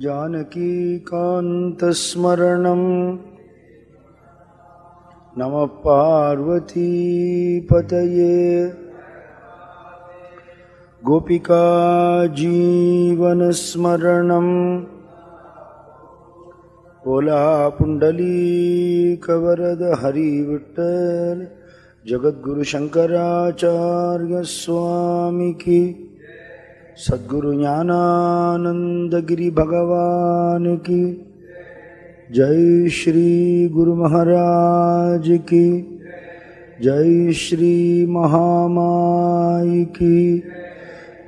جانکی کام نم پارتی پت गोपिकाजीवनस्मरणं पोलापुण्डलीकवरद हरिविठ्ठल जगद्गुरुशङ्कराचार्यस्वामिकी सद्गुरु ज्ञानानंद गिरि भगवान की जय श्री गुरु महाराज की जय श्री महामाई की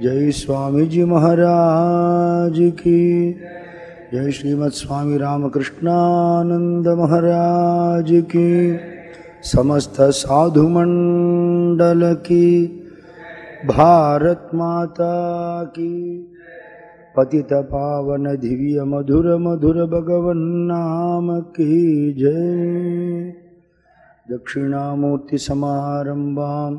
جی سوامی جی مہاراج کی۔ جی شریمت سوامی رام کرشنانند مہاراج کی۔ سمست سادھو منڈل کی۔ بھارت ماتا کی۔ پتت پاون دھویہ مدھر مدھر بھگون نام کی جے۔ دکشنامورتی سمارمبام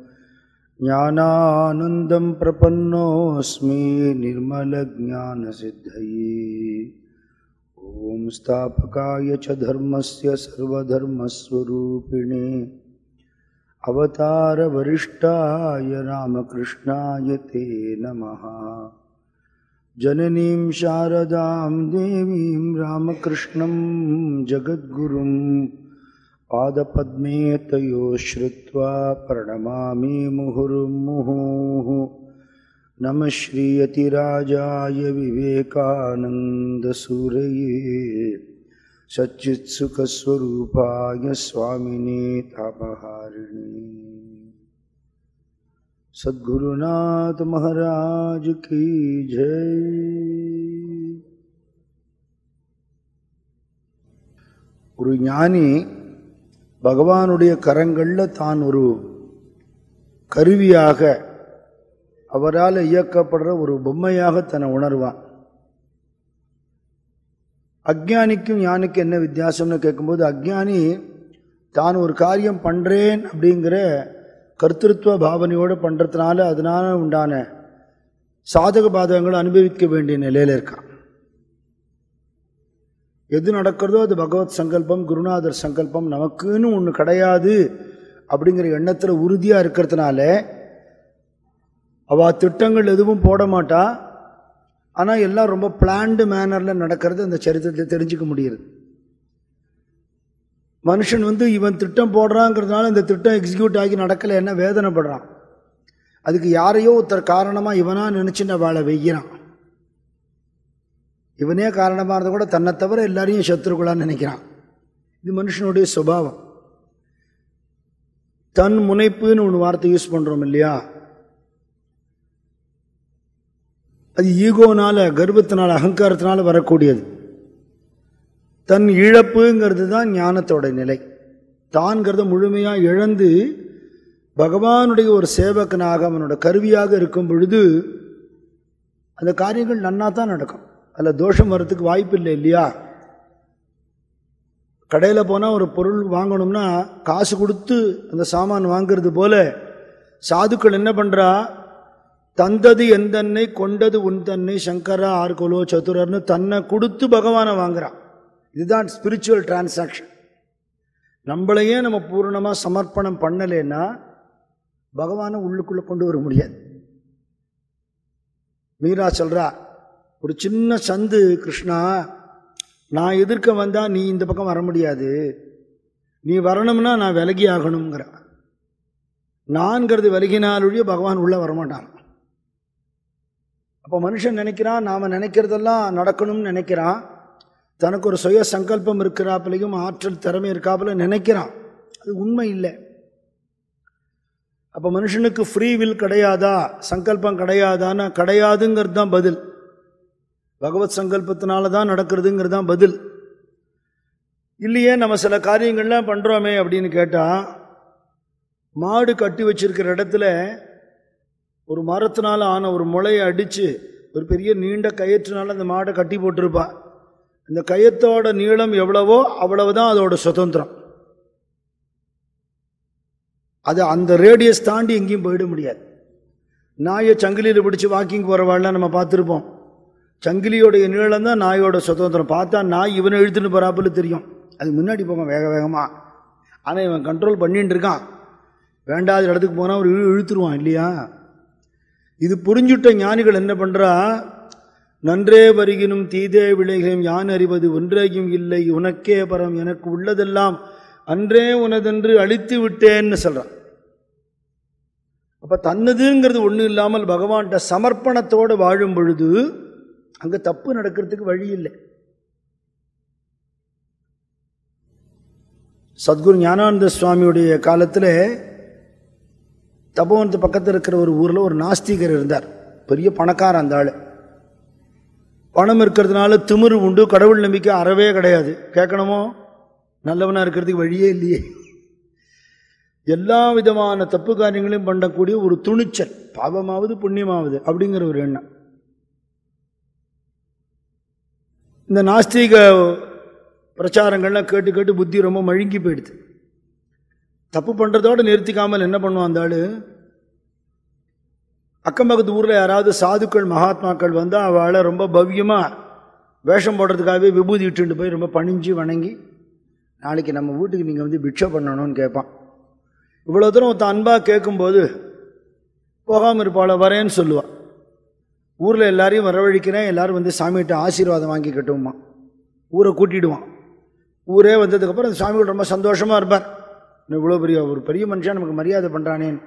ज्ञानानन्दं प्रपन्नोऽस्मि निर्मलज्ञानसिद्धये ॐ स्थापकाय च धर्मस्य सर्वधर्मस्वरूपिणे अवतारवरिष्ठाय रामकृष्णाय ते नमः जननीं शारदां देवीं रामकृष्णं जगद्गुरुं پادو پرنر مہ شیند سچسنات مہاراجک جانے பகவானுடைய கரங்களில் தான் ஒரு கருவியாக அவரால் இயக்கப்படுற ஒரு பொம்மையாக தன்னை உணர்வான். அக்ஞானிக்கும் ஞானிக்கும் என்ன வித்தியாசம்னு கேட்கும்போது அக்ஞானி தான் ஒரு காரியம் பண்ணுறேன் அப்படிங்கிற கர்த்திருவ பாவனையோடு பண்ணுறதுனால அதனால உண்டான சாதக பாதகங்களை அனுபவிக்க வேண்டிய நிலையில் இருக்கான். எது நடக்கிறதோ அது பகவத் சங்கல்பம் குருநாதர் சங்கல்பம் நமக்குன்னு ஒன்று கிடையாது அப்படிங்கிற எண்ணத்தில் உறுதியாக இருக்கிறதுனால அவள் திட்டங்கள் எதுவும் போட மாட்டா. ஆனால் எல்லாம் ரொம்ப பிளான்டு மேனரில் நடக்கிறது அந்த சரித்திரத்தை தெரிஞ்சுக்க முடியுது. மனுஷன் வந்து இவன் திட்டம் போடுறாங்கிறதுனால இந்த திட்டம் எக்ஸிக்யூட் ஆகி நடக்கலை என்ன வேதனைப்படுறான். அதுக்கு யாரையோ ஒருத்தர் காரணமாக இவனாக நினச்சின்னு வாழை வெய்கிறான் இவனே காரணமாக இருந்தால் கூட தன்னை தவிர எல்லாரையும் சத்ருக்குள்ளான்னு நினைக்கிறான். இது மனுஷனுடைய சுபாவம். தன் முனைப்புன்னு ஒன்று வார்த்தை யூஸ் பண்ணுறோம் இல்லையா? அது ஈகோனால கர்வத்தினால் அகங்காரத்தினால வரக்கூடியது. தன் இழப்புங்கிறது தான் ஞானத்தோட நிலை. தான்கிறத முழுமையாக இழந்து பகவானுடைய ஒரு சேவகனாக அவனோட கருவியாக இருக்கும் பொழுது அந்த காரியங்கள் நன்னா தான் நடக்கும். அதில் தோஷம் வர்றதுக்கு வாய்ப்பு இல்லை இல்லையா? கடையில் போனால் ஒரு பொருள் வாங்கணும்னா காசு கொடுத்து அந்த சாமான் வாங்கிறது போல சாதுக்கள் என்ன பண்ணுறா தந்தது எந்தன்னை கொண்டது உன் தன்னை சங்கரா ஆர்கோலோ சதுரர்னு தன்னை கொடுத்து பகவானை வாங்குறான் இதுதான் ஸ்பிரிச்சுவல் டிரான்சாக்ஷன் நம்மளையே நம்ம பூர்ணமாக சமர்ப்பணம் பண்ணலைன்னா பகவானை உள்ளுக்குள்ளே கொண்டு வர முடியாது. மீரா சொல்கிறா ஒரு சின்ன சந்து கிருஷ்ணா நான் எதிர்க்க வந்தால் நீ இந்த பக்கம் வர முடியாது. நீ வரணும்னா நான் விலகி ஆகணுங்கிற நான்கிறது விலகினாலொழிய பகவான் உள்ளே வரமாட்டான். அப்போ மனுஷன் நினைக்கிறான் நாம் நினைக்கிறதெல்லாம் நடக்கணும்னு நினைக்கிறான். தனக்கு ஒரு சுய சங்கல்பம் இருக்கிறாப்புலையும் ஆற்றல் திறமை இருக்காப்புல நினைக்கிறான். அது உண்மை இல்லை. அப்போ மனுஷனுக்கு ஃப்ரீ வில் கிடையாதா? சங்கல்பம் கிடையாதான்னா கிடையாதுங்கிறது தான் பதில். பகவத் சங்கல்பத்தினால தான் நடக்கிறதுங்கிறது தான் பதில். இல்லையே நம்ம சில காரியங்கள்லாம் பண்ணுறோமே அப்படின்னு கேட்டால் மாடு கட்டி வச்சிருக்கிற இடத்துல ஒரு மரத்தினால ஆன ஒரு முளையை அடித்து ஒரு பெரிய நீண்ட கயிற்றுனால அந்த மாடை கட்டி போட்டிருப்பா. இந்த கயத்தோட நீளம் எவ்வளவோ அவ்வளவு தான் அதோட சுதந்திரம். அது அந்த ரேடியஸ் தாண்டி எங்கேயும் போயிட முடியாது. நாயை சங்கிலியில் பிடிச்சி வாக்கிங் போகிறவாள்லாம் நம்ம பார்த்துருப்போம். சங்கிலியோடைய நீளம் தான் நாயோட சுதந்திரம். பார்த்தா நாய் இவனை இழுத்துன்னு போகிறாப்புல தெரியும். அது முன்னாடி போவான் வேக வேகமாக ஆனால் இவன் கண்ட்ரோல் பண்ணிட்டு இருக்கான். வேண்டாத இடத்துக்கு போனால் அவர் இழு இழுத்துருவான் இல்லையா? இது புரிஞ்சுட்ட ஞானிகள் என்ன பண்ணுறா நன்றே வருகினும் தீதே விளைகளும் யான் அறிவது ஒன்றையும் இல்லை. உனக்கே பரம் எனக்கு உள்ளதெல்லாம் அன்றே உனதென்று அழித்து விட்டேன்னு சொல்கிறான் அப்போ தன்னதுங்கிறது ஒன்றும் இல்லாமல் பகவான்கிட்ட சமர்ப்பணத்தோடு வாழும் பொழுது அங்கே தப்பு நடக்கிறதுக்கு வழி இல்லை. சத்குரு ஞானானந்த சுவாமியுடைய காலத்தில் தபோவனத்து பக்கத்தில் இருக்கிற ஒரு ஊரில் ஒரு நாஸ்திகர் இருந்தார். பெரிய பணக்காரன் அந்த ஆள். பணம் இருக்கிறதுனால திமிரு உண்டு கடவுள் நம்பிக்கை அறவே கிடையாது. கேட்கணுமோ? நல்லவனாக இருக்கிறதுக்கு வழியே இல்லையே. எல்லா விதமான தப்பு காரியங்களையும் பண்ணக்கூடிய ஒரு துணிச்சல் பாவமாவது புண்ணியமாவது அப்படிங்கிற ஒரு எண்ணம். இந்த நாஸ்திக பிரச்சாரங்கள்லாம் கேட்டு கேட்டு புத்தி ரொம்ப மழுங்கி போயிடுது. தப்பு பண்ணுறதோடு நிறுத்திக்காமல் என்ன பண்ணுவான் அந்த ஆள்? அக்கம் பக்கத்து ஊரில் யாராவது சாதுக்கள் மகாத்மாக்கள் வந்தால் அவளை ரொம்ப பவ்யமாக வேஷம் போடுறதுக்காகவே விபூதி இட்டுண்டு போய் ரொம்ப பணிஞ்சு வணங்கி நாளைக்கு நம்ம வீட்டுக்கு நீங்கள் வந்து பிக்ஷை பண்ணணும்னு கேட்பான். இவ்வளோ தூரம் ஒருத்தன் அன்பாக கேட்கும்போது போகாமல் இருப்பாள? வரேன்னு சொல்லுவாள் ஊரில் எல்லாரையும் வரவழைக்கிறேன் எல்லாரும் வந்து சாமிகிட்ட ஆசீர்வாதம் வாங்கி கட்டுவோம்மா ஊரை கூட்டிடுவான். ஊரே வந்ததுக்கப்புறம் அந்த சாமியோட ரொம்ப சந்தோஷமாக இருப்பார். இவ்வளோ பெரிய ஒரு பெரிய மனுஷன் நமக்கு மரியாதை பண்ணுறானேன்னு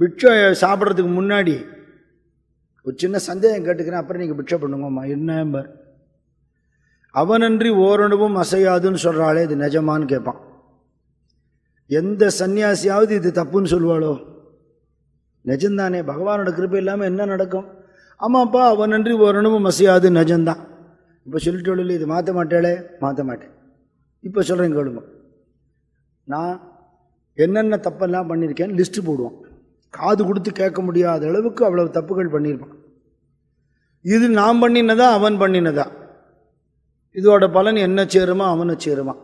பிட்சை சாப்பிட்றதுக்கு முன்னாடி ஒரு சின்ன சந்தேகம் கேட்டுக்கிறேன் அப்புறம் நீங்கள் பிட்சை பண்ணுங்கம்மா என்ன அவனன்றி ஓரணுவும் அசையாதுன்னு சொல்கிறாளே இது நிஜமான்னு கேட்பான். எந்த சன்னியாசியாவது இது தப்புன்னு சொல்லுவாளோ? நிஜம்தானே பகவானோட கிருப்பை இல்லாமல் என்ன நடக்கும்? ஆமாப்பா நன்றி ஓரணுவும் மசியாது நிஜம்தான் இப்போ சொல்லிட்டு இது மாற்ற மாட்டேளே? மாற்ற மாட்டேன். இப்போ சொல்கிறேன் கேளுங்க. நான் என்னென்ன தப்பெல்லாம் பண்ணியிருக்கேன்னு லிஸ்ட்டு போடுவான். காது கொடுத்து கேட்க முடியாத அளவுக்கு அவ்வளவு தப்புகள் பண்ணியிருப்பான் இது நான் பண்ணினதா அவன் பண்ணினதா? இதோட பலன் என்ன சேருமா அவனை சேருமா?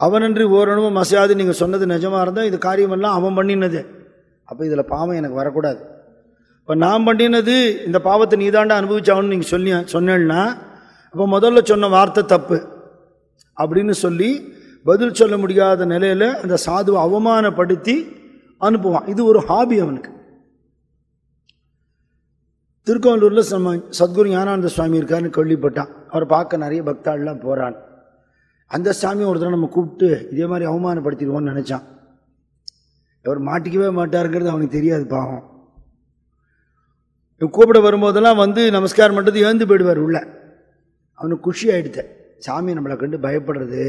அவனன்றி ஓரணுவும் மசையாது நீங்கள் சொன்னது நிஜமாக இருந்தால் இது காரியமெல்லாம் அவன் பண்ணினது. அப்போ இதில் பாவம் எனக்கு வரக்கூடாது. இப்போ நான் பண்ணினது இந்த பாவத்தை நீ தாண்டா அனுபவிச்சாவன்னு நீங்கள் சொல்லி சொன்னேன்னா அப்போ முதல்ல சொன்ன வார்த்தை தப்பு. அப்படின்னு சொல்லி பதில் சொல்ல முடியாத நிலையில் அந்த சாதுவை அவமானப்படுத்தி அனுப்புவான். இது ஒரு ஹாபி அவனுக்கு. திருக்கோவிலூரில் நம்ம சத்குரு ஞானானந்த சுவாமி இருக்காருன்னு கேள்விப்பட்டான். அவரை பார்க்க நிறைய பக்தாள்லாம் போகிறான் அந்த சாமியை ஒருத்தர் நம்ம கூப்பிட்டு இதே மாதிரி அவமானப்படுத்திடுவோம்னு நினச்சான். அவர் மாட்டிக்கவே மாட்டாருங்கிறது அவனுக்கு தெரியாது பாவம். கூப்பிட வரும்போதெல்லாம் வந்து நமஸ்காரம் பண்ணுறது ஏந்து போயிடுவார் உள்ள. அவனுக்கு குஷி ஆகிடுத்தேன் சாமி நம்மளை கண்டு பயப்படுறது.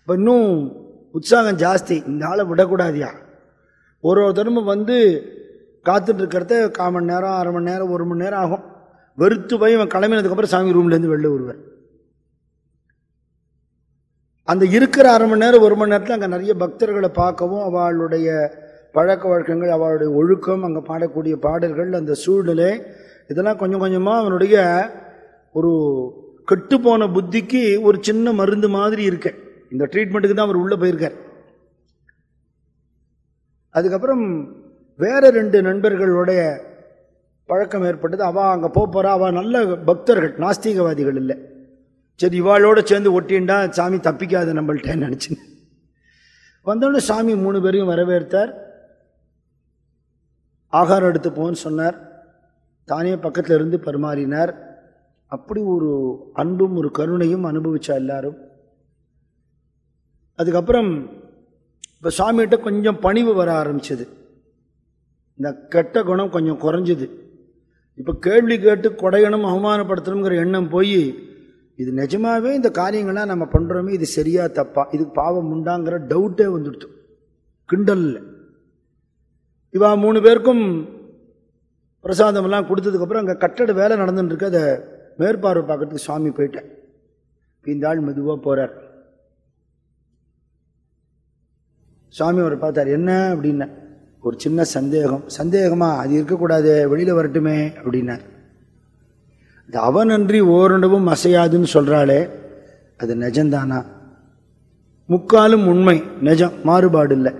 அப்போ இன்னும் உற்சாகம் ஜாஸ்தி. இந்த ஆளை விடக்கூடாதியா? ஒரு ஒரு தடவை வந்து காத்துட்டு இருக்கிறத கால் மணி நேரம் அரை மணி நேரம் ஒரு மணி நேரம் ஆகும். வெறுத்து போய் இவன் கிளம்பினதுக்கப்புறம் சாமி ரூம்லேருந்து வெளில வருவார். அந்த இருக்கிற அரை மணி நேரம் ஒரு மணி நேரத்தில் அங்கே நிறைய பக்தர்களை பார்க்கவும் அவளுடைய பழக்க வழக்கங்கள் அவளுடைய ஒழுக்கம் அங்கே பாடக்கூடிய பாடல்கள் அந்த சூழ்நிலை இதெல்லாம் கொஞ்சம் கொஞ்சமாக அவனுடைய ஒரு கெட்டுப்போன புத்திக்கு ஒரு சின்ன மருந்து மாதிரி இருக்கு. இந்த ட்ரீட்மெண்ட்டுக்கு தான் அவர் உள்ளே போயிருக்கார். அதுக்கப்புறம் வேற ரெண்டு நண்பர்களுடைய பழக்கம் ஏற்பட்டது. அவள் அங்கே போக போகிறா அவள் நல்ல பக்தர்கள் நாஸ்திகவாதிகள் இல்லை. சரி இவாளோட சேர்ந்து ஒட்டின்டா சாமி தப்பிக்காது நம்மள்ட்டேன்னு நினச்சின்னு வந்தோடனே சாமி மூணு பேரையும் வரவேற்றார். ஆகாரம் எடுத்து போன்னு சொன்னார். தானே பக்கத்தில் இருந்து பரிமாறினார். அப்படி ஒரு அன்பும் ஒரு கருணையும் அனுபவிச்சா எல்லாரும். அதுக்கப்புறம் இப்போ சாமிகிட்ட கொஞ்சம் பணிவு வர ஆரம்பிச்சது. இந்த கெட்ட குணம் கொஞ்சம் குறைஞ்சிது. இப்போ கேள்வி கேட்டு குடையணும் அவமானப்படுத்தணுங்கிற எண்ணம் போய் இது நிஜமாகவே இந்த காரியங்கள்லாம் நம்ம பண்ணுறோமே இது சரியா தப்பா? இது பாவம் உண்டாங்கிற டவுட்டே வந்துடுச்சு கிண்டலில் இவா மூணு பேருக்கும் பிரசாதமெல்லாம் கொடுத்ததுக்கப்புறம் அங்கே கட்டட வேலை நடந்துட்டுருக்கு. அதை மேற்பார்வை பார்க்கறதுக்கு சுவாமி போயிட்டேன் இந்த ஆள் மெதுவாக போகிறார் சுவாமி அவரை பார்த்தார் என்ன? அப்படின்னா ஒரு சின்ன சந்தேகம். சந்தேகமா? அது இருக்கக்கூடாது வெளியில் வரட்டுமே அப்படின்னார். இந்த அவனன்றி ஓரண்டவும் அசையாதுன்னு சொல்கிறாளே அது நிஜந்தானா முக்காலும் உண்மை நிஜம் மாறுபாடு இல்லை.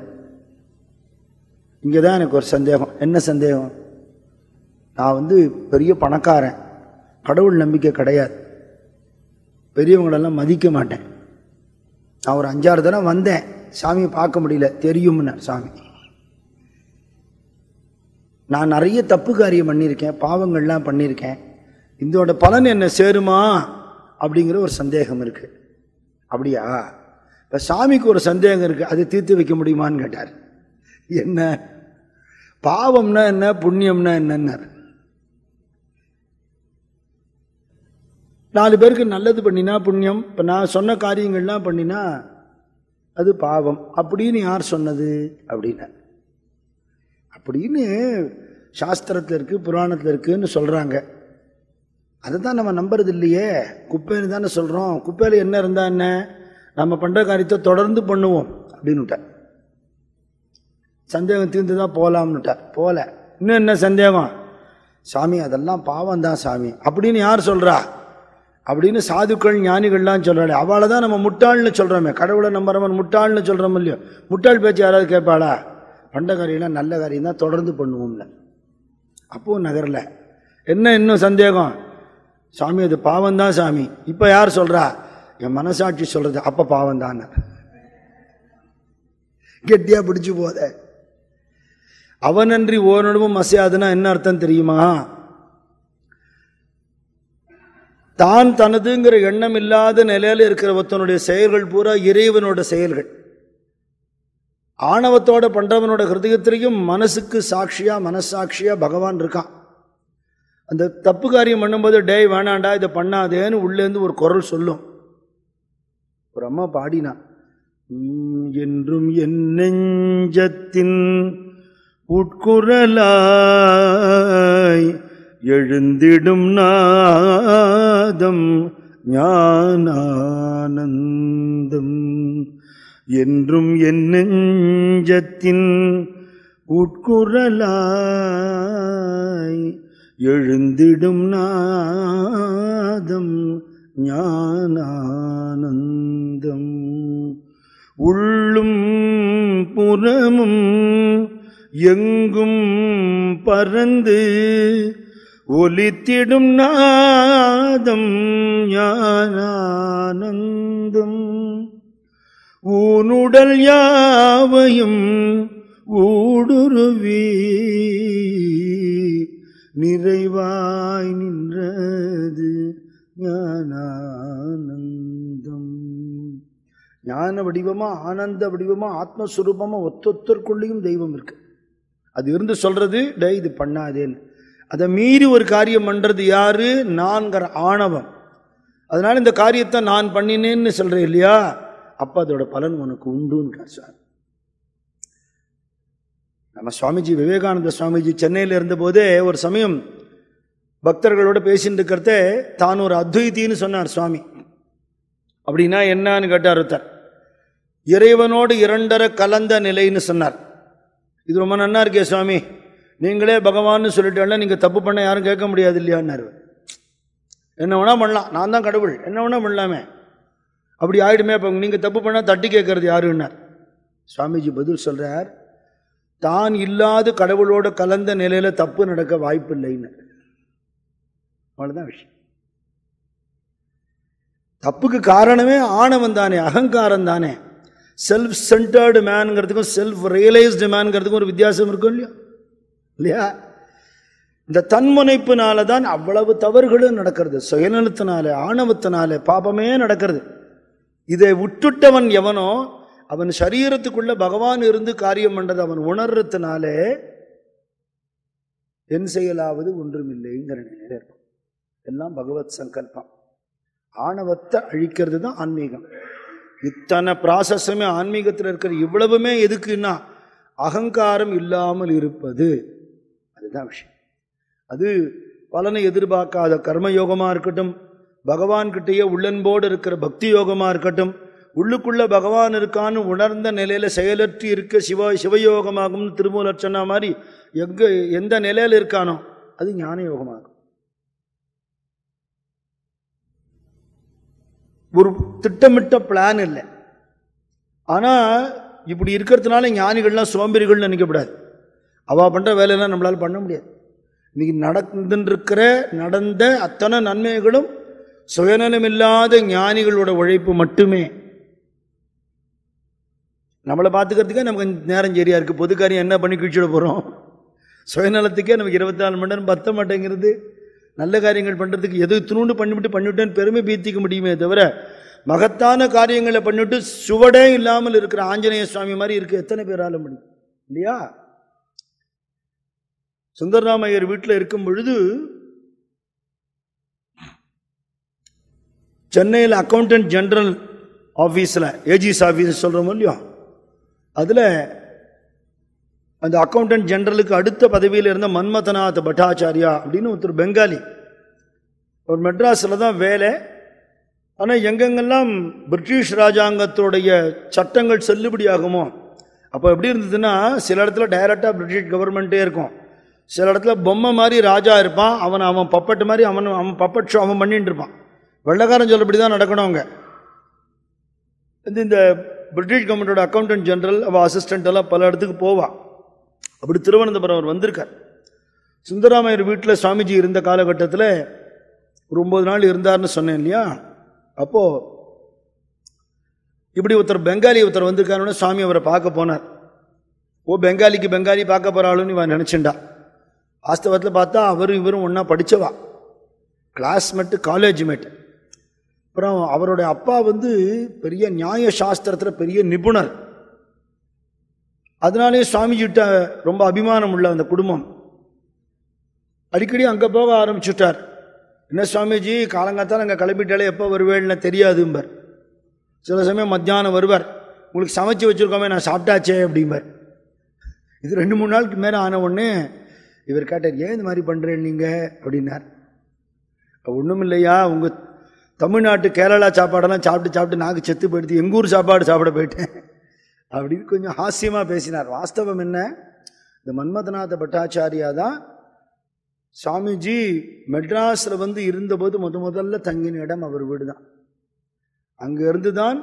இங்கே தான் எனக்கு ஒரு சந்தேகம். என்ன சந்தேகம்? நான் வந்து பெரிய பணக்காரன். கடவுள் நம்பிக்கை கிடையாது. பெரியவங்களெல்லாம் மதிக்க மாட்டேன். நான் ஒரு அஞ்சாறு தடவை வந்தேன். சாமியை பார்க்க முடியல. தெரியும்னு சாமி. நான் நிறைய தப்பு காரியம் பண்ணியிருக்கேன். பாவங்கள்லாம் பண்ணியிருக்கேன். இதோட பலன் என்ன? சேருமா? அப்படிங்கிற ஒரு சந்தேகம் இருக்கு. அப்படியா? இப்போ சாமிக்கு ஒரு சந்தேகம் இருக்கு. அதை தீர்த்து வைக்க முடியுமான்னு கேட்டார். என்ன? பாவம்னா என்ன? புண்ணியம்னா என்னன்னார். நாலு பேருக்கு நல்லது பண்ணினா புண்ணியம். இப்போ நான் சொன்ன காரியங்கள்லாம் பண்ணினா அது பாவம். அப்படின்னு யார் சொன்னது? அப்படின்னா அப்படின்னு சாஸ்திரத்தில் இருக்குது புராணத்தில் இருக்குன்னு சொல்கிறாங்க அதை தான் நம்ம நம்புறது இல்லையே. குப்பைன்னு தானே சொல்கிறோம் குப்பையில் என்ன இருந்தால் என்ன? நம்ம பண்ணுற காரியத்தை தொடர்ந்து பண்ணுவோம் அப்படின்னுட்டார் சந்தேகம் தீர்ந்து தான் போகலாம்னுட்டார் போகல இன்னும் என்ன சந்தேகம்? சாமி அதெல்லாம் பாவம் தான் சாமி. அப்படின்னு யார் சொல்கிறா அப்படின்னு சாதுக்கள் ஞானிகள்லாம் சொல்கிறாள் அவளை தான் நம்ம முட்டாள்னு சொல்கிறோமே கடவுளை நம்புறவன் முட்டாள்னு சொல்கிறோம் இல்லையோ? முட்டாள் பேச்சு யாராவது கேட்பாளா? பண்ட காரியம்லாம் நல்ல காரியம் தான் தொடர்ந்து பண்ணுவோம்ல அப்பவும் நகரல. என்ன இன்னும் சந்தேகம்? சாமி அது பாவம் தான் சாமி. இப்போ யார் சொல்கிறா என் மனசாட்சி சொல்கிறது அப்போ பாவம் தான் கெட்டியாக பிடிச்சி போத. அவனன்றி ஓரளவும் அசையாதுன்னா என்ன அர்த்தம் தெரியுமா? தான் தனதுங்கிற எண்ணம் இல்லாத நிலையில இருக்கிற ஒருத்தனுடைய செயல்கள் பூரா இறைவனோட செயல்கள். ஆணவத்தோட பண்றவனோட ஹிருதயத்திலையும் மனசுக்கு சாட்சியா மனசாட்சியா பகவான் இருக்கான். அந்த தப்பு காரியம் பண்ணும்போது டே வேணாண்டா இதை பண்ணாதேன்னு உள்ளேருந்து ஒரு குரல் சொல்லும். ஒரு அம்மா பாடினா என்றும் என் நெஞ்சத்தின் உட்குரலாய் எழுந்திடும் நாதம் ஞானானந்தம். என்றும் என் நெஞ்சத்தின் உட்குரலாய் எழுந்திடும் நாதம் ஞானானந்தம். உள்ளும் புறமும் எங்கும் பறந்து ஒலித்திடும் நாதம் ஞானானந்தம். ஊனுடல் யாவையும் ஊடுருவி நிறைவாய் நின்றது ஞானானந்தம். ஞான வடிவமா ஆனந்த வடிவமா ஆத்மஸ்வரூபமா ஒத்தொத்தருக்குள்ளேயும் தெய்வம் இருக்கு. அது இருந்து சொல்றது டே இது பண்ணாதேன்னு. அதை மீறி ஒரு காரியம் பண்றது யாரு? நான்கிற ஆணவம். அதனால இந்த காரியத்தை நான் பண்ணினேன்னு சொல்றேன் இல்லையா? அப்ப அதோட பலன் உனக்கு உண்டுன்னு சார் நம்ம சுவாமிஜி விவேகானந்த சுவாமிஜி சென்னையில் இருந்தபோதே ஒரு சமயம் பக்தர்களோட பேசிட்டு இருக்கிறத தான் ஒரு அத்வைத்தின்னு சொன்னார் சுவாமி. அப்படின்னா என்னன்னு கேட்டார் ஒருத்தர். இறைவனோடு இரண்டரை கலந்த நிலைன்னு சொன்னார். இது ரொம்ப நன்னா இருக்கே சுவாமி. நீங்களே பகவான்னு சொல்லிட்டாலும் நீங்கள் தப்பு பண்ண யாரும் கேட்க முடியாது இல்லையான்னாரு. என்ன வேணால் பண்ணலாம். நான் தான் கடவுள். என்ன வேணால் பண்ணலாமே. அப்படி ஆகிடுமே அப்போ நீங்கள் தப்பு பண்ணால் தட்டி கேட்கறது யாருன்னார்? சுவாமிஜி பதில் சொல்கிறார் தான் இல்லாத கடவுளோட கலந்த நிலையில தப்பு நடக்க வாய்ப்பு இல்லைன்னு அவ்வளோதான் விஷயம். தப்புக்கு காரணமே ஆணவம் தானே அகங்காரம் தானே. செல்ஃப் சென்டர்டு மேனுங்கிறதுக்கும் செல்ஃப் ரியலைஸ்டு மேனுங்கிறதுக்கும் ஒரு வித்தியாசம் இருக்கும் இல்லையா? இல்லையா? இந்த தன்முனைப்பினால தான் அவ்வளவு தவறுகளும் நடக்கிறது. சுயநலத்தினால ஆணவத்தினால பாபமே நடக்கிறது. இதை விட்டுட்டவன் எவனோ அவன் சரீரத்துக்குள்ள பகவான் இருந்து காரியம் பண்ணது அவன் உணர்றதுனாலே என் செயலாவது ஒன்றுமில்லைங்கிற நேரம் இருக்கும். எல்லாம் பகவத் சங்கல்பம். ஆணவத்தை அழிக்கிறது தான் ஆன்மீகம். இத்தனை ப்ராசஸுமே ஆன்மீகத்தில் இருக்கிற இவ்வளவுமே எதுக்குன்னா அகங்காரம் இல்லாமல் இருப்பது. அதுதான் விஷயம். அது பலனை எதிர்பார்க்காத கர்மயோகமாக இருக்கட்டும் பகவான்கிட்டேயே உள்ளன்போடு இருக்கிற பக்தி யோகமாக இருக்கட்டும் உள்ளுக்குள்ளே பகவான் இருக்கான்னு உணர்ந்த நிலையில் செயலற்று இருக்க சிவ சிவயோகமாகும்னு திருமூலர் சொன்ன மாதிரி எங்கே எந்த நிலையில் இருக்கானோ அது ஞான யோகமாகும் ஒரு திட்டமிட்ட பிளான் இல்லை. ஆனால் இப்படி இருக்கிறதுனால ஞானிகள்லாம் சோம்பேறிகள்னு நினைக்கப்படாது அவள் பண்ணுற வேலையெல்லாம் நம்மளால் பண்ண முடியாது. இன்றைக்கி நடந்துருக்கிற நடந்த அத்தனை நன்மைகளும் சுயநலமில்லாத ஞானிகளோட உழைப்பு மட்டுமே. நம்மளை பார்த்துக்கிறதுக்கே நமக்கு நேரம் சரியாக இருக்குது பொது காரியம் என்ன பண்ணி கிழிச்சிட போகிறோம் சுயநலத்துக்கே நமக்கு இருபத்தி நாலு மணி நேரம் பத்த மாட்டேங்கிறது. நல்ல காரியங்கள் பண்ணுறதுக்கு எது துணுண்டு பண்ணிவிட்டு பண்ணிவிட்டேன்னு பெருமை பீத்திக்க முடியுமே தவிர மகத்தான காரியங்களை பண்ணிவிட்டு சுவடே இல்லாமல் இருக்கிற ஆஞ்சநேய சுவாமி மாதிரி இருக்குது எத்தனை பேரால முடியும்? இல்லையா? சுந்தரராமையர் வீட்டில் இருக்கும் பொழுது சென்னையில் அக்கௌண்டன்ட் ஜென்ரல் ஆஃபீஸில் ஏஜிஸ் ஆஃபீஸ் சொல்கிறோமோ இல்லையோ? அதில் அந்த அக்கௌண்டன்ட் ஜெனரலுக்கு அடுத்த பதவியில் இருந்த மன்மதநாத் பட்டாச்சாரியா அப்படின்னு ஒருத்தர் பெங்காலி. ஒரு மெட்ராஸில் தான் வேலை. ஆனால் எங்கெங்கெல்லாம் பிரிட்டிஷ் ராஜாங்கத்துடைய சட்டங்கள் செல்லுபடியாகுமோ அப்போ எப்படி இருந்ததுன்னா சில இடத்துல டைரெக்டாக பிரிட்டிஷ் கவர்மெண்ட்டே இருக்கும். சில இடத்துல பொம்மை மாதிரி ராஜா இருப்பான். அவன் அவன் பப்பட்டு மாதிரி அவன் அவன் பப்பட் ஷோ அவன் பண்ணிட்டு இருப்பான். வெள்ளக்காரன் சொல்லப்படி தான் நடக்கணும் அவங்க இந்த இந்த பிரிட்டிஷ் கவர்மெண்டோட அக்கௌண்டன்ட் ஜெனரல் அவள் அசிஸ்டண்ட் எல்லாம் பல இடத்துக்கு போவாள் அப்படி திருவனந்தபுரம் அவர் வந்திருக்கார். சுந்தராமையர் வீட்டில் சுவாமிஜி இருந்த காலகட்டத்தில் ஒரு ஒம்பது நாள் இருந்தார்னு சொன்னேன் இல்லையா? அப்போது இப்படி ஒருத்தர் பெங்காலி ஒருத்தர் வந்திருக்காருன்னு சுவாமி அவரை பார்க்க போனார். ஓ பெங்காலிக்கு பெங்காலி பார்க்க போகிறாளுன்னு இவன் நினச்சிண்டா வாஸ்தவத்தில் பார்த்தா அவரும் இவரும் ஒன்றா படித்தவா கிளாஸ்மேட்டு காலேஜ் மேட்டு அப்புறம் அவருடைய அப்பா வந்து பெரிய நியாய சாஸ்திரத்தில் பெரிய நிபுணர். அதனாலே சுவாமிஜிட்ட ரொம்ப அபிமானம் உள்ள அந்த குடும்பம். அடிக்கடி அங்கே போக ஆரம்பிச்சுட்டார். என்ன சுவாமிஜி காலங்காத்தால் அங்கே கிளம்பிட்டாலே எப்போ வருவேன்னு தெரியாதும்பர். சில சமயம் மத்தியானம் வருவார். உங்களுக்கு சமைச்சு வச்சுருக்கோமே நான் சாப்பிட்டாச்சே அப்படிம்பார். இது ரெண்டு மூணு நாளுக்கு மேலே ஆன உடனே இவர் கேட்டார் ஏன் இந்த மாதிரி பண்ணுறேன் நீங்கள் அப்படின்னார். ஒன்றும் இல்லையா உங்கள் தமிழ்நாட்டு கேரளா சாப்பாடெல்லாம் சாப்பிட்டு சாப்பிட்டு நாக்கு செத்து போயிடுது எங்கள் ஊர் சாப்பாடு சாப்பிட போயிட்டேன். அப்படின்னு கொஞ்சம் ஹாஸ்யமாக பேசினார். வாஸ்தவம் என்ன? இந்த மன்மதநாத பட்டாச்சாரியா தான் சுவாமிஜி மெட்ராஸில் வந்து இருந்தபோது முத முதல்ல தங்கின இடம் அவர் வீடு தான் அங்கேருந்து தான்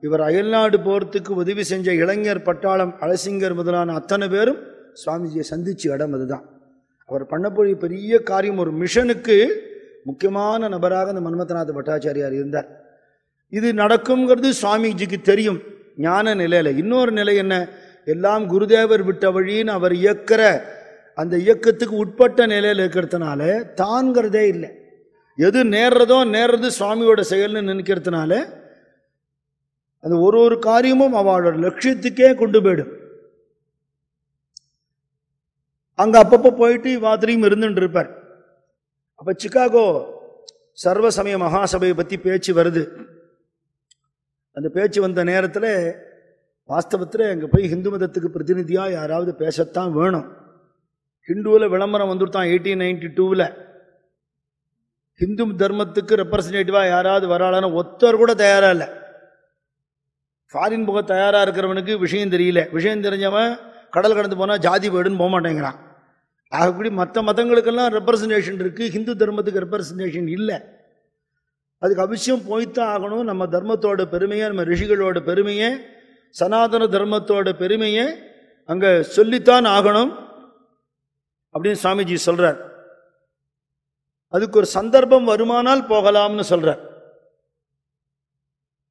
இவர் அயல்நாடு போகிறதுக்கு உதவி செஞ்ச இளைஞர் பட்டாளம் அலசிங்கர் முதலான அத்தனை பேரும் சுவாமிஜியை சந்திச்ச இடம் அதுதான். அவர் பண்ணக்கூடிய பெரிய காரியம் ஒரு மிஷனுக்கு முக்கியமான நபராக இந்த மன்மதநாத பட்டாச்சாரியார் இருந்தார். இது நடக்குங்கிறது சுவாமிஜிக்கு தெரியும். ஞான நிலையில். இன்னொரு நிலை என்ன? எல்லாம் குருதேவர் விட்ட வழின்னு அவர் இயக்கிற அந்த இயக்கத்துக்கு உட்பட்ட நிலையில் இருக்கிறதுனால தான்கிறதே இல்லை. எது நேர்றதோ நேர்றது சுவாமியோட செயல்னு நினைக்கிறதுனால அந்த ஒரு ஒரு காரியமும் அவளோட லட்சியத்துக்கே கொண்டு போயிடும். அங்கே அப்பப்போ போயிட்டு இவாத்திரியும் இருந்துட்டு இருப்பார். அப்போ சிக்காகோ சர்வ சமய மகாசபையை பற்றி பேச்சு வருது. அந்த பேச்சு வந்த நேரத்தில் வாஸ்தவத்தில் அங்கே போய் ஹிந்து மதத்துக்கு பிரதிநிதியாக யாராவது பேசத்தான் வேணும். ஹிந்துவில் விளம்பரம் வந்துருத்தான் எயிட்டீன் நைன்டி டூவில் ஹிந்து தர்மத்துக்கு ரெப்ரசன்டேட்டிவாக யாராவது வராளான்னு ஒருத்தர் கூட தயாராக இல்லை. ஃபாரின் போக தயாராக இருக்கிறவனுக்கு விஷயம் தெரியல. விஷயம் தெரிஞ்சவன் கடல் கடந்து போனால் ஜாதி போயிடுன்னு போக மாட்டேங்கிறான் ஆகக்கூடிய மற்ற மதங்களுக்கெல்லாம் ரெப்ரசன்டேஷன் இருக்குது ஹிந்து தர்மத்துக்கு ரெப்ரசன்டேஷன் இல்லை. அதுக்கு அவசியம் போய்த்தான் ஆகணும். நம்ம தர்மத்தோட பெருமையை நம்ம ரிஷிகளோட பெருமையை சனாதன தர்மத்தோட பெருமையை அங்கே சொல்லித்தான் ஆகணும் அப்படின்னு சுவாமிஜி சொல்கிறார் அதுக்கு ஒரு சந்தர்ப்பம் வருமானால் போகலாம்னு சொல்கிறார்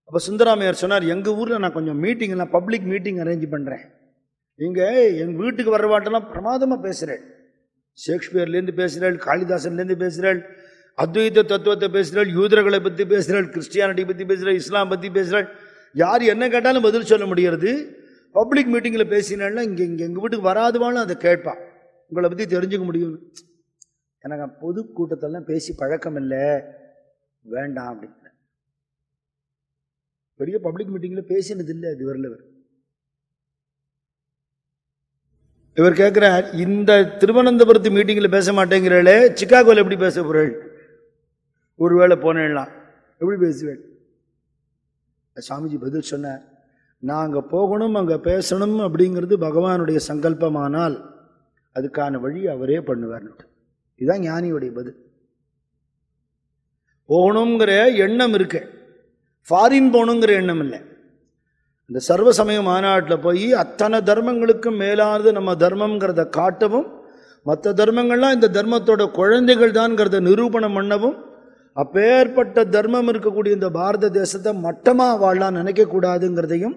அப்போ சுந்தராமையார் சொன்னார் எங்கள் ஊரில் நான் கொஞ்சம் மீட்டிங் நான் பப்ளிக் மீட்டிங் அரேஞ்ச் பண்ணுறேன் இங்கே எங்கள் வீட்டுக்கு வர்றவாட்டெல்லாம் பிரமாதமாக பேசுகிறேன் ஷேக்ஸ்பியர்லேருந்து பேசுகிறாள் காளிதாசன்லேருந்து பேசுகிறாள் அத்வைத தத்துவத்தை பேசுகிறாள் யூதர்களை பற்றி பேசுகிறாள் கிறிஸ்டியானிட்டி பற்றி பேசுகிறாள் இஸ்லாம் பற்றி பேசுகிறாள் யார் என்ன கேட்டாலும் பதில் சொல்ல முடியறது. பப்ளிக் மீட்டிங்கில் பேசினாள்னா இங்கே இங்கே எங்கள் வீட்டுக்கு வராதுவாலும் அதை கேட்பான் உங்களை பற்றி தெரிஞ்சுக்க முடியும். எனக்கு பொது கூட்டத்தெல்லாம் பேசி பழக்கம் இல்லை. வேண்டாம் அப்படின்னு. பெரிய பப்ளிக் மீட்டிங்கில் பேசினது இல்லை இது வரல இவர் கேட்குறார் இந்த திருவனந்தபுரத்து மீட்டிங்கில் பேச மாட்டேங்கிறாளே சிக்காகோவில் எப்படி பேச போகிறாள் ஒருவேளை போனேன்லாம் எப்படி பேசுவேன் சாமிஜி பதில் சொன்னார் நான் அங்கே போகணும் அங்கே பேசணும் அப்படிங்கிறது பகவானுடைய சங்கல்பமானால் அதுக்கான வழி அவரே பண்ணுவார்னுட்டு இதுதான் ஞானியுடைய பதில். போகணுங்கிற எண்ணம் இருக்கு. ஃபாரின் போகணுங்கிற எண்ணம் இல்லை. இந்த சர்வசமய மாநாட்டில் போய் அத்தனை தர்மங்களுக்கும் மேலானது நம்ம தர்மங்கிறத காட்டவும் மற்ற தர்மங்கள்லாம் இந்த தர்மத்தோட குழந்தைகள் தான்ங்கிறத நிரூபணம் பண்ணவும் அப்பேற்பட்ட தர்மம் இருக்கக்கூடிய இந்த பாரத தேசத்தை மட்டமாக வாழலாம் நினைக்கக்கூடாதுங்கிறதையும்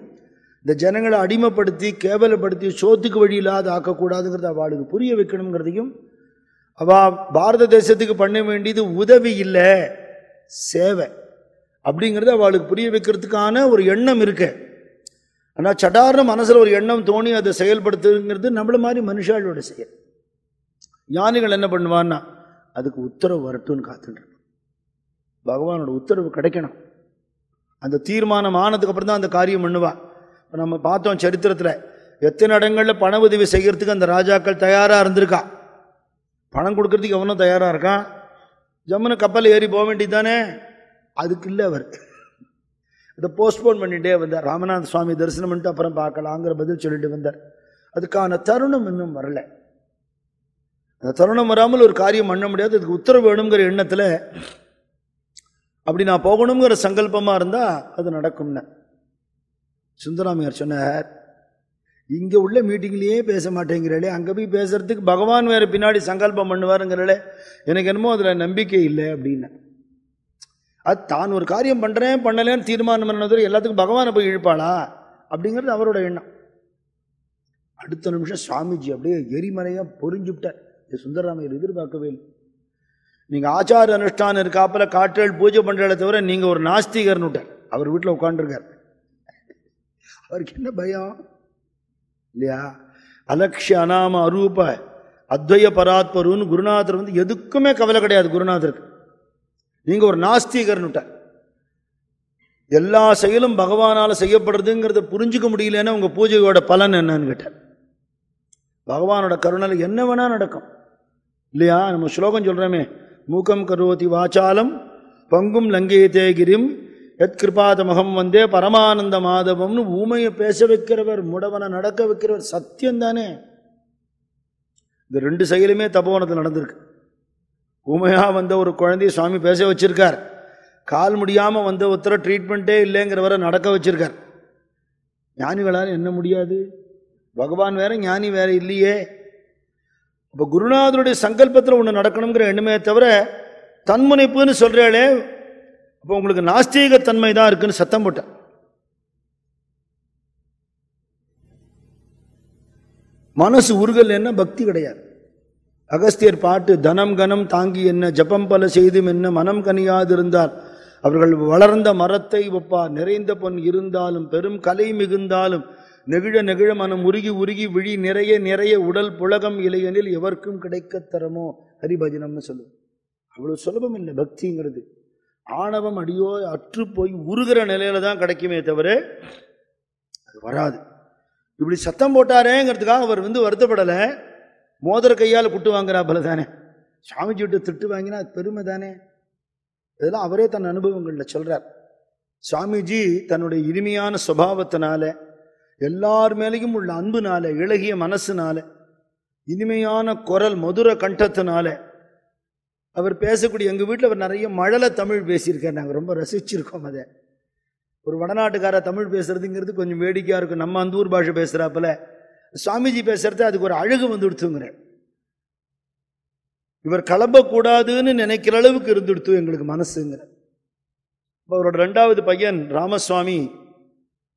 இந்த ஜனங்களை அடிமைப்படுத்தி கேவலப்படுத்தி சோத்துக்கு வழி இல்லாத ஆக்கக்கூடாதுங்கிறத அவளுக்கு புரிய வைக்கணுங்கிறதையும் அவ பாரத தேசத்துக்கு பண்ண வேண்டியது உதவி இல்லை சேவை. அப்படிங்கிறத அவளுக்கு புரிய வைக்கிறதுக்கான ஒரு எண்ணம் இருக்குது ஆனால் சடார்னு மனசில் ஒரு எண்ணம் தோணி அதை செயல்படுத்துங்கிறது நம்மள மாதிரி மனுஷாளோட செயல். ஞானிகள் என்ன பண்ணுவான்னா அதுக்கு உத்தரவு வரட்டும்னு காத்துட்டு பகவானோட உத்தரவு கிடைக்கணும். அந்த தீர்மானம் ஆனதுக்கு அப்புறம் தான் அந்த காரியம் பண்ணுவா. இப்போ நம்ம பார்த்தோம் சரித்திரத்தில் எத்தனை இடங்களில் பண உதவி செய்கிறதுக்கு அந்த ராஜாக்கள் தயாராக இருந்திருக்கா? பணம் கொடுக்கறதுக்கு எவனும் தயாராக இருக்கான்? ஜம்முன்னு கப்பல் ஏறி போக வேண்டியது தானே? அதுக்கு இல்லை அவர். அதை போஸ்ட்போன் பண்ணிட்டே வந்தார். ராமநாத சுவாமி தரிசனம் பண்ணிட்டு அப்புறம் பார்க்கலாங்கிற பதில் சொல்லிட்டு வந்தார். அதுக்கான தருணம் இன்னும் வரல. அந்த தருணம் வராமல் ஒரு காரியம் பண்ண முடியாது. அதுக்கு உத்தரவு வேணுங்கிற எண்ணத்தில் அப்படி நான் போகணுங்கிற சங்கல்பமாக இருந்தால் அது நடக்கும்னு. சுந்தராமியார் சொன்னார் இங்கே உள்ள மீட்டிங்லேயே பேச மாட்டேங்கிறாளே அங்கே போய் பேசுறதுக்கு பகவான் வேறு பின்னாடி சங்கல்பம் பண்ணுவாருங்கிறாளே எனக்கு என்னமோ அதில் நம்பிக்கை இல்லை அப்படின்னு அது தான் ஒரு காரியம் பண்ணுறேன் பண்ணலேன்னு தீர்மானம் பண்ணது எல்லாத்துக்கும் பகவானை போய் இழுப்பாளா? அப்படிங்கிறது அவரோட எண்ணம். அடுத்த நிமிஷம் சுவாமிஜி அப்படியே எரிமறையாக பொறிஞ்சுவிட்டார். இது சுந்தரராமையர் எதிர்பார்க்கவே இல்லை. நீங்கள் ஆச்சார அனுஷ்டானம் இருக்காப்பில் காற்றல் பூஜை பண்ணுறத தவிர நீங்கள் ஒரு நாஸ்திகர்னு விட்டார் அவர் வீட்டில் உட்காந்துருக்கார் அவருக்கு என்ன பயம்? இல்லையா? அலக்ஷ அனாம அரூப அத்வய பராத்பருன்னு குருநாதர் வந்து எதுக்குமே கவலை கிடையாது குருநாதருக்கு. நீங்கள் ஒரு நாஸ்திகர்னுட்டார். எல்லா செயலும் பகவானால் செய்யப்படுறதுங்கிறத புரிஞ்சுக்க முடியலன்னா உங்கள் பூஜையோட பலன் என்னன்னு கேட்டார். பகவானோட கருணையில் என்ன வேணால் நடக்கும். இல்லையா? நம்ம ஸ்லோகம் சொல்கிறோமே மூக்கம் கருவத்தி வாச்சாலம் பங்கும் லங்கேதே கிரிம் எத் கிருபாதமகம் வந்தே பரமானந்த மாதவம்னு ஊமையை பேச வைக்கிறவர் முடவனை நடக்க வைக்கிறவர் சத்தியம் தானே இந்த ரெண்டு செயலுமே தபோவனத்தில் நடந்திருக்கு. ஊமையாக வந்த ஒரு குழந்தைய சுவாமி பேச வச்சுருக்கார். கால் முடியாமல் வந்த ஒருத்தர ட்ரீட்மெண்ட்டே இல்லைங்கிறவரை நடக்க வச்சுருக்கார். ஞானிகளால் என்ன முடியாது? பகவான் வேற ஞானி வேற இல்லையே. இப்போ குருநாதருடைய சங்கல்பத்தில் ஒன்று நடக்கணுங்கிற எண்ணமே தவிர தன்முனைப்புன்னு சொல்கிறாளே அப்போ உங்களுக்கு நாஸ்தீகத்தன்மை தான் இருக்குன்னு சத்தம் போட்டேன் மனசு உருகல் என்ன பக்தி கிடையாது. அகஸ்தியர் பாட்டு தனம் கனம் தாங்கி என்ன ஜபம் பல செய்தும் என்ன மனம் கனியாதிருந்தார். அவர்கள் வளர்ந்த மரத்தை ஒப்பார் நிறைந்த பொன் இருந்தாலும் பெரும் கலை மிகுந்தாலும் நெகிழ நெகிழ மனம் உருகி உருகி விழி நிறைய நிறைய உடல் புலகம் இலையனில் எவர்க்கும் கிடைக்கத் தரமோ? ஹரிபஜனம்னு சொல்லுவோம் அவ்வளோ சுலபம் இல்லை பக்திங்கிறது. ஆணவம் அடியோ அற்று போய் உருகிற நிலையில தான் கிடைக்குமே தவிர அது வராது. இப்படி சத்தம் போட்டாரேங்கிறதுக்காக அவர் வந்து வருத்தப்படலை. மோதிர கையால் குட்டு வாங்குறாப்புல தானே சாமிஜி விட்டு திட்டு வாங்கினா அது பெருமை தானே? இதெல்லாம் அவரே தன் அனுபவங்களில் சொல்கிறார் சுவாமிஜி தன்னுடைய இனிமையான சுபாவத்தினால எல்லார் மேலேயும் உள்ள அன்புனால இளகிய மனசுனால இனிமையான குரல் மதுர கண்டத்தினால அவர் பேசக்கூடிய எங்கள் வீட்டில் அவர் நிறைய மழலை தமிழ் பேசியிருக்கார். நாங்கள் ரொம்ப ரசிச்சிருக்கோம் அதை. ஒரு வடநாட்டுக்கார தமிழ் பேசுறதுங்கிறது கொஞ்சம் வேடிக்கையாக இருக்கும். நம்ம அந்த ஊர் பாஷை பேசுகிறாப்புல சுவாமிஜி பேசுறது அதுக்கு ஒரு அழகு வந்து இவர் கிளம்பக்கூடாதுன்னு நினைக்கிற அளவுக்கு இருந்துடுத்து எங்களுக்கு மனசுங்கிற இப்போ அவரோட ரெண்டாவது பையன் ராமசுவாமி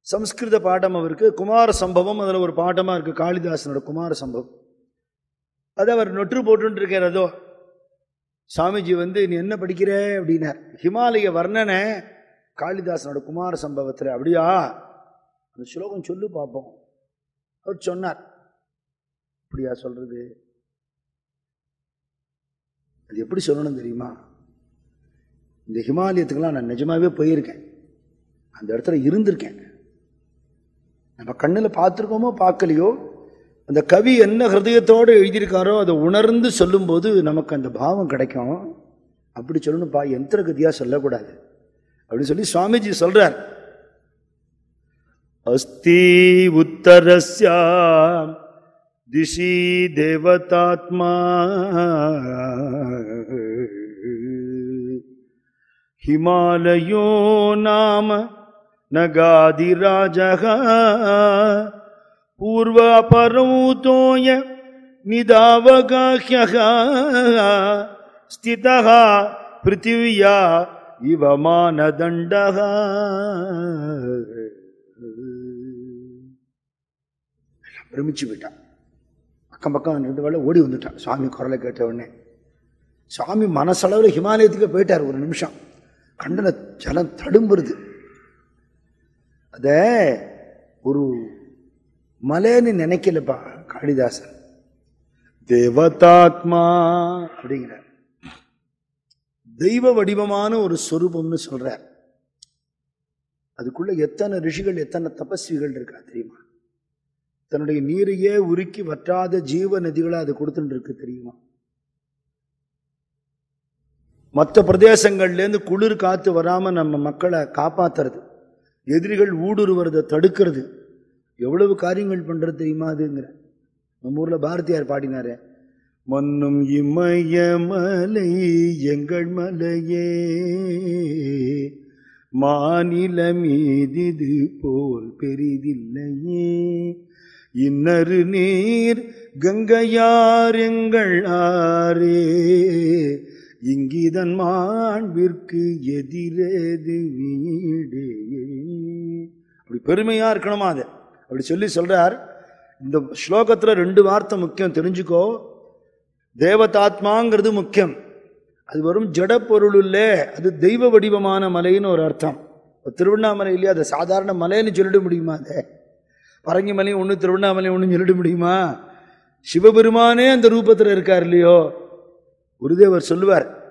சம்ஸ்கிருத பாடம் அவருக்கு குமார சம்பவம் அதில் ஒரு பாட்டமாக இருக்குது காளிதாசனோட குமார சம்பவம். அது அவர் நொற்று போட்டுருக்கிறதோ அதோ. சாமிஜி வந்து நீ என்ன படிக்கிற? அப்படின்னார். ஹிமாலய வர்ணனை காளிதாசனோட குமார சம்பவத்தில் அப்படியா? அந்த ஸ்லோகம் சொல்லு பார்ப்போம் அவர் சொன்னார். அப்படியா சொல்றது? அது எப்படி சொல்லணும் தெரியுமா? இந்த ஹிமாலயத்துக்கெல்லாம் நான் நிஜமாவே போயிருக்கேன். அந்த இடத்துல இருந்திருக்கேன். நம்ம கண்ணில் பார்த்துருக்கோமோ பார்க்கலையோ? அந்த கவி என்ன ஹிருதயத்தோடு எழுதியிருக்காரோ அதை உணர்ந்து சொல்லும்போது நமக்கு அந்த பாவம் கிடைக்கும். அப்படி சொல்லணும்ப்பா எந்திரகதியாக சொல்லக்கூடாது. அப்படின்னு சொல்லி சுவாமிஜி சொல்கிறார் دش درتا ہلام گراج پو میدو گھتیا பிரமிச்சு விட்டான் அக்கம் பக்கம் இருந்தவள ஓடி வந்துட்டான். சுவாமி குரலை கேட்ட உடனே. சுவாமி மனசளவில் ஹிமாலயத்துக்கு போயிட்டார் ஒரு நிமிஷம். கண்டன ஜலம் தடும்புறது. அத ஒரு மலைன்னு நினைக்கலப்பா காளிதாசன். தேவதாத்மா அப்படிங்கிறார். தெய்வ வடிவமான ஒரு சொரூபம்னு சொல்றார். அதுக்குள்ள எத்தனை ரிஷிகள் எத்தனை தபஸ்விகள் இருக்கா தெரியுமா? தன்னுடைய நீரையே உருக்கி வற்றாத ஜீவ நதிகளை அது கொடுத்துட்டு இருக்கு தெரியுமா? மற்ற பிரதேசங்கள்லேருந்து குளிர் காத்து வராமல் நம்ம மக்களை காப்பாத்துறது எதிரிகள் ஊடுருவறதை தடுக்கிறது. எவ்வளவு காரியங்கள் பண்ணுறது தெரியுமா அதுங்கிற. நம்ம ஊரில் பாரதியார் பாடினாரு மன்னும் இமயமலை எங்கள் மலையே மாநில மீதிது போல் பெரிதில்லையே இன்னரு நீர் கங்கையார் எங்கள் ஆரே இங்கிதன் மாண்பிற்கு எதிரேது வீடே. அப்படி பெருமையா இருக்கணுமா அது? அப்படி சொல்லி சொல்றார். இந்த ஸ்லோகத்துல ரெண்டு வார்த்தை முக்கியம் தெரிஞ்சுக்கோ. தேவதாத்மாங்கிறது முக்கியம். அது வெறும் ஜட பொருள் அது தெய்வ வடிவமான மலைன்னு ஒரு அர்த்தம். திருவண்ணாமலை இல்லையா? அதை சாதாரண மலைன்னு சொல்லிட முடியுமா அதை? பரங்கி ஒன்று திருவண்ணாமலை ஒன்று சொல்லிட முடியுமா? சிவபெருமானே அந்த ரூபத்தில் இருக்கார் இல்லையோ? குருதேவர் சொல்லுவார்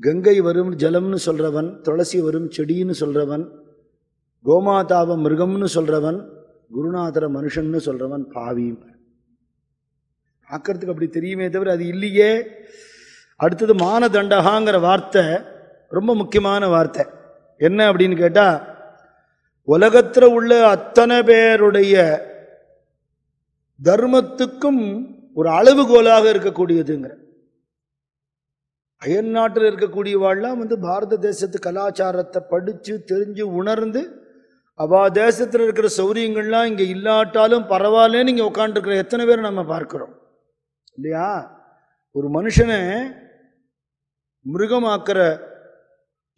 கங்கை வரும் ஜலம்னு சொல்கிறவன் துளசி வரும் செடின்னு சொல்கிறவன் கோமாதாவ மிருகம்னு சொல்கிறவன் குருநாதர மனுஷன்னு சொல்கிறவன் பாவியும் பார்க்கறதுக்கு அப்படி தெரியுமே தவிர அது இல்லையே. அடுத்தது மானதண்டகாங்கிற வார்த்தை ரொம்ப முக்கியமான வார்த்தை. என்ன அப்படின்னு கேட்டால் உலகத்தில் உள்ள அத்தனை பேருடைய தர்மத்துக்கும் ஒரு அளவுகோலாக இருக்கக்கூடியதுங்கிற. அயன் நாட்டில் இருக்கக்கூடியவாள்லாம் வந்து பாரத தேசத்து கலாச்சாரத்தை படித்து தெரிஞ்சு உணர்ந்து அவா தேசத்தில் இருக்கிற சௌரியங்கள்லாம் இங்கே இல்லாட்டாலும் பரவாயில்லன்னு இங்கே உட்காந்துருக்கிற எத்தனை பேர் நம்ம பார்க்குறோம்? இல்லையா? ஒரு மனுஷனை மிருகமாக்குற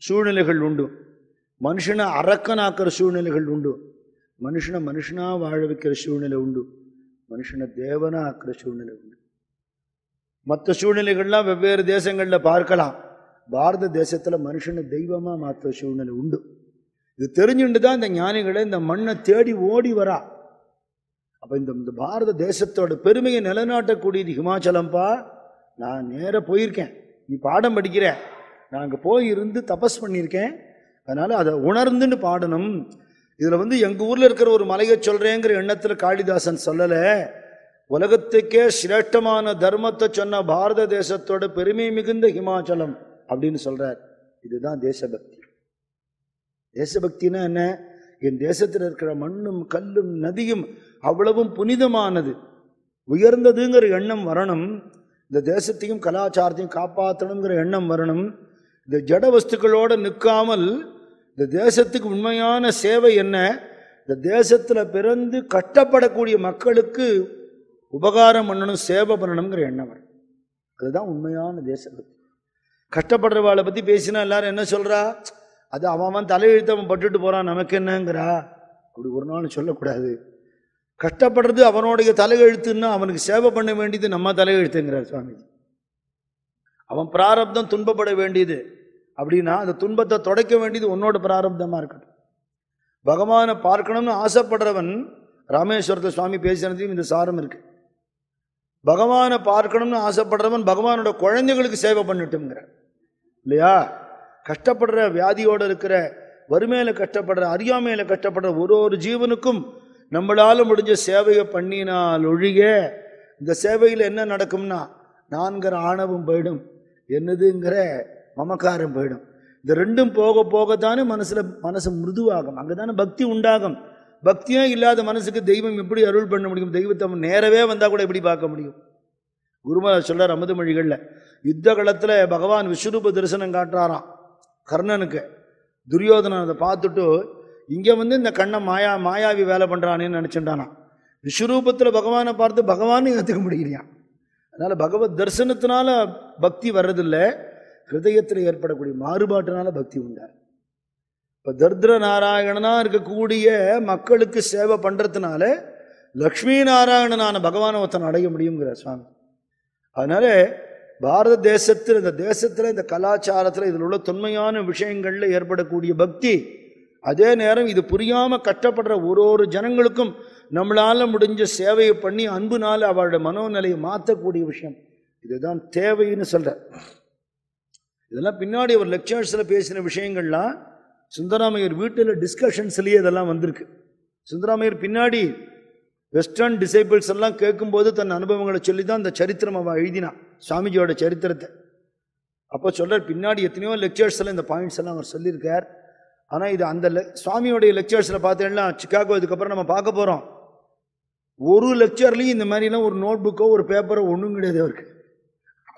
சூழ்நிலைகள் உண்டு. மனுஷனை அரக்கனாக்கிற சூழ்நிலைகள் உண்டு. மனுஷனை மனுஷனாக வாழ வைக்கிற சூழ்நிலை உண்டு. மனுஷனை தேவனாக ஆக்கிற சூழ்நிலை உண்டு. மற்ற சூழ்நிலைகள்லாம் வெவ்வேறு தேசங்களில் பார்க்கலாம். பாரத தேசத்தில் மனுஷனை தெய்வமாக மாற்ற சூழ்நிலை உண்டு. இது தெரிஞ்சுட்டு தான் இந்த ஞானிகளை இந்த மண்ணை தேடி ஓடி வரா. அப்போ இந்த இந்த பாரத தேசத்தோட பெருமையை நிலைநாட்டக்கூடியது ஹிமாச்சலம்பா நான் நேராக போயிருக்கேன். நீ பாடம் படிக்கிற. நான் அங்கே போய் இருந்து தபஸ் பண்ணியிருக்கேன். அதனால் அதை உணர்ந்துன்னு பாடணும். இதில் வந்து எங்கள் ஊரில் இருக்கிற ஒரு மலையை சொல்கிறேங்கிற எண்ணத்தில் காளிதாசன் சொல்லலை. உலகத்துக்கே சிரேஷ்டமான தர்மத்தை சொன்ன பாரத தேசத்தோட பெருமை மிகுந்த ஹிமாச்சலம் அப்படின்னு சொல்கிறார் இதுதான் தேசபக்தி. தேசபக்தினா என்ன? என் தேசத்தில் இருக்கிற மண்ணும் கல்லும் நதியும் அவ்வளவும் புனிதமானது. உயர்ந்ததுங்கிற எண்ணம் வரணும். இந்த தேசத்தையும் கலாச்சாரத்தையும் காப்பாற்றணுங்கிற எண்ணம் வரணும். இந்த ஜட வஸ்துக்களோட நிற்காமல் இந்த தேசத்துக்கு உண்மையான சேவை என்ன? இந்த தேசத்தில் பிறந்து கஷ்டப்படக்கூடிய மக்களுக்கு உபகாரம் பண்ணணும் சேவை பண்ணணுங்கிற எண்ணம் வரும். அதுதான் உண்மையான தேசபக்தி கஷ்டப்படுறவாளை பற்றி பேசினா எல்லாரும் என்ன சொல்கிறா அது அவன் அவன் தலையெழுத்து அவன் பட்டுட்டு போகிறான் நமக்கு என்னங்கிறா? அப்படி ஒரு நாள் சொல்லக்கூடாது. கஷ்டப்படுறது அவனுடைய தலையெழுத்துன்னா அவனுக்கு சேவை பண்ண வேண்டியது நம்ம தலையெழுத்துங்கிறார் சுவாமிஜி. அவன் பிராரப்தம் துன்பப்பட வேண்டியது. அப்படின்னா அந்த துன்பத்தை தொடக்க வேண்டியது உன்னோட பிராரப்தமாக இருக்கட்டும். பகவானை பார்க்கணும்னு ஆசைப்படுறவன் ராமேஸ்வரத்தில் சுவாமி பேசினதையும் இந்த சாரம் இருக்குது பகவானை பார்க்கணும்னு ஆசைப்படுறவன் பகவானோட குழந்தைகளுக்கு சேவை பண்ணட்டும்ங்கிறார் இல்லையா? கஷ்டப்படுற வியாதியோடு இருக்கிற வறுமையில் கஷ்டப்படுற அறியாமையில் கஷ்டப்படுற ஒரு ஒரு ஜீவனுக்கும் நம்மளால் முடிஞ்ச சேவையை பண்ணினால் ஒழிய இந்த சேவையில் என்ன நடக்கும்னா நான்கிற ஆணவம் போயிடும். என்னதுங்கிற மமக்காரம் போயிடும். இந்த ரெண்டும் போக போக தானே மனசு மிருதுவாகும். அங்கதானே பக்தி உண்டாகும். பக்தியே இல்லாத மனசுக்கு தெய்வம் எப்படி அருள் பண்ண முடியும்? தெய்வத்தை நேரவே வந்தால் கூட எப்படி பார்க்க முடியும்? குருமா சொல்கிறார் அமுது மொழிகளில் யுத்த காலத்தில் பகவான் விஸ்வரூப தரிசனம் காட்டுறாராம் கர்ணனுக்கு. துரியோதனன் அதை பார்த்துட்டு இங்கே வந்து இந்த கண்ணை மாயா மாயாவி வேலை பண்ணுறானேன்னு நினச்சிட்டானான் விஸ்வரூபத்தில் பகவானை பார்த்து பகவானும் ஏற்றுக்க முடியலையாம். அதனால் பகவத் தரிசனத்தினால பக்தி வர்றதில்லை ஹிருதயத்தில் ஏற்படக்கூடிய மாறுபாட்டினால பக்தி உண்டார். இப்போ தர்திர நாராயணனாக இருக்கக்கூடிய மக்களுக்கு சேவை பண்ணுறதுனால லக்ஷ்மி நாராயணனான பகவானை ஒருத்தன் அடைய முடியுங்கிற சுவாமி. அதனால பாரத தேசத்தில் இந்த தேசத்தில் இந்த கலாச்சாரத்தில் இதில் உள்ள தொன்மையான விஷயங்களில் ஏற்படக்கூடிய பக்தி அதே நேரம் இது புரியாமல் கஷ்டப்படுற ஒரு ஒரு ஜனங்களுக்கும் நம்மளால் முடிஞ்ச சேவையை பண்ணி அன்புனால் அவளோட மனோநிலையை மாற்றக்கூடிய விஷயம். இதுதான் தேவைன்னு சொல்ற. இதெல்லாம் பின்னாடி ஒரு லெக்சர்ஸில் பேசின விஷயங்கள்லாம் சுந்தராமையர் வீட்டில் டிஸ்கஷன்ஸ்லேயே இதெல்லாம் வந்திருக்கு. சுந்தராமையர் பின்னாடி வெஸ்டர்ன் டிசைபிள்ஸ் எல்லாம் கேட்கும்போது தன் அனுபவங்களை சொல்லி தான் அந்த சரித்திரம் அவன் எழுதினான் சுவாமிஜியோட சரித்திரத்தை. அப்போ சொல்கிறார் பின்னாடி எத்தனையோ லெக்சர்ஸில் இந்த பாயிண்ட்ஸ் எல்லாம் அவர் சொல்லியிருக்கார். ஆனால் இது அந்த சுவாமியோடைய லெக்சர்ஸில் பார்த்தேன்னா சிக்காகோ இதுக்கப்புறம் நம்ம பார்க்க போகிறோம் ஒரு லெக்சர்லையும் இந்த மாதிரிலாம் ஒரு நோட் புக்கோ ஒரு பேப்பரோ ஒன்றும் கிடையாது அவருக்கு.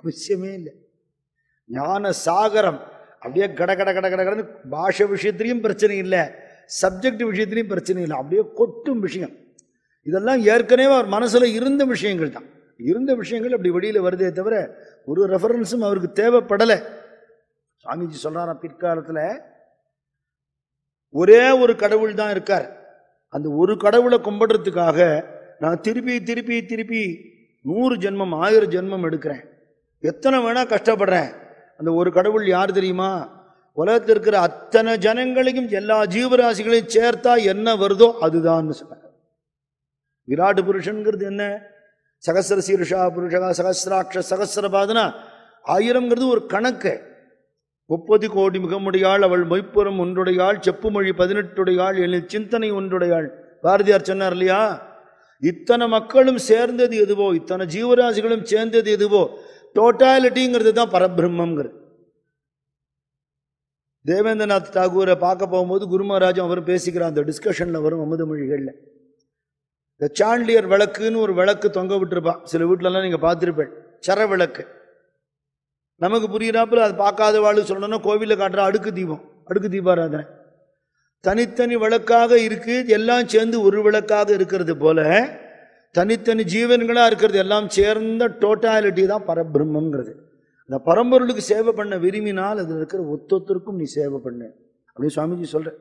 அவசியமே இல்லை. ஞான சாகரம். அப்படியே கட கட கட கட கடன்னு பாஷை விஷயத்துலையும் பிரச்சனை இல்லை. சப்ஜெக்ட் விஷயத்துலையும் பிரச்சனை இல்லை. அப்படியே கொட்டும் விஷயம். இதெல்லாம் ஏற்கனவே அவர் மனசில் இருந்த விஷயங்கள் தான். இருந்த விஷயங்கள் அப்படி வெளியில் வருதே தவிர ஒரு ரெஃபரன்ஸும் அவருக்கு தேவைப்படலை. சுவாமிஜி சொல்கிறாராம் பிற்காலத்தில் ஒரே ஒரு கடவுள் தான் இருக்கார். அந்த ஒரு கடவுளை கும்பிடுறதுக்காக நான் திருப்பி திருப்பி திருப்பி நூறு ஜென்மம் ஆயிரம் ஜென்மம் எடுக்கிறேன். எத்தனை வேணால் கஷ்டப்படுறேன். அந்த ஒரு கடவுள் யார் தெரியுமா? உலகத்தில் இருக்கிற அத்தனை ஜனங்களையும் எல்லா ஜீவராசிகளையும் சேர்த்தா என்ன வருதோ அதுதான் சொன்னார் விராட் புருஷன்கிறது என்ன? சகசிர சீருஷா புருஷகா சகசிராட்ச சகசிரபாதனா? ஆயிரம்ங்கிறது ஒரு கணக்கு. முப்பது கோடி முகமுடையாள் அவள் மொய்ப்புறம் ஒன்றுடையாள் செப்புமொழி பதினெட்டுடையாள் என சிந்தனை ஒன்றுடையாள். பாரதியார் சொன்னார் இல்லையா? இத்தனை மக்களும் சேர்ந்தது எதுவோ இத்தனை ஜீவராசிகளும் சேர்ந்தது எதுவோ டோட்டாலிட்டிங்கிறது தான் பரபிரம்மங்கிறது தேவேந்திரநாத் தாகூரை பார்க்க போகும்போது குருமராஜன் அவர் பேசிக்கிறார் அந்த டிஸ்கஷனில் வரும் அமுத மொழிகளில். இந்த சாண்டியர் விளக்குன்னு ஒரு விளக்கு தொங்க விட்டுருப்பான். சில வீட்டிலலாம் நீங்கள் பார்த்துருப்பேன் சர விளக்கு. நமக்கு புரியுறாப்புல அது பார்க்காத வாழ் சொல்லணும்னா கோவிலில் காட்டுற அடுக்கு தீபம் அடுக்கு தீபாராதனை. தனித்தனி விளக்காக இருக்குது எல்லாம் சேர்ந்து ஒரு விளக்காக இருக்கிறது போல தனித்தனி ஜீவன்களாக இருக்கிறது எல்லாம் சேர்ந்த டோட்டாலிட்டி தான் பரபிரம்மங்கிறது அந்த பரம்பொருளுக்கு சேவை பண்ண விரும்பினால் அதில் இருக்கிற ஒத்தொத்தருக்கும் நீ சேவை பண்ணு. அப்படின்னு சுவாமிஜி சொல்கிற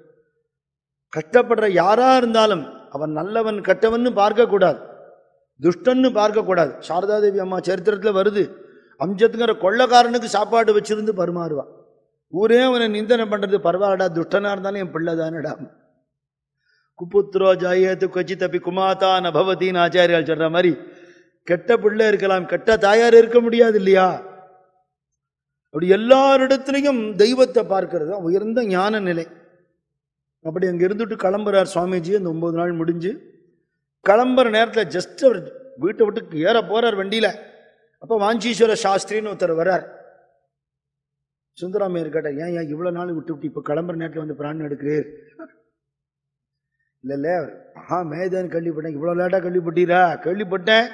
கஷ்டப்படுற யாராக இருந்தாலும் அவன் நல்லவன் கெட்டவன் பார்க்கக்கூடாது. துஷ்டன்னு பார்க்கக்கூடாது. சாரதாதேவி அம்மா சரித்திரத்தில் வருது. அம்ஜத்துங்கிற கொள்ளக்காரனுக்கு சாப்பாடு வச்சிருந்து பருமாறுவான் ஊரே அவனை நிந்தனை பண்ணுறது பரவாயில்லடா துஷ்டனா இருந்தாலும் என் பிள்ளை தானடா. குப்புத்ரோ ஜாயத்து கொச்சி தப்பி குமாதா நபவதின்னு ஆச்சாரியால் சொல்கிற மாதிரி கெட்ட பிள்ளை இருக்கலாம் கெட்ட தாயார் இருக்க முடியாது இல்லையா? அப்படி எல்லாரிடத்துலையும் தெய்வத்தை பார்க்கறது தான் உயர்ந்த ஞான நிலை. அப்படி அங்கே இருந்துட்டு கிளம்புறார் சுவாமிஜி அந்த ஒம்பது நாள் முடிஞ்சு. கிளம்புற நேரத்தில் ஜஸ்ட் அவர் வீட்டை விட்டு ஏற போகிறார் வண்டியில். அப்போ வாஞ்சீஸ்வர சாஸ்திரின்னு ஒருத்தர் வர்றார். சுந்தராமையர் கேட்டார் ஏன் ஏன் இவ்வளோ நாள் விட்டு விட்டு இப்போ கிளம்புற நேரத்தில் வந்து பிராணம் எடுக்கிறீர்? இல்லை இல்லை ஆஹா மேதான் கேள்விப்பட்டேன். இவ்வளோ லேட்டாக கேள்விப்பட்டீரா? கேள்விப்பட்டேன்.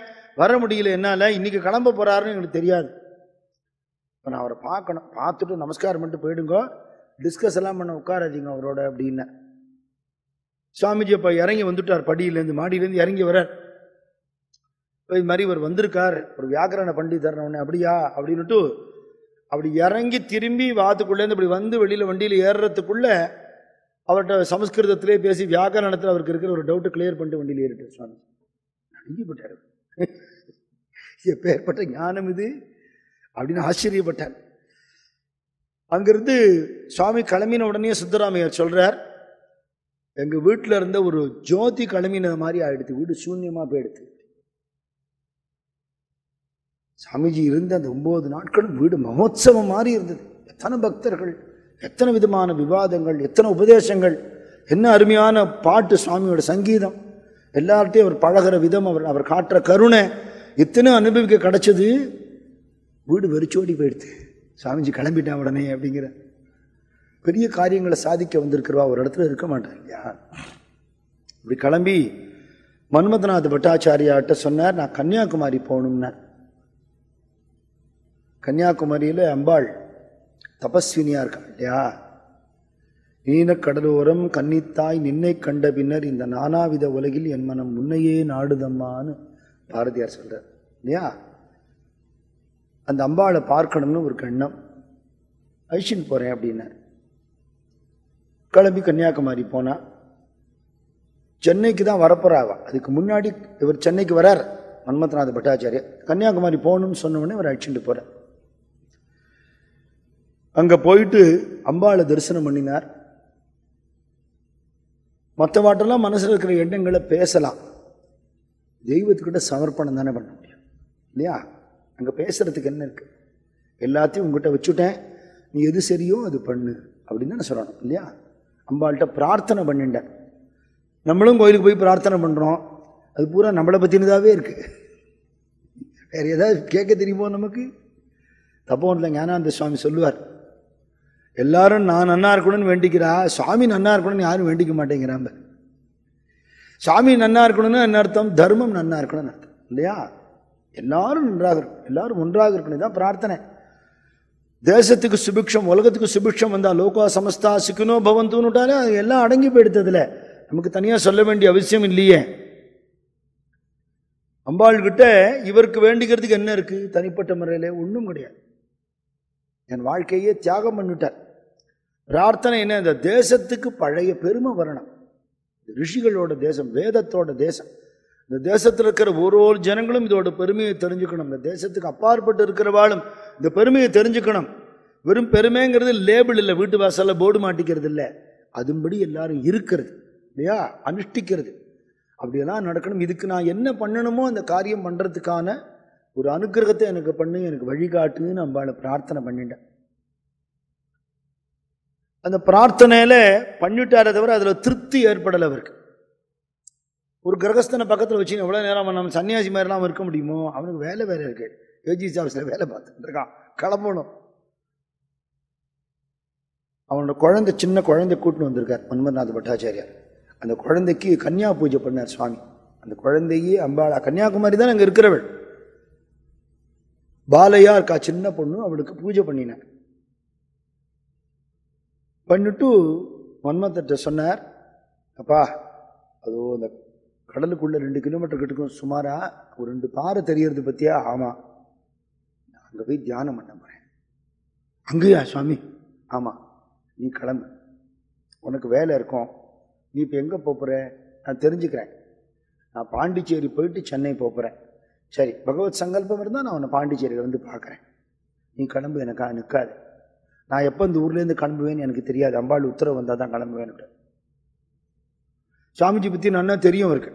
வர முடியல என்னால். இன்றைக்கி கிளம்ப போகிறாருன்னு எனக்கு தெரியாது. இப்போ நான் அவரை பார்க்கணும். பார்த்துட்டு நமஸ்காரம் பண்ணிட்டு போயிடுங்கோ. டிஸ்கஸ் எல்லாம் பண்ண உட்காராதீங்க அவரோட அப்படின்னு சுவாமிஜி அப்போ இறங்கி வந்துட்டார் படியிலேருந்து. மாடியிலேருந்து இறங்கி வரார் இது மாதிரி இவர் வந்திருக்கார். ஒரு வியாக்கரண பண்டிதர் உடனே அப்படியா? அப்படின்னுட்டு அப்படி இறங்கி திரும்பி வாத்துக்குள்ளேருந்து இப்படி வந்து வெளியில் வண்டியில் ஏறுறதுக்குள்ளே அவர்கிட்ட சமஸ்கிருதத்திலே பேசி வியாகரணத்தில் அவருக்கு இருக்கிற ஒரு டவுட்டு கிளியர் பண்ணிட்டு வண்டியில் ஏறிட்டு சுவாமி. அடங்கிப்பட்டார் எப்பேற்பட்ட ஞானம் இது? அப்படின்னு ஆச்சரியப்பட்டார். அங்கிருந்து சுவாமி கிளம்பின உடனே சித்தராமையர் சொல்கிறார் எங்கள் வீட்டில் இருந்த ஒரு ஜோதி கிளம்பினது மாதிரி ஆகிடுது வீடு சூன்யமாக போயிடுது சாமிஜி இருந்த அந்த ஒம்பது நாட்களும் வீடு மகோத்சவம் மாதிரி இருந்தது. எத்தனை பக்தர்கள் எத்தனை விதமான விவாதங்கள் எத்தனை உபதேசங்கள் என்ன அருமையான பாட்டு சுவாமியோட சங்கீதம். எல்லார்ட்டையும் அவர் பழகிற விதம் அவர் அவர் காட்டுற கருணை இத்தனை அனுபவிக்க கிடச்சது. வீடு வெறிச்சோடி போயிடுது. சாமிஜி கிளம்பிட்டான் உடனே அப்படிங்கிற. பெரிய காரியங்களை சாதிக்க வந்திருக்கிறவா ஒரு இடத்துல இருக்க மாட்டான் இல்லையா? இப்படி கிளம்பி மன்மதநாத் பட்டாச்சாரியாட்ட சொன்னார் நான் கன்னியாகுமரி போகணும்னார். கன்னியாகுமரியில் அம்பாள் தபஸ்வினியா இருக்கா இல்லையா? நீன கடலோரம் கன்னித்தாய் நின்னை கண்ட பின்னர் இந்த நானாவித உலகில் என் மனம் முன்னையே நாடுதம்மான்னு பாரதியார் சொல்கிறார் இல்லையா? அந்த அம்பாளை பார்க்கணும்னு ஒரு கண்ணம். ஐஷின் போகிறேன் அப்படின்னார் கிளம்பி கன்னியாகுமரி போனால் சென்னைக்கு தான் வரப்போறாவா? அதுக்கு முன்னாடி இவர் சென்னைக்கு வரார் மன்மத்நாத பட்டாச்சாரியர். கன்னியாகுமரி போகணும்னு சொன்ன உடனே இவர் அழிச்சுட்டு போகிறார் அங்கே போயிட்டு அம்பாளை தரிசனம் பண்ணினார். மற்றவாட்டெல்லாம் மனசில் இருக்கிற எண்ணங்களை பேசலாம். தெய்வத்துக்கிட்ட சமர்ப்பணம் தானே பண்ண முடியும். இல்லையா? அங்கே பேசுறதுக்கு என்ன இருக்கு? எல்லாத்தையும் உங்ககிட்ட வச்சுட்டேன். நீ எது சரியோ அது பண்ணு அப்படின்னு தானே சொல்லணும். இல்லையா? அம்பாள்கிட்ட பிரார்த்தனை பண்ணிட்டேன். நம்மளும் கோயிலுக்கு போய் பிரார்த்தனை பண்ணுறோம் அது பூரா நம்மளை பற்றினதாகவே இருக்கு. வேறு ஏதாவது கேட்க தெரியுமோ நமக்கு? தப்போ இல்லை ஞானானந்த சுவாமி சொல்லுவார். எல்லாரும் நான் நன்னா இருக்கணும்னு வேண்டிக்கிறா சுவாமி நன்னா இருக்கணும்னு யாரும் வேண்டிக்க மாட்டேங்கிறாங்க சாமி நன்னா இருக்கணும்னு என்ன அர்த்தம்? தர்மம் நன்னா இருக்கணும்னு அர்த்தம் இல்லையா? எல்லாரும் நன்றாக இருக்கணும் எல்லாரும் ஒன்றாக இருக்கணும் தான் பிரார்த்தனை. தேசத்துக்கு சுபிக்ஷம் உலகத்துக்கு சுபிக்ஷம் வந்தால் லோகா சமஸ்தா சிக்குனோ பவந்தூன்னுட்டாலே அது எல்லாம் அடங்கி போயிடுத்ததுல. நமக்கு தனியாக சொல்ல வேண்டிய அவசியம் இல்லையே. அம்பாள் கிட்ட இவருக்கு வேண்டிக்கிறதுக்கு என்ன இருக்குது தனிப்பட்ட முறையில் ஒன்றும் கிடையாது. என் வாழ்க்கையே தியாகம் பண்ணிட்டார். பிரார்த்தனை என்ன? இந்த தேசத்துக்கு பழைய பெருமை வரணும். ரிஷிகளோட தேசம் வேதத்தோட தேசம். இந்த தேசத்தில் இருக்கிற ஒரு ஒரு ஜனங்களும் இதோட பெருமையை தெரிஞ்சுக்கணும். இந்த தேசத்துக்கு அப்பாற்பட்டு இருக்கிறவாளும் இந்த பெருமையை தெரிஞ்சுக்கணும். வெறும் பெருமைங்கிறது லேபிள் இல்லை வீட்டு வாசலில் போர்டு மாட்டிக்கிறது இல்லை. அதுபடி எல்லாரும் இருக்கிறது இல்லையா? அனுஷ்டிக்கிறது. அப்படியெல்லாம் நடக்கணும். இதுக்கு நான் என்ன பண்ணணுமோ அந்த காரியம் பண்ணுறதுக்கான ஒரு அனுக்கிரகத்தை எனக்கு பண்ணி எனக்கு வழிகாட்டுன்னு நம்மளை பிரார்த்தனை பண்ணிட்டேன். அந்த பிரார்த்தனையில் பண்ணிட்டாரே தவிர அதில் திருப்தி ஏற்படலை அவருக்கு. ஒரு கிரகஸ்தனை பக்கத்தில் வச்சு எவ்வளோ நேரம் நம்ம சன்னியாசி மாதிரிலாம் இருக்க முடியுமோ? அவனுக்கு வேலை வேலை இருக்குது ஏஜிசி ஆஃபீஸில் வேலை பார்த்துட்டு இருக்கான். கிளம்பணும். அவனோட குழந்தை சின்ன குழந்தை கூட்டின்னு வந்திருக்கார் மன்மர்நாத் பட்டாச்சாரியார். அந்த குழந்தைக்கு கன்னியா பூஜை பண்ணார் சுவாமி. அந்த குழந்தையே அம்பாளா கன்னியாகுமரி தான் அங்கே இருக்கிறவள். பாலையா இருக்கா சின்ன பொண்ணு அவளுக்கு பூஜை பண்ணினேன் பண்ணிட்டு மன்மத்திட்ட சொன்னார் அப்பா அதோ அந்த கடலுக்குள்ளே ரெண்டு கிலோமீட்டர் கிட்டக்கும் சுமாராக ஒரு ரெண்டு பாறை தெரியறது பற்றியா ஆமாம் நான் அங்கே போய் தியானம் பண்ண போகிறேன் அங்கேயா சுவாமி? ஆமாம் நீ கிளம்பு. உனக்கு வேலை இருக்கும். நீ இப்போ எங்கே போகிற நான் தெரிஞ்சுக்கிறேன். நான் பாண்டிச்சேரி போயிட்டு சென்னை போகிறேன் சரி பகவத் சங்கல்பம் இருந்தால் நான் உன்னை பாண்டிச்சேரியில் வந்து பார்க்குறேன் நீ கிளம்பு எனக்கா நிற்காது நான் எப்போ இந்த ஊர்லேருந்து கிளம்புவேன்னு எனக்கு தெரியாது. அம்பாள் உத்தரவு வந்தால் தான் கிளம்புவேன்ட்டு. சுவாமிஜி பற்றி நன்னா தெரியும் இருக்கு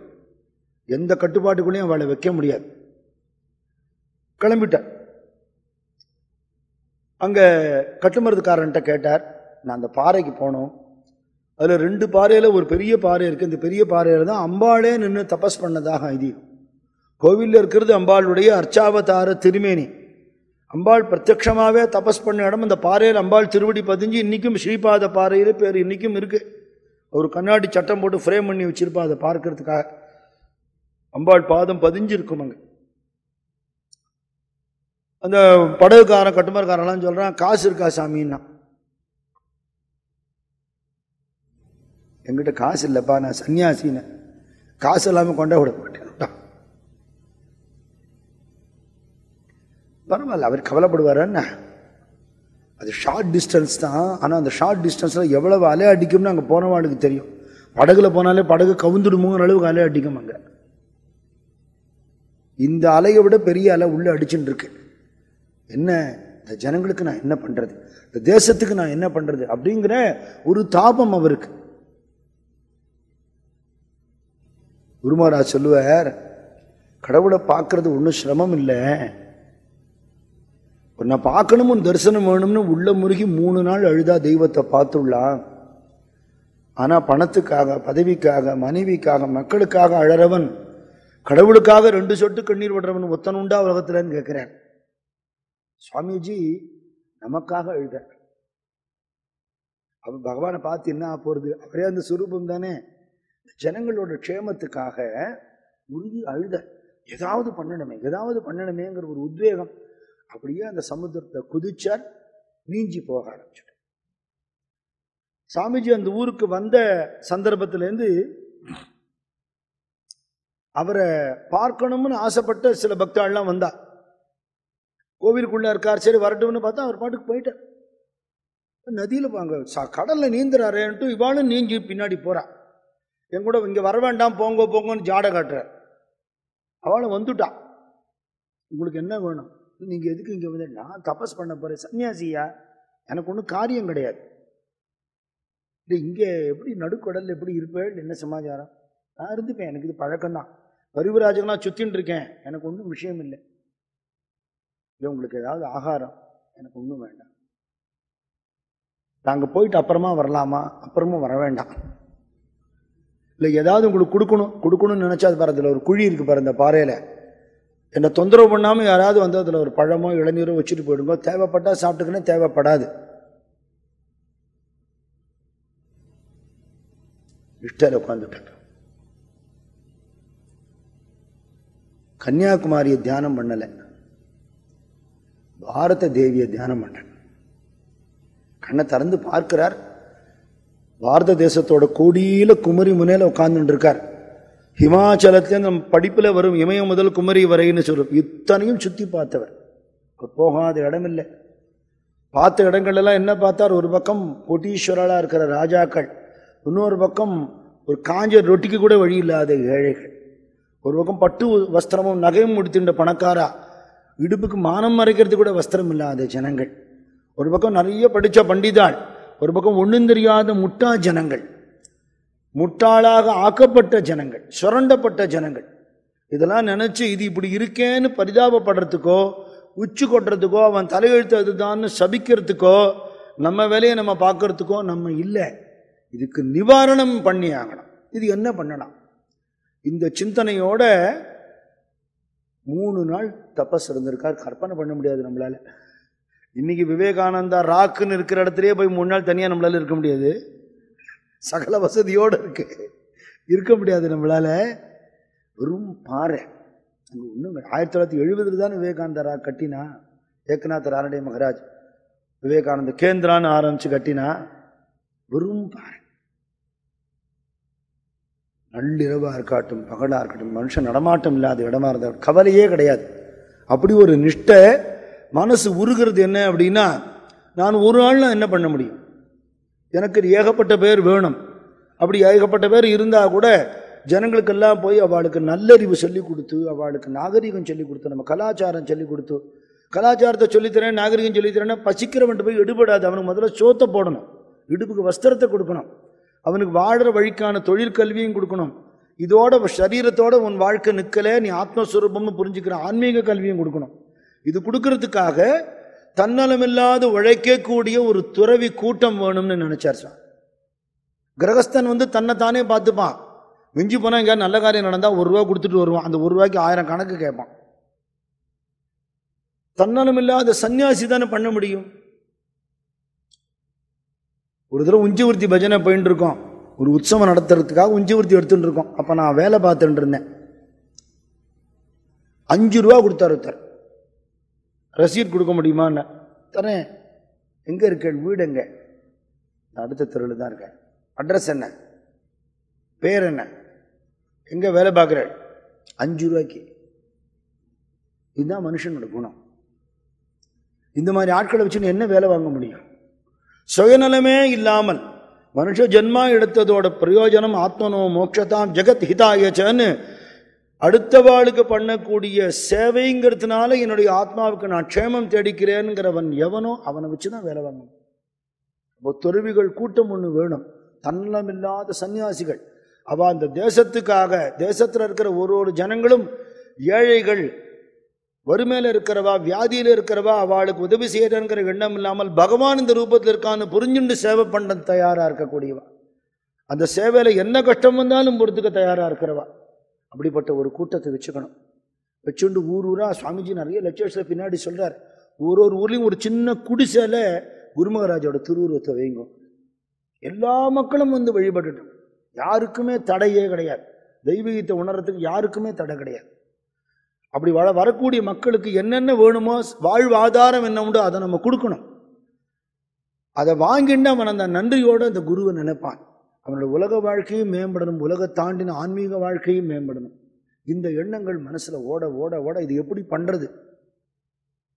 எந்த கட்டுப்பாட்டுக்குள்ளேயும் அவளை வைக்க முடியாது. கிளம்பிட்டார். அங்கே கட்டுமருதுக்காரன்ட்ட கேட்டார் நான் அந்த பாறைக்கு போனோம். அதில் ரெண்டு பாறையில் ஒரு பெரிய பாறை இருக்குது இந்த பெரிய பாறையில் தான் அம்பாளே நின்று தபஸ் பண்ணதாக ஐதீகம். கோவிலில் இருக்கிறது அம்பாளுடைய அர்ச்சாவதார திருமேனி. அம்பாள் பிரத்யக்ஷமாகவே தபஸ் பண்ண இடம் அந்த பாறையில் அம்பாள் திருவடி பதிஞ்சு இன்றைக்கும் ஸ்ரீபாத பாறையில் பேர் இன்றைக்கும் இருக்குது ஒரு கண்ணாடி சட்டம் போட்டு ஃப்ரேம் பண்ணி வச்சுருப்பா அதை பார்க்கறதுக்காக. அம்பாள் பாதம் பதிஞ்சிருக்கும் அங்கே. அந்த படகுக்காரன் கட்டுமரக்காரெல்லாம் சொல்கிறான் காசு இருக்கா சாமின்னா? என்கிட்ட காசு இல்லைப்பா நான் சன்னியாசின்னு காசு இல்லாமல் கொண்டா விட மாட்டேன். பரவாயில்ல அவர் கவலைப்படுவாரன்னா. அது ஷார்ட் டிஸ்டன்ஸ் தான். ஆனால் அந்த ஷார்ட் டிஸ்டன்ஸில் எவ்வளவு அலை அடிக்கும்னு அங்கே போனவாளுக்கு தெரியும். படகுல போனாலே படகு கவுந்துடுமோங்கிற அளவுக்கு அலை அடிக்கும் அங்கே. இந்த அலையை விட பெரிய அலை உள்ள அடிச்சுட்டு இருக்கு. என்ன? இந்த ஜனங்களுக்கு நான் என்ன பண்றது? இந்த தேசத்துக்கு நான் என்ன பண்றது? அப்படிங்கிற ஒரு தாபம் அவருக்கு. குருமாராஜ் சொல்லுவார் கடவுளை பார்க்கறது ஒன்றும் சிரமம் இல்லை. உன்னை பார்க்கணும் உன் தரிசனம் வேணும்னு உள்ள முருகி மூணு நாள் அழுதா தெய்வத்தை பார்த்துள்ளான் ஆனால் பணத்துக்காக பதவிக்காக மனைவிக்காக மக்களுக்காக அழறவன் கடவுளுக்காக ரெண்டு சொட்டு கண்ணீர் விடுறவன் ஒத்தன் உண்டா உலகத்தில்னு கேட்கிறேன் சுவாமிஜி நமக்காக எழுத அவன் பகவானை பார்த்து என்ன ஆகப் போகிறது அவரே அந்த சுரூபம் தானே. ஜனங்களோட க்ஷேமத்துக்காக உறுதி அழுத ஏதாவது பண்ணணுமே ஏதாவது பண்ணணுமேங்கிற ஒரு உத்வேகம் அப்படியே அந்த சமுத்திரத்தை குதிச்சார் நீஞ்சி போக ஆரம்பிச்சுட்டு சாமிஜி அந்த ஊருக்கு வந்த சந்தர்ப்பத்திலேருந்து அவரை பார்க்கணும்னு ஆசைப்பட்ட சில பக்தாள்லாம் வந்தா கோவிலுக்குள்ள இருக்கார் சரி வரட்டும்னு பார்த்தா அவர் பாட்டுக்கு போயிட்டார். நதியில் வாங்க சா கடலில் நீந்துறாரேன்ட்டு இவாளும் நீஞ்சி பின்னாடி போகிறான் என் கூட இங்கே வர வேண்டாம் போங்க போங்கன்னு ஜாட காட்டுறார். அவளும் வந்துட்டான் உங்களுக்கு என்ன வேணும்? நீங்கள் எதுக்கு இங்கே வந்து நான் தபஸ் பண்ண போகிறேன் சன்னியாசியா? எனக்கு ஒன்றும் காரியம் கிடையாது. இல்லை இங்கே எப்படி நடுக்கடலில் எப்படி இருப்பேள் என்ன சமாச்சாரம்? நான் இருந்துப்பேன் எனக்கு இது பழக்கம்தான். பரிவராஜனா சுத்தின்னு இருக்கேன் எனக்கு ஒன்றும் விஷயம் இல்லை. இல்லை உங்களுக்கு ஏதாவது ஆகாரம்? எனக்கு ஒன்றும் வேண்டாம். நாங்கள் போயிட்டு அப்புறமா வரலாமா? அப்புறமா வர வேண்டாம். இல்லை ஏதாவது உங்களுக்கு கொடுக்கணும் கொடுக்கணும்னு நினச்சா அது பாரு அதில் ஒரு குழி இருக்குது பாரு இந்த பாறையில். என்னை தொந்தரவு பண்ணாமல் யாராவது வந்து அதில் ஒரு பழமோ இளநீரோ வச்சுட்டு போயிடுங்க தேவைப்பட்டா சாப்பிட்டுக்கணும் தேவைப்படாது. இஷ்டையில் உட்காந்துட்டு கன்னியாகுமாரியை தியானம் பண்ணலை. பாரத தேவியை தியானம் பண்ணேன் கண்ணை திறந்து பார்க்கிறார். பாரத தேசத்தோட கொடியில குமரி முனையில் உட்கார்ந்துட்டு இருக்கார். ஹிமாச்சலத்திலேருந்து நம்ம படிப்பில் வரும் இமயம் முதல் குமரி வரைன்னு சொல்லும் இத்தனையும் சுற்றி பார்த்தவர். அவர் போகாத இடம் இல்லை பார்த்த இடங்கள்லாம் என்ன பார்த்தார்? ஒரு பக்கம் கோட்டீஸ்வரலாக இருக்கிற ராஜாக்கள் இன்னொரு பக்கம் ஒரு காஞ்ச ரொட்டிக்கு கூட வழி இல்லாத ஏழைகள். ஒரு பக்கம் பட்டு வஸ்திரமும் நகையும் முடித்துண்ட பணக்காரா இடுப்புக்கு மானம் மறைக்கிறது கூட வஸ்திரம் இல்லாத ஜனங்கள். ஒரு பக்கம் நிறைய படித்த பண்டிதாள் ஒரு பக்கம் ஒன்றும் தெரியாத முட்டா ஜனங்கள். முட்டாளாக ஆக்கப்பட்ட ஜனங்கள் சுரண்டப்பட்ட ஜனங்கள். இதெல்லாம் நினச்சி இது இப்படி இருக்கேன்னு பரிதாபப்படுறதுக்கோ உச்சி கொட்டுறதுக்கோ அவன் தலையெழுத்து அதுதான்னு சபிக்கிறதுக்கோ நம்ம வேலையை நம்ம பார்க்கறதுக்கோ நம்ம இல்லை. இதுக்கு நிவாரணம் பண்ணி ஆகணும். இது என்ன பண்ணலாம்? இந்த சிந்தனையோட மூணு நாள் தப்பஸ் இருந்திருக்கார். கற்பனை பண்ண முடியாது நம்மளால. இன்னைக்கு விவேகானந்தா ராக்குன்னு இருக்கிற இடத்துலயே போய் மூணு நாள் தனியாக நம்மளால இருக்க முடியாது. சகல வசதியோடு இருக்கு. இருக்க முடியாது நம்மளால். வெறும் பாறை. அங்கே ஒன்றும் ஆயிரத்தி தொள்ளாயிரத்தி எழுபதுல தான் விவேகானந்தரா கட்டினா? ஏக்நாத் ராரடே மகராஜ் விவேகானந்த கேந்திரான்னு ஆரம்பித்து கட்டினா? வெறும் பாறை. நள்ளிரவாக இருக்கட்டும் பகலாக இருக்கட்டும் மனுஷன் நடமாட்டம் இல்லாத இடமா இருந்தால் கவலையே கிடையாது. அப்படி ஒரு நிஷ்டை மனசு உருகிறது என்ன அப்படின்னா நான் ஒரு ஆள்னா என்ன பண்ண முடியும்? எனக்கு ஏகப்பட்ட பேர் வேணும். அப்படி ஏகப்பட்ட பேர் இருந்தால் கூட ஜனங்களுக்கெல்லாம் போய் அவளுக்கு நல்லறிவு சொல்லி கொடுத்து அவளுக்கு நாகரிகம் சொல்லி கொடுத்து நம்ம கலாச்சாரம் சொல்லி கொடுத்து கலாச்சாரத்தை சொல்லித்தரேன் நாகரிகம் சொல்லித்தரேன்னா பசிக்கிறவன்ட்டு போய் எடுபடாது. அவனுக்கு முதல்ல சோத்தை போடணும். இடுப்புக்கு வஸ்திரத்தை கொடுக்கணும். அவனுக்கு வாழ்கிற வழிக்கான தொழிற்கல்வியும் கொடுக்கணும். இதோட சரீரத்தோட உன் வாழ்க்கை நிற்கலை நீ ஆத்மஸ்வரூபம்னு புரிஞ்சுக்கிற ஆன்மீக கல்வியும் கொடுக்கணும். இது கொடுக்கறதுக்காக தன்னலமில்லாது உழைக்கக்கூடிய ஒரு துறவி கூட்டம் வேணும்னு நினைச்சார் சார் கிரகஸ்தன் வந்து தன்னை தானே பார்த்துப்பான். மிஞ்சி போனால் எங்கேயா நல்ல காரியம் நடந்தால் ஒரு ரூபா கொடுத்துட்டு வருவான். அந்த ஒரு ரூபாய்க்கு ஆயிரம் கணக்கு கேட்பான். தன்னலமில்லாத சன்னியாசி தானே பண்ண முடியும்? ஒரு தடவை உஞ்சிவர்த்தி பஜனை போயின்னு இருக்கோம். ஒரு உற்சவம் நடத்துறதுக்காக உஞ்சிவர்த்தி எடுத்துட்டு இருக்கோம். அப்போ நான் வேலை பார்த்துட்டு இருந்தேன். அஞ்சு ரூபா கொடுத்தார் ஒருத்தர். ரசீட் கொடுக்க முடியுமான்னு. தரேன். எங்கே இருக்க? வீடு எங்க? நான் அடுத்த தெருவில் தான் இருக்கேன். அட்ரஸ் என்ன? பேர் என்ன? எங்கே வேலை பார்க்குற? அஞ்சு ரூபாய்க்கு. இதுதான் மனுஷனோட குணம். இந்த மாதிரி ஆட்களை வச்சுன்னு என்ன வேலை வாங்க முடியும்? சுயநலமே இல்லாமல் மனுஷ ஜென்மா எடுத்ததோட பிரயோஜனம் ஆத்மனோ மோட்சதாம் ஜெகத் ஹிதாயச்சன்னு அடுத்தவாளுக்கு பண்ணக்கூடிய சேவைங்கிறதுனால என்னுடைய ஆத்மாவுக்கு நான் க்ஷேமம் தேடிக்கிறேனுங்கிறவன் எவனோ அவனை வச்சு தான் வேலை வாங்கணும். இப்போ துறவிகள் கூட்டம் ஒன்று வேணும். தன்னலமில்லாத சன்னியாசிகள் அவ அந்த தேசத்துக்காக தேசத்தில் இருக்கிற ஒரு ஒரு ஜனங்களும் ஏழைகள் வறுமையில் இருக்கிறவா வியாதியில் இருக்கிறவா அவளுக்கு உதவி செய்யறங்கிற எண்ணம் இல்லாமல் பகவான் இந்த ரூபத்தில் இருக்கான்னு புரிஞ்சுண்டு சேவை பண்ண தயாராக இருக்கக்கூடியவா. அந்த சேவையில் என்ன கஷ்டம் வந்தாலும் பொறுத்துக்க தயாராக இருக்கிறவா. அப்படிப்பட்ட ஒரு கூட்டத்தை வச்சுக்கணும். வச்சுண்டு ஊர் ஊராக சுவாமிஜி நிறைய லெக்சர்ஸில் பின்னாடி சொல்கிறார் ஒரு ஒரு ஊர்லேயும் ஒரு சின்ன குடிசையில் குருமகராஜோட திருவுருவத்தை வைங்கும் எல்லா மக்களும் வந்து வழிபட்டுட்டோம் யாருக்குமே தடையே கிடையாது. தெய்வீகத்தை உணர்றதுக்கு யாருக்குமே தடை கிடையாது. அப்படி வர வரக்கூடிய மக்களுக்கு என்னென்ன வேணுமோ வாழ்வாதாரம் என்ன உண்டோ அதை நம்ம கொடுக்கணும். அதை வாங்கிட்டு அவன் அந்த நன்றியோடு அந்த குருவை நினைப்பான். அவனோட உலக வாழ்க்கையும் மேம்படணும் உலக தாண்டின ஆன்மீக வாழ்க்கையும் மேம்படணும். இந்த எண்ணங்கள் மனசில் ஓட ஓட ஓட இது எப்படி பண்ணுறது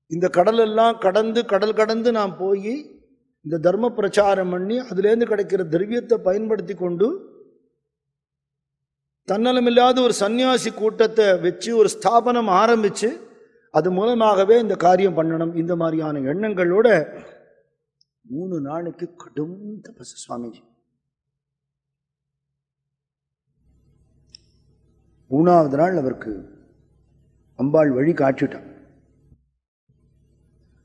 இந்த கடலெல்லாம் கடந்து கடல் கடந்து நான் போய் இந்த தர்ம பிரச்சாரம் பண்ணி அதுலேருந்து கிடைக்கிற திரவியத்தை பயன்படுத்தி கொண்டு தன்னலமில்லாத ஒரு சன்னியாசி கூட்டத்தை வச்சு ஒரு ஸ்தாபனம் ஆரம்பித்து அது மூலமாகவே இந்த காரியம் பண்ணணும். இந்த மாதிரியான எண்ணங்களோட மூணு நாளுக்கு கடும் தபசு சுவாமிஜி. மூணாவது நாள் அவருக்கு அம்பாள் வழி காட்சிட்டான்.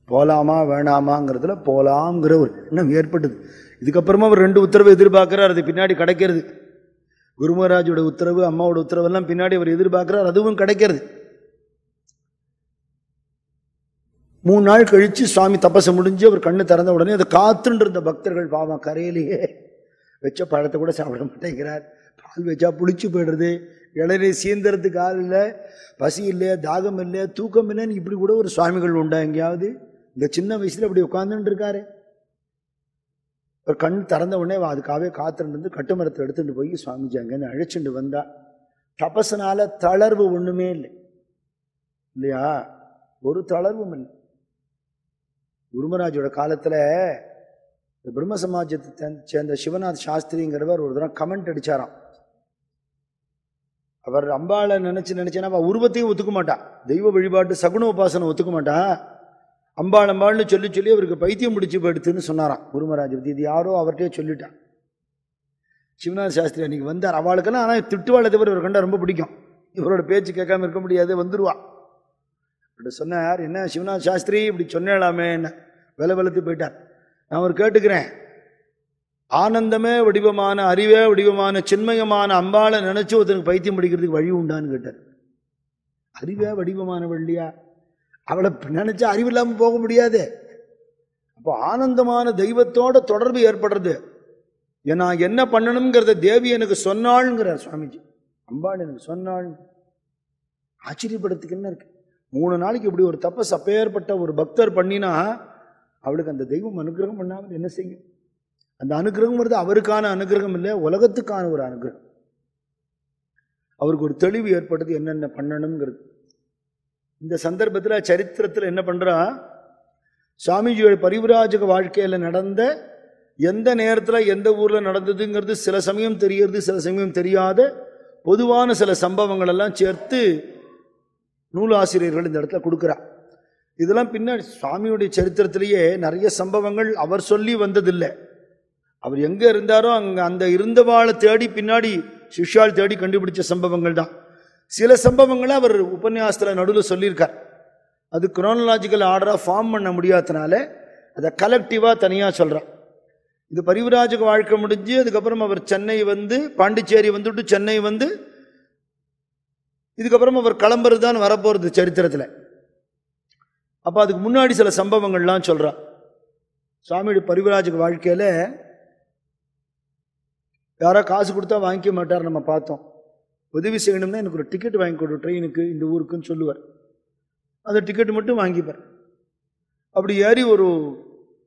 போலாமா வேணாமாங்கிறதுல போலாம்ங்கிற ஒரு எண்ணம் ஏற்பட்டது. இதுக்கப்புறமா அவர் ரெண்டு உத்தரவு எதிர்பார்க்கிறார் அது பின்னாடி கிடைக்கிறது. குருமராஜோட உத்தரவு அம்மாவோட உத்தரவு எல்லாம் பின்னாடி அவர் எதிர்பார்க்கிறார் அதுவும் கிடைக்கிறது. மூணு நாள் கழித்து சுவாமி தபசை முடிஞ்சு அவர் கண்ணு திறந்த உடனே அதை காத்துன்னு இருந்த பக்தர்கள் பாவம் கரையிலேயே வச்ச பழத்தை கூட சாப்பிட மாட்டேங்கிறார். பால் வச்சா புளிச்சு போயிடுறது இளநீர் சீந்தறதுக்கு ஆள் இல்லை பசி இல்லை தாகம் இல்லை தூக்கம் இல்லைன்னு இப்படி கூட ஒரு சுவாமிகள் உண்டா எங்கேயாவது? இந்த சின்ன வயசில் அப்படி உட்காந்துட்டு இருக்காரு. ஒரு கண் திறந்த உடனே அதுக்காகவே காத்துட்டு இருந்து கட்டுமரத்தை எடுத்துட்டு போய் சுவாமிஜி அங்கேருந்து அழைச்சிட்டு வந்தா. தபசனால தளர்வு ஒன்றுமே இல்லை. இல்லையா? ஒரு தளர்வும் இல்லை. குருமராஜோட காலத்தில் இந்த பிரம்ம சமாஜத்தை சேர்ந்த சிவநாத் சாஸ்திரிங்கிறவர் ஒரு தடவை கமெண்ட் அடித்தாராம் அவர் அம்பாளை நினச்சி நினச்சேன்னா அவள் உருவத்தையும் ஒத்துக்க மாட்டான். தெய்வ வழிபாட்டு சகுன உபாசனை ஒத்துக்க மாட்டான். அம்பாள் அம்பாள்னு சொல்லி சொல்லி அவருக்கு பைத்தியம் பிடிச்சி போயிடுத்துன்னு சொன்னாராம். குருமராஜ் இது யாரோ அவர்கிட்டயே சொல்லிட்டான். சிவநாத சாஸ்திரி அன்னைக்கு வந்தார். அவளுக்கெல்லாம் ஆனால் திட்டுவாளை தவிர இவர் கண்டா ரொம்ப பிடிக்கும். இவரோட பேச்சு கேட்காம இருக்க முடியாது வந்துடுவா அப்படி சொன்னார் என்ன சிவநாத சாஸ்திரி இப்படி சொன்னேலாமே என்ன வில வளர்த்து போயிட்டார். நான் அவர் கேட்டுக்கிறேன். ஆனந்தமே வடிவமான அறிவே வடிவமான சின்மயமான அம்பாளை நினைச்சு ஒருத்தனுக்கு பைத்தியம் பிடிக்கிறதுக்கு வழி உண்டான்னு கேட்டார். அறிவே வடிவமான வள்ளியா அவளை நினைச்சா அறிவு இல்லாமல் போக முடியாது. அப்போ ஆனந்தமான தெய்வத்தோட தொடர்பு ஏற்படுறது. ஏன்னா நான் என்ன பண்ணணுங்கிறத தேவி எனக்கு சொன்னாள்ங்கிறார் சுவாமிஜி. அம்பாள் எனக்கு சொன்னாள். ஆச்சரியப்படுறதுக்கு என்ன இருக்கு? மூணு நாளைக்கு இப்படி ஒரு தப்பஸ் அப்பேற்பட்ட ஒரு பக்தர் பண்ணினா அவளுக்கு அந்த தெய்வம் அனுகிரகம் பண்ணாமல் என்ன செய்யும்? அந்த அனுகிரகங்கிறது அவருக்கான அனுகிரகம் இல்லை. உலகத்துக்கான ஒரு அனுகிரகம். அவருக்கு ஒரு தெளிவு ஏற்பட்டது. என்னென்ன பண்ணணுங்கிறது இந்த சந்தர்ப்பத்தில் சரித்திரத்தில் என்ன பண்ணுறா சுவாமிஜியோட பரிவிராஜக வாழ்க்கையில் நடந்த எந்த நேரத்தில் எந்த ஊரில் நடந்ததுங்கிறது சில சமயம் தெரியறது சில சமயம் தெரியாத பொதுவான சில சம்பவங்கள் எல்லாம் சேர்த்து நூலாசிரியர்கள் இந்த இடத்துல கொடுக்குறா. இதெல்லாம் பின்னாடி சுவாமியுடைய சரித்திரத்திலேயே நிறைய சம்பவங்கள் அவர் சொல்லி வந்ததில்லை. அவர் எங்கே இருந்தாரோ அங்கே அந்த இருந்தவாளை தேடி பின்னாடி சிஷ்யால் தேடி கண்டுபிடிச்ச சம்பவங்கள் தான். சில சம்பவங்களை அவர் உபன்யாசத்தில் நடுவில் சொல்லியிருக்கார். அது குரோனலாஜிக்கல் ஆர்டராக ஃபார்ம் பண்ண முடியாதனால அதை கலெக்டிவாக தனியாக சொல்கிறார் இது பரிவராஜுக்கு வாழ்க்கை முடிஞ்சு அதுக்கப்புறம் அவர் சென்னை வந்து பாண்டிச்சேரி வந்துட்டு சென்னை வந்து இதுக்கப்புறம் அவர் கிளம்புறது தான் வரப்போகிறது சரித்திரத்தில். அப்போ அதுக்கு முன்னாடி சில சம்பவங்கள்லாம் சொல்கிறார் சுவாமியுடைய பரிவராஜுக்கு வாழ்க்கையில் யாரோ காசு கொடுத்தா வாங்கிக்க மாட்டார் நம்ம பார்த்தோம். உதவி செய்யணும்னா எனக்கு ஒரு டிக்கெட் வாங்கி கொடு ட்ரெயினுக்கு இந்த ஊருக்குன்னு சொல்லுவார். அந்த டிக்கெட் மட்டும் வாங்கிப்பார். அப்படி ஏறி ஒரு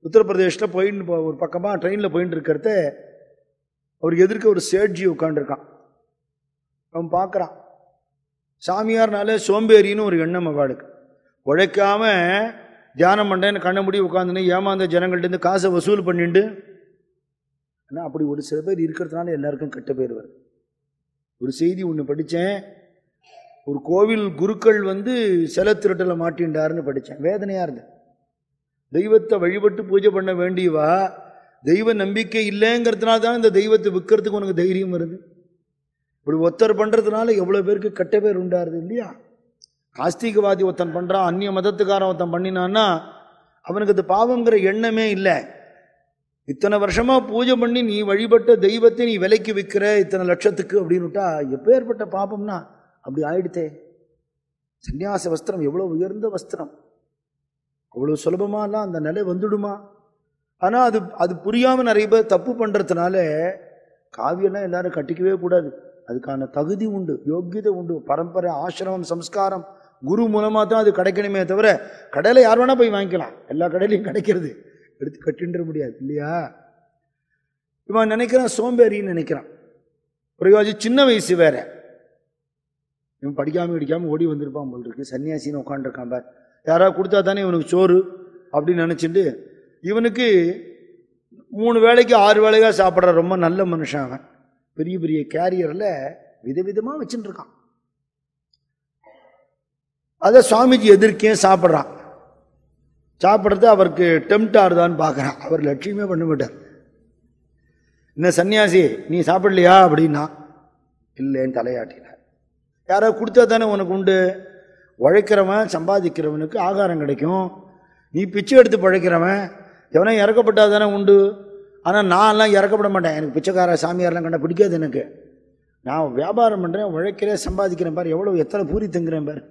உத்தரப்பிரதேசில் போயின்னு போ- ஒரு பக்கமாக ட்ரெயினில் போயின்னு இருக்கிறத அவர் எதிர்க்க ஒரு சேட்ஜி உட்காண்டிருக்கான் அவன் பார்க்குறான். சாமியார்னாலே சோம்பேறின்னு ஒரு எண்ணம் அவளுக்கு. உழைக்காம தியானம் பண்ணேன்னு கண்ண முடி உட்காந்துன்னு ஏமாந்த ஜனங்கள்டேருந்து காசை வசூல் பண்ணிட்டு ஆனால் அப்படி ஒரு சில பேர் இருக்கிறதுனால எல்லாருக்கும் கெட்ட பேர் வருது. ஒரு செய்தி ஒன்று படித்தேன் ஒரு கோவில் குருக்கள் வந்து சில திருட்டலை மாட்டின்றாருன்னு படித்தேன் வேதனையாக இருந்தது. தெய்வத்தை வழிபட்டு பூஜை பண்ண வேண்டியவா? தெய்வ நம்பிக்கை இல்லைங்கிறதுனால தான் இந்த தெய்வத்தை விற்கிறதுக்கு உனக்கு தைரியம் வருது. இப்படி ஒத்தர் பண்ணுறதுனால எவ்வளோ பேருக்கு கெட்ட பேர் உண்டாருது இல்லையா? ஆஸ்திகவாதி ஒருத்தன் பண்ணுறான் அந்நிய மதத்துக்காரன் ஒருத்தன் பண்ணினான்னா அவனுக்கு அது பாவங்கிற எண்ணமே இல்லை. இத்தனை வருஷமா பூஜை பண்ணி நீ வழிபட்ட தெய்வத்தை நீ விலைக்கு விற்கிற இத்தனை லட்சத்துக்கு அப்படின்னுட்டா எப்பேற்பட்ட பாபம்னா அப்படி ஆயிடுத்தே. சந்நியாச வஸ்திரம் எவ்வளோ உயர்ந்த வஸ்திரம். அவ்வளோ சுலபமாலாம் அந்த நிலை வந்துடுமா? ஆனால் அது அது புரியாமல் நிறைய பேர் தப்பு பண்ணுறதுனால காவியெல்லாம் எல்லாரும் கட்டிக்கவே கூடாது. அதுக்கான தகுதி உண்டு யோக்கியதை உண்டு பரம்பரை ஆசிரமம் சம்ஸ்காரம் குரு மூலமாக தான் அது கிடைக்கணுமே தவிர கடையில் யார் வேணால் போய் வாங்கிக்கலாம். எல்லா கடையிலையும் கிடைக்கிறது. எடுத்து கட்டின்ற முடியாது இல்லையா? இவன் நினைக்கிறான் சோம்பேறின்னு நினைக்கிறான். பிரயோஜி சின்ன வயசு வேற. இவன் படிக்காம படிக்காமல் ஓடி வந்திருப்பான் போல் இருக்கு. சன்னியாசின்னு உட்காண்டிருக்கான் பார். யாராவது கொடுத்தா தானே இவனுக்கு சோறு அப்படின்னு நினச்சிட்டு இவனுக்கு மூணு வேளைக்கு ஆறு வேலைக்காக சாப்பிட்ற ரொம்ப நல்ல மனுஷன் அவன். பெரிய பெரிய கேரியரில் விதவிதமாக வச்சுட்டுருக்கான் அதை சுவாமிஜி எதிர்க்கே சாப்பிட்றான். சாப்பிட்றது அவருக்கு டெம்ட் ஆறுதான்னு பார்க்குறான். அவர் லட்சியமே பண்ண மாட்டார். என்ன சன்னியாசி நீ சாப்பிடலையா அப்படின்னா இல்லைன்னு தலையாட்டினார். யாரோ கொடுத்தா தானே உனக்கு உண்டு? உழைக்கிறவன் சம்பாதிக்கிறவனுக்கு ஆகாரம் கிடைக்கும். நீ பிச்சை எடுத்து பழைக்கிறவன் எவனா இறக்கப்பட்டா தானே உண்டு? ஆனால் நான்லாம் இறக்கப்பட மாட்டேன். எனக்கு பிச்சைக்கார சாமியார்லாம் கண்டா பிடிக்காது எனக்கு. நான் வியாபாரம் பண்ணுறேன் உழைக்கிறேன் சம்பாதிக்கிறேன் பார். எவ்வளோ எத்தனை பூரி திங்குறேன் பார்.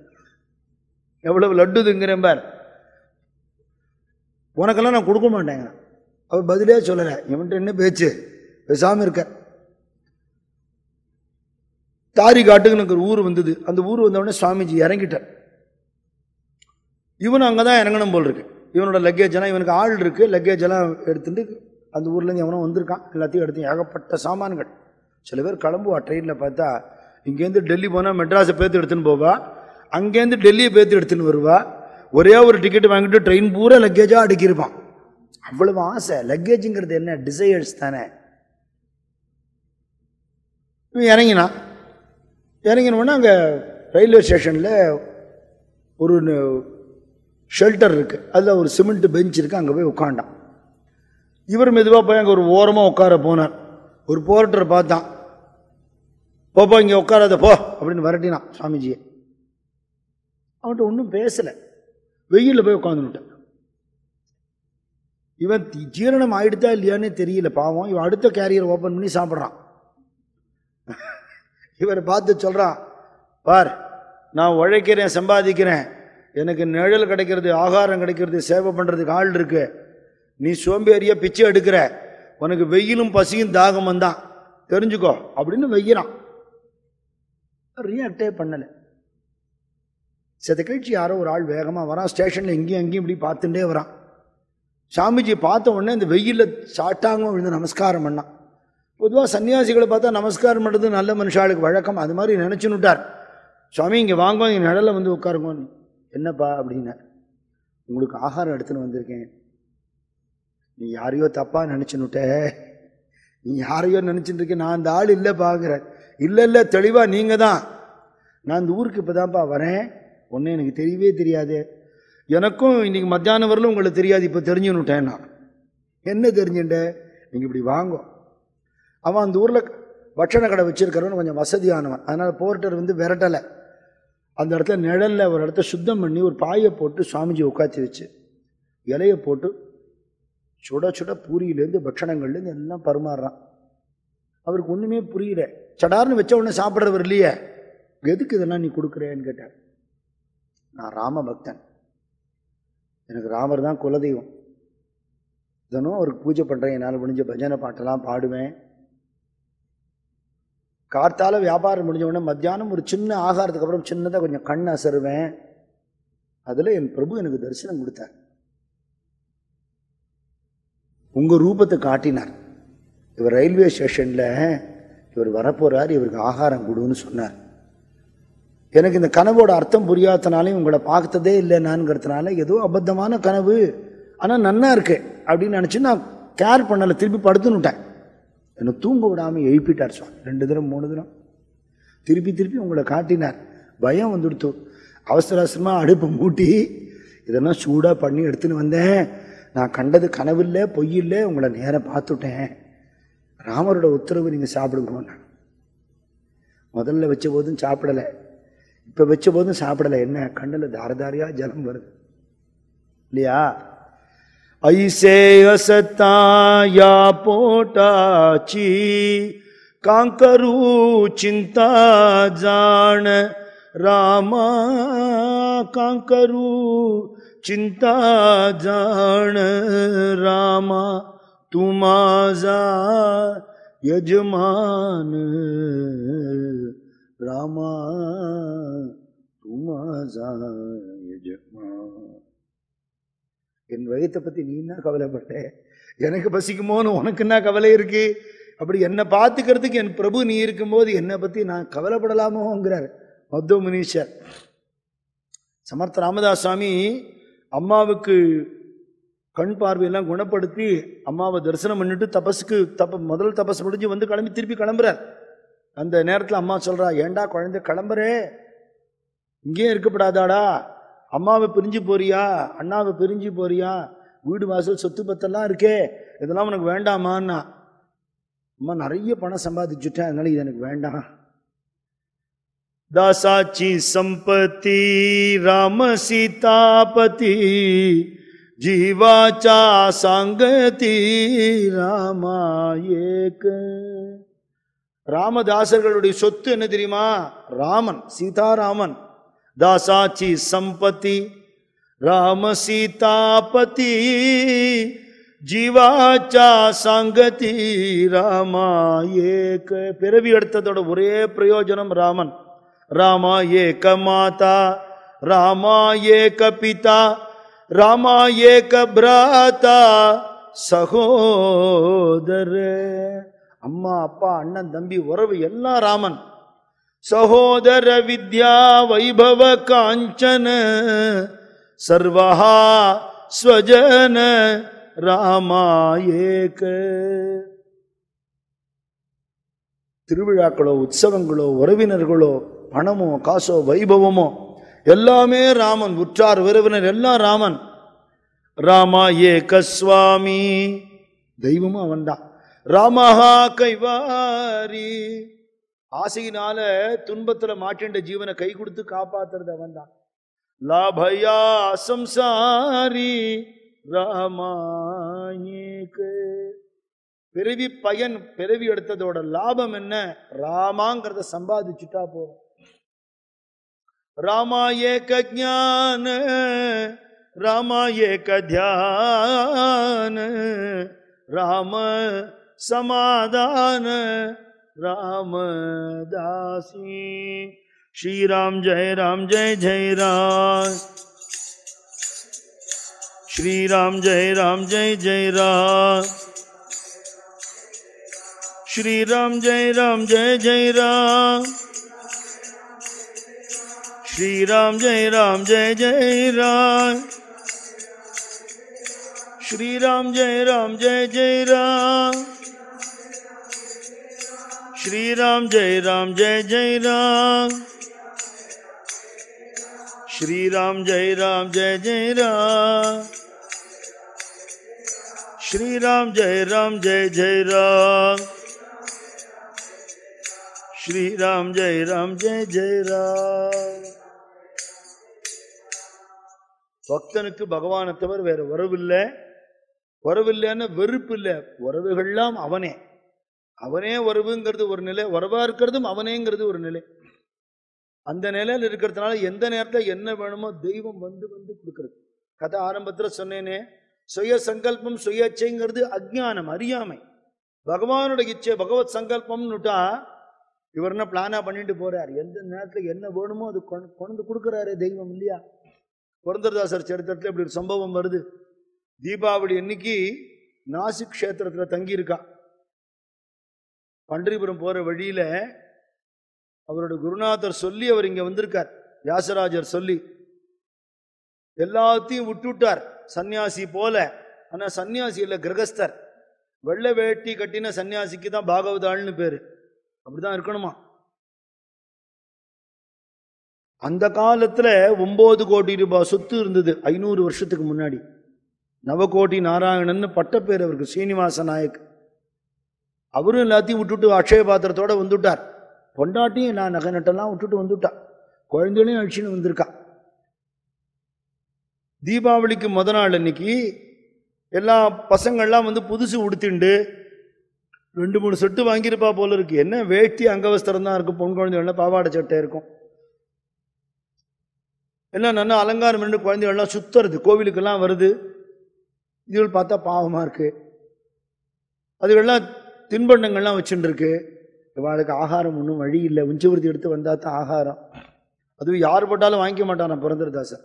எவ்வளவு லட்டு திங்குறேன் பார். உனக்கெல்லாம் நான் கொடுக்க மாட்டேங்க அவர் பதிலே சொல்லலை. இவன்ட்டு என்ன பேச்சு? பேசாமல் இருக்க. தாரி காட்டுக்குன்னு ஒரு ஊர் வந்தது. அந்த ஊர் வந்த சுவாமிஜி இறங்கிட்டார். இவனும் அங்கே தான் இறங்கணும் போல் இருக்கு. இவனோட லக்கேஜ் எல்லாம் இவனுக்கு ஆள் இருக்குது லக்கேஜ் எல்லாம் எடுத்துட்டு அந்த ஊர்லேருந்து எவனோ வந்திருக்கான். எல்லாத்தையும் எடுத்து ஏகப்பட்ட சாமான்கள். சில பேர் கிளம்புவா ட்ரெயினில் பார்த்தா இங்கேருந்து டெல்லி போனால் மெட்ராஸை பேத்து எடுத்துன்னு போவா. அங்கேருந்து டெல்லியை பேர்த்து எடுத்துன்னு வருவா. ஒரே ஒரு டிக்கெட் வாங்கிட்டு ட்ரெயின் பூரா லக்கேஜாக அடுக்கியிருப்பான். அவ்வளவு ஆசை. லக்கேஜுங்கிறது என்ன? டிசையர்ஸ் தானே. இவன் இறங்கினான் இறங்கினோடனே அங்கே ரயில்வே ஸ்டேஷனில் ஒரு ஷெல்டர் இருக்குது அதில் ஒரு சிமெண்ட் பெஞ்ச் இருக்குது அங்கே போய் உட்காண்டான் இவர் மெதுவாக போய் அங்கே ஒரு ஓரமாக உட்கார போனார். ஒரு போர்ட்டரை பார்த்தான். போப்போ இங்கே உட்காராத போ அப்படின்னு வரட்டினான் சுவாமிஜியை அவன்கிட்ட ஒன்றும் பேசலை. வெயிலில் போய் உட்காந்துட்டான் இவன் தி- ஜீரணம் ஆயிடுதா இல்லையான்னு தெரியல பாவம். இவன் அடுத்த கேரியர் ஓப்பன் பண்ணி சாப்பிட்றான். இவரை பார்த்து சொல்கிறான் பார் நான் உழைக்கிறேன் சம்பாதிக்கிறேன். எனக்கு நிழல் கிடைக்கிறது ஆகாரம் கிடைக்கிறது சேவை பண்ணுறதுக்கு ஆள் இருக்கு. நீ சோம்பேறியாக பிச்சை எடுக்கிற. உனக்கு வெயிலும் பசியும் தாகமும் தான். தெரிஞ்சுக்கோ அப்படின்னு வெய்யிறான் ரியாக்டே பண்ணலை. செத்த கழிச்சு யாரோ ஒரு ஆள் வேகமாக வரான் ஸ்டேஷனில் இங்கேயும் அங்கேயும் இப்படி பார்த்துட்டே வரான் சாமிஜி பார்த்த உடனே இந்த வெயிலில் சாட்டாங்க விழுந்து நமஸ்காரம் பண்ணான் பொதுவாக சன்னியாசிகளை பார்த்தா நமஸ்காரம் பண்ணுறது நல்ல மனுஷாளுக்கு வழக்கம். அது மாதிரி நினச்சுன்னுட்டார் சுவாமி இங்கே வாங்க இங்கே நிழலில் வந்து உட்காருங்கன்னு என்னப்பா? அப்படின்னார் உங்களுக்கு ஆகாரம் எடுத்துன்னு வந்திருக்கேன். நீ யாரையோ தப்பாக நினச்சுன்னுட்ட நீ யாரையோ நினச்சிட்டு இருக்கேன் நான் அந்த ஆள் இல்லை பார்க்குறேன் இல்லை இல்லை தெளிவாக நீங்கள் தான். நான் இந்த ஊருக்கு இப்போ தான்ப்பா வரேன். ஒன்றும் எனக்கு தெரியவே தெரியாது. எனக்கும் இன்றைக்கி மத்தியானம் வரலும் உங்களுக்கு தெரியாது இப்போ தெரிஞ்சுன்னுட்டேன் நான் என்ன தெரிஞ்சுட்ட நீங்கள் இப்படி வாங்கும் அவன் அந்த ஊரில் பட்சண கடை வச்சுருக்கிறவன் கொஞ்சம் வசதியானவன். அதனால் போர்ட்டர் வந்து விரட்டலை. அந்த இடத்துல நிழலில் ஒரு இடத்த சுத்தம் பண்ணி ஒரு பாயை போட்டு சுவாமிஜி உட்காத்தி வச்சு. இலையை போட்டு சுட சுட பூரியிலேருந்து பட்சணங்கள்லேருந்து எல்லாம் பரிமாறுறான். அவருக்கு ஒன்றுமே புரியல. சடார்னு வச்ச உடனே சாப்பிட்றவர் இல்லையே. எதுக்கு இதெல்லாம் நீ கொடுக்குறேன்னு கேட்டார். நான் ராம பக்தன் எனக்கு ராமர் தான் குலதெய்வம். தினம் அவருக்கு பூஜை பண்ணுறேன் என்னால் முடிஞ்ச பஜனை பாட்டெல்லாம் பாடுவேன். கார்த்தால வியாபாரம் முடிஞ்ச உடனே மத்தியானம் ஒரு சின்ன ஆகாரத்துக்கு அப்புறம் சின்னதாக கொஞ்சம் கண் அசருவேன். அதில் என் பிரபு எனக்கு தரிசனம் கொடுத்தார். உங்கள் ரூபத்தை காட்டினார். இவர் ரயில்வே ஸ்டேஷனில் இவர் வரப்போகிறார் இவருக்கு ஆகாரம் கொடுன்னு சொன்னார். எனக்கு இந்த கனவோட அர்த்தம் புரியாதனாலையும் உங்களை பார்த்ததே இல்லைனான்ங்கிறதுனால ஏதோ அபத்தமான கனவு. ஆனால் நன்னா இருக்கு அப்படின்னு நினச்சி நான் கேர் பண்ணலை திருப்பி படுத்துன்னுட்டேன் என்னை தூங்க விடாமல் எழுப்பிட்டார் சுவாமி. ரெண்டு தினம் மூணு தினம் திருப்பி திருப்பி உங்களை காட்டினார். பயம் வந்துடுத்து. அவசர அவசரமாக அடுப்பை மூட்டி இதெல்லாம் சூடாக பண்ணி எடுத்துன்னு வந்தேன். நான் கண்டது கனவில்லை பொய்யில்லை உங்களை நேரம் பார்த்துட்டேன். ராமரோட உத்தரவு நீங்கள் சாப்பிடுங்கன்னு. முதல்ல வச்ச போதும் சாப்பிடலை. இப்போ வச்ச போதும் சாப்பிடலை. என்ன? கண்ணில் தாரதாரியா ஜலம் வருது. இல்லையா? ஐசே அசத்தாயா போட்டாச்சி காங்கரு சிந்தா ஜான ராமா காங்கரு சிந்தா ஜான ராமா துமாசா யஜமான. रामा तू माझा यजमान என் வயத்தை பத்தி நீ என்ன கவலைப்பட்ட எனக்கு பசிக்குமோன்னு உனக்கு என்ன கவலை இருக்கு அப்படி என்னை பார்த்துக்கிறதுக்கு என் பிரபு நீ இருக்கும்போது என்னை பத்தி நான் கவலைப்படலாமோங்கிறார் மத்துவ முனீஷர் சமர்த்த ராமதாஸ் சுவாமி அம்மாவுக்கு கண் பார்வையெல்லாம் குணப்படுத்தி அம்மாவை தரிசனம் பண்ணிட்டு தபஸுக்கு தப்ப முதல் தபஸ் முடிஞ்சு வந்து கிளம்பி திருப்பி கிளம்புறார் அந்த நேரத்தில் அம்மா சொல்றா ஏண்டா குழந்தை கிளம்புறே இங்கேயே இருக்கப்படாதாடா அம்மாவை பிரிஞ்சு போறியா அண்ணாவை பிரிஞ்சு போறியா வீடு வாசல் சொத்து பத்தெல்லாம் இருக்கே இதெல்லாம் உனக்கு வேண்டாமான்னா அம்மா நிறைய பணம் சம்பாதிச்சுட்டேன் அதனால இது எனக்கு வேண்டாம் दासाची संपत्ती राम सीतापती जीवाच्या सांगती ராமா ஏக ராமதாசர்களுடைய சொத்து என்ன தெரியுமா? ராமன் சீதாராமன். தாசாச்சி சம்பத்தி ராம சீதாபதி ஜீவாச்சா சங்கதி ராமா ஏக பிறவி எடுத்ததோட ஒரே பிரயோஜனம் ராமன். ராமா ஏக மாதா ராமா ஏக பிதா ராமா ஏக பிராதா சகோதர. அம்மா அப்பா அண்ணன் தம்பி உறவு எல்லாம் ராமன். சகோதர வித்யா வைபவ காஞ்சன சர்வஹா ஸ்வஜன ராமா ஏக திருவிழாக்களோ உற்சவங்களோ உறவினர்களோ பணமோ காசோ வைபவமோ எல்லாமே ராமன். உற்றார் உறவினர் எல்லாம் ராமன். ராமா ஏக சுவாமி. தெய்வமும் அவன்தான். ராமஹா கைவாரி. ஆசையினால துன்பத்துல மாட்டின்ற ஜீவனை கை கொடுத்து காப்பாத்துறது அவன்தான். லாபயா சம்சாரி ராமாயேக பிறவி பயன் பிறவி எடுத்ததோட லாபம் என்ன? ராமாங்கிறத சம்பாதிச்சுட்டா போதும். ராமாயேக ஜான ராமாயேக தியான ராம سمادان رام داسی شری رام جے رام جے جے رام شری رام جے رام جے جے رام شری رام جے رام جے جے رام شری رام جے رام جے جے رام شری رام جے رام جے جے رام श्रीराम जय राम जय जय राम श्रीराम जय राम जय जय राम श्रीराम जय राम जय जय राम श्रीराम जय राम जय जय राम பக்தனுக்கு பகவானை தவிர வேற உறவில்லை உறவில்லைன்னு வெறுப்பு இல்லை உறவுகள்லாம் அவனே அவனே உறவுங்கிறது ஒரு நிலை உறவாக இருக்கிறதும் அவனேங்கிறது ஒரு நிலை. அந்த நிலையில் இருக்கிறதுனால எந்த நேரத்தில் என்ன வேணுமோ தெய்வம் வந்து வந்து கொடுக்கறது. கதை ஆரம்பத்தில் சொன்னேனே சுய சங்கல்பம் சுய இச்சைங்கிறது அஜ்ஞானம் அறியாமை. பகவானோட இச்சை பகவத் சங்கல்பம்னுட்டா இவர் என்ன பிளானா பண்ணிட்டு போறார்? எந்த நேரத்தில் என்ன வேணுமோ அது கொண்டு கொடுக்குறாரு தெய்வம் இல்லையா? புரந்தரதாசர் சரித்திரத்தில் இப்படி ஒரு சம்பவம் வருது. தீபாவளி அன்னைக்கு நாசிக் க்ஷேத்திரத்துல தங்கியிருக்கா. பன்றிபுரம் போகிற வழியில் அவரோட குருநாதர் சொல்லி அவர் இங்கே வந்திருக்கார். வியாசராஜர் சொல்லி. எல்லாத்தையும் விட்டுவிட்டார். சன்னியாசி போல. ஆனால் சன்னியாசி இல்லை கிரகஸ்தர். வெள்ளை வேட்டி கட்டின சன்னியாசிக்கு தான் பாகவதாள்னு பேர். அப்படிதான் இருக்கணுமா? அந்த காலத்தில் ஒம்பது கோடி ரூபாய் சொத்து இருந்தது ஐநூறு வருஷத்துக்கு முன்னாடி. நவகோடி நாராயணன் பட்டப்பேர் அவருக்கு சீனிவாச நாயக். அவரும் எல்லாத்தையும் விட்டுட்டு அக்ஷய பாத்திரத்தோட வந்துவிட்டார் பொண்டாட்டியும் நான் நகை நட்டெல்லாம் விட்டுட்டு வந்துவிட்டான் குழந்தைகளையும் அழிச்சுன்னு வந்திருக்கா. தீபாவளிக்கு முத நாள் அன்னைக்கு எல்லா பசங்கள்லாம் வந்து புதுசு உடுத்திண்டு ரெண்டு மூணு செட்டு வாங்கியிருப்பா போல இருக்கு. என்ன வேட்டி அங்கவஸ்திரம் தான் இருக்கும். பொன் குழந்தைகள்லாம் பாவாடை சட்டை இருக்கும். எல்லாம் நல்லா அலங்காரம் பண்ணி குழந்தைகள்லாம் சுத்துறது. கோவிலுக்கெல்லாம் வருது. இதுகள் பார்த்தா பாவமாக இருக்குது அதுகள்லாம் தின்பண்டங்கள்லாம் வச்சுட்டுருக்கு இவளுக்கு ஆகாரம் ஒன்றும் வழி இல்லை. உஞ்சவர்த்தி எடுத்து வந்தால் தான் ஆகாரம். அதுவும் யார் போட்டாலும் வாங்கிக்க மாட்டான் நான் புரந்தரதாசன்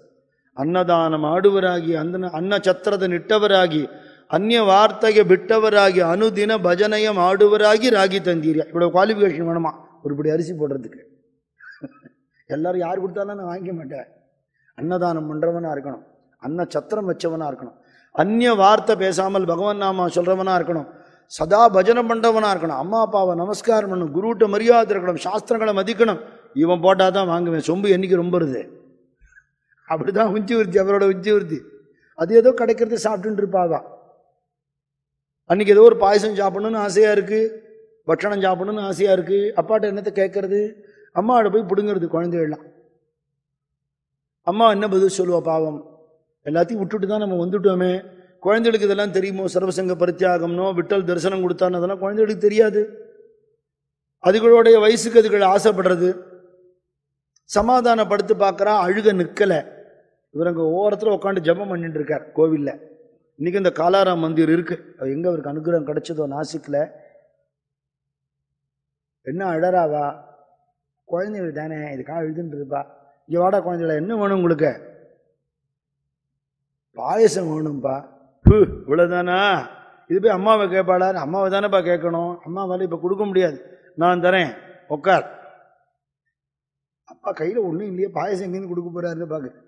அன்னதானம் ஆடுவராகி ಅಂದನ அன்ன சத்திரத்தை நிட்டவராகி ಅನ್ಯ வார்த்தையை விட்டவராகி ಅನುದಿನ ಭಜನೆಯ ஆடுவராகி ராகி தந்தீரியா இவ்வளோ குவாலிஃபிகேஷன் வேணுமா? ஒருபடி அரிசி போடுறதுக்கு. எல்லாரும் யார் கொடுத்தாலும் நான் வாங்கிக்க மாட்டேன். அன்னதானம் பண்ணுறவனாக இருக்கணும். அன்ன சத்திரம் வச்சவனாக இருக்கணும். அந்நிய வார்த்தை பேசாமல் பகவான் நாமா சொல்கிறவனாக இருக்கணும். சதா பஜனை பண்றவனா இருக்கணும். அம்மா அப்பாவை நமஸ்காரம் பண்ணணும். குருட்ட மரியாதை இருக்கணும். சாஸ்திரங்களை மதிக்கணும். இவன் போட்டால் தான் வாங்குவேன். சொம்பு என்றைக்கு ரொம்ப வருது? அப்படிதான் உச்சி விருத்தி அவரோட உச்சி விருத்தி. அது ஏதோ கிடைக்கிறது சாப்பிட்டுட்டு இருப்பாதான் அன்னைக்கு ஏதோ ஒரு பாயசம் சாப்பிடணும்னு ஆசையாக இருக்குது பட்சணம் சாப்பிடணும்னு ஆசையாக இருக்குது அப்பாட்ட என்னத்தை கேட்கறது? அம்மாவோட போய் பிடுங்கிறது குழந்தைகள்லாம். அம்மா என்ன பதில் சொல்லுவா பாவம்? எல்லாத்தையும் விட்டுட்டு தான் நம்ம வந்துட்டோமே. குழந்தைகளுக்கு இதெல்லாம் தெரியுமோ? சர்வசங்க பரித்தியாகம்னோ? விட்டல் தரிசனம் கொடுத்தான்னு அதெல்லாம் குழந்தைகளுக்கு தெரியாது. அதுகளுடைய வயசுக்கு அதுகள் ஆசைப்படுறது. சமாதானப்படுத்தி பார்க்குறா அழுக நிற்கலை. இவர் அங்கே ஓரத்தில் உட்காந்து ஜெபம் பண்ணிட்டு இருக்கார் கோவிலில். இன்றைக்கி இந்த காலாராம் மந்திர் இருக்குது அது எங்கே அவருக்கு அனுகிரகம் கிடைச்சதோ நாசிக்கில் என்ன அழறாவா? குழந்தைகள் தானே இதுக்காக எழுதுன்னு இருப்பா. இங்கே வாடா குழந்தைகள என்ன வேணும் உங்களுக்கு? பாயசம் வேணும்ப்பா பு இவ்வளோதானா இது போய் அம்மாவை கேட்பாடா அம்மாவை தானேப்பா கேட்கணும். அம்மாவால் இப்போ கொடுக்க முடியாது. நான் தரேன். உட்கார் அப்பா கையில் ஒன்றும் இல்லையே. பாயசம் எங்கேருந்து கொடுக்க போகிறாருன்னு பார்க்க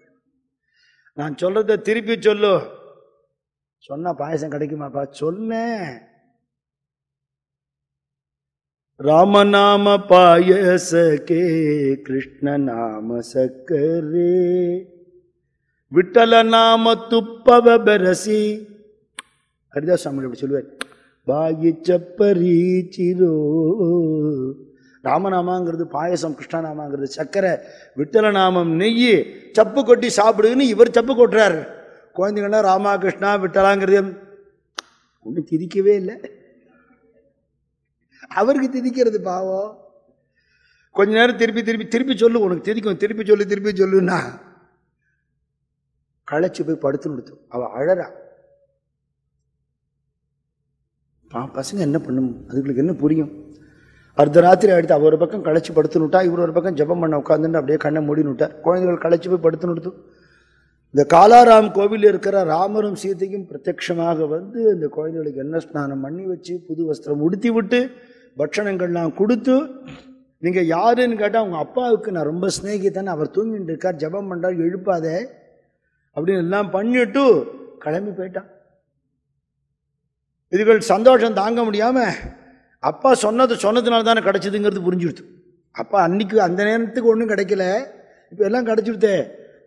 நான் சொல்கிறத திருப்பி சொல்லு. சொன்னா பாயசம் கிடைக்குமாப்பா? சொன்னேன். ராமநாம பாயசக்கே கிருஷ்ண நாம சக்கரே. விட்டல நாம துப்பவ பெரசி. ஹரிதாஸ் சாமி அப்படி சொல்லுவார். பாகி சப்பரீச்சிரோ ராமநாமாங்கிறது பாயசம் கிருஷ்ணநாமாங்கிறது சக்கரை விட்டல நாமம் நெய் சப்பு கொட்டி சாப்பிடுன்னு இவர் சப்பு கொட்டுறாரு. குழந்தைங்கன்னா ராமா கிருஷ்ணா விட்டலாங்கிறது ஒன்றும் திதிக்கவே இல்லை. அவருக்கு திதிக்கிறது பாவம். கொஞ்ச நேரம் திருப்பி திருப்பி திருப்பி சொல்லு உனக்கு திதிக்கும். திருப்பி சொல்லு திருப்பி சொல்லுன்னா களைச்சு போய் படுத்துன்னு நிறுத்தும் அவ அழறா. பா பசங்க என்ன பண்ணும்? அதுங்களுக்கு என்ன புரியும்? அர்த்தராத்திரி ஆயிடுத்து அவர் ஒரு பக்கம் களைச்சு படுத்துன்னு விட்டா இவர் ஒரு பக்கம் ஜெபம் பண்ண உட்காந்துட்டு அப்படியே கண்ணை மூடி குழந்தைகள் களைச்சு போய் படுத்துன்னு இந்த காலாராம் கோவிலில் இருக்கிற ராமரும் சீதையும் பிரத்யட்சமாக வந்து இந்த குழந்தைகளுக்கு என்ன ஸ்நானம் பண்ணி வச்சு புது வஸ்திரம் உடுத்தி விட்டு பட்சணங்கள்லாம் கொடுத்து நீங்கள் யாருன்னு கேட்டால் உங்கள் அப்பாவுக்கு நான் ரொம்ப சிநேகித்தேன் அவர் தூங்கிட்டு இருக்கார் ஜெபம் பண்ணுறார் எழுப்பாதே. அப்படின்னு எல்லாம் பண்ணிட்டு கிளம்பி போயிட்டான். இதுகள் சந்தோஷம் தாங்க முடியாமல் அப்பா சொன்னது சொன்னதுனால தானே கிடச்சிதுங்கிறது புரிஞ்சுடுது. அப்பா அன்னைக்கு அந்த நேரத்துக்கு ஒன்றும் கிடைக்கல. இப்போ எல்லாம் கிடைச்சிடுதே.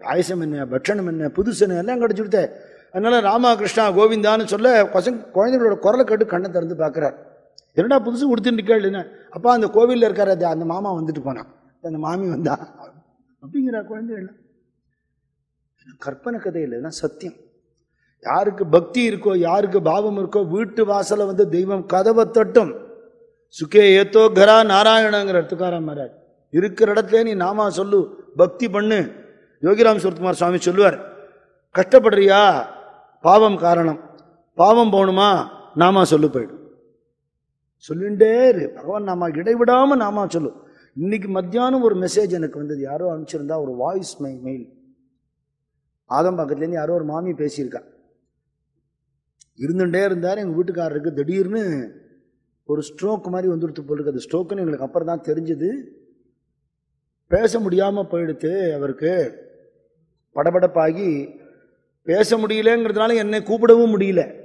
பாயசம் என்ன பட்சணம் என்ன புதுசு எல்லாம் கிடைச்சிடுதே. அதனால் ராமா கிருஷ்ணா கோவிந்தான்னு சொல்ல பசங்க குழந்தைகளோட குரலை கேட்டு கண்ணை திறந்து பார்க்குறார். என்னடா புதுசு கொடுத்துட்டு கேளுன்னு அப்பா அந்த கோவிலில் இருக்கார் அந்த மாமா வந்துட்டு போனான். அந்த மாமி வந்தா. அப்படிங்கிறா குழந்தைகள்லாம். கற்பனை கதை இல்லை இதெல்லாம் சத்தியம். யாருக்கு பக்தி இருக்கோ யாருக்கு பாவம் இருக்கோ வீட்டு வாசலை வந்து தெய்வம் கதவை தட்டும். சுகே ஏத்தோ கரா நாராயணங்கிற துக்காராம் மகாராஜ் இருக்கிற இடத்துல நீ நாமா சொல்லு பக்தி பண்ணு. யோகிராம் சுரத்குமார் சுவாமி சொல்லுவார் கஷ்டப்படுறியா? பாவம் காரணம். பாவம் போகணுமா? நாமா சொல்லு போயிடும் சொல்லிண்டே இரு. பகவான் நாமா இடைவிடாமல் நாமா சொல்லு. இன்னைக்கு மத்தியானம் ஒரு மெசேஜ் எனக்கு வந்தது. யாரோ அனுப்பிச்சிருந்தா ஒரு வாய்ஸ் மை ஆதம் பக்கத்துலேருந்து யாரோ ஒரு மாமி பேசியிருக்கா. இருந்துட்டே இருந்தார் எங்கள் வீட்டுக்காரருக்கு. திடீர்னு ஒரு ஸ்ட்ரோக் மாதிரி வந்துடுத்து போல அந்த அது ஸ்ட்ரோக்குன்னு எங்களுக்கு அப்புறம் தான் தெரிஞ்சுது. பேச முடியாமல் போயிடுத்து அவருக்கு. படபடப்பாகி பேச முடியலங்கிறதுனால என்னை கூப்பிடவும் முடியல.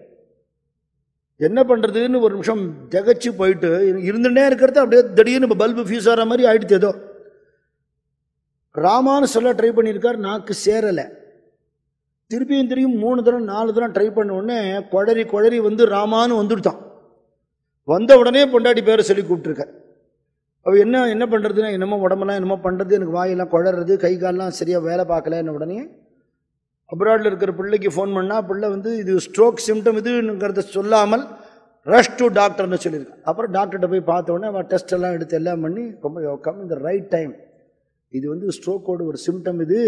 என்ன பண்ணுறதுன்னு ஒரு நிமிஷம் திகச்சு போயிட்டு இருந்துட்டே இருக்கிறது அப்படியே திடீர்னு பல்பு ஃபியூஸ் ஆகிற மாதிரி ஆயிடுத்து ஏதோ. ராமான்னு சொல்ல ட்ரை பண்ணியிருக்கார் நாக்கு சேரலை. திருப்பியும் திரும்பியும் மூணு தடவை நாலு தடவை ட்ரை பண்ண உடனே குழறி குழறி வந்து ராமான்னு வந்துடுத்தான் வந்த உடனே பொண்டாட்டி பேரை சொல்லி கூப்பிட்டுருக்கார் அவள் என்ன என்ன பண்ணுறதுன்னா என்னமோ உடம்பெல்லாம் என்னமோ பண்ணுறது எனக்கு வாயெல்லாம் குழறது கை கால்லாம் சரியாக வேலை பார்க்கலன்னு உடனே அப்ராடில் இருக்கிற பிள்ளைக்கு ஃபோன் பண்ணால் பிள்ளை வந்து இது ஸ்ட்ரோக் சிம்டம் இதுங்கிறத சொல்லாமல் ரஷ் டு டாக்டர்னு சொல்லியிருக்கேன் அப்புறம் டாக்டர்கிட்ட போய் பார்த்த உடனே அவன் டெஸ்ட் எல்லாம் எடுத்து எல்லாம் பண்ணி ரொம்ப யோக்கம் இந்த ரைட் டைம் இது வந்து ஸ்ட்ரோக்கோட ஒரு சிம்டம் இது.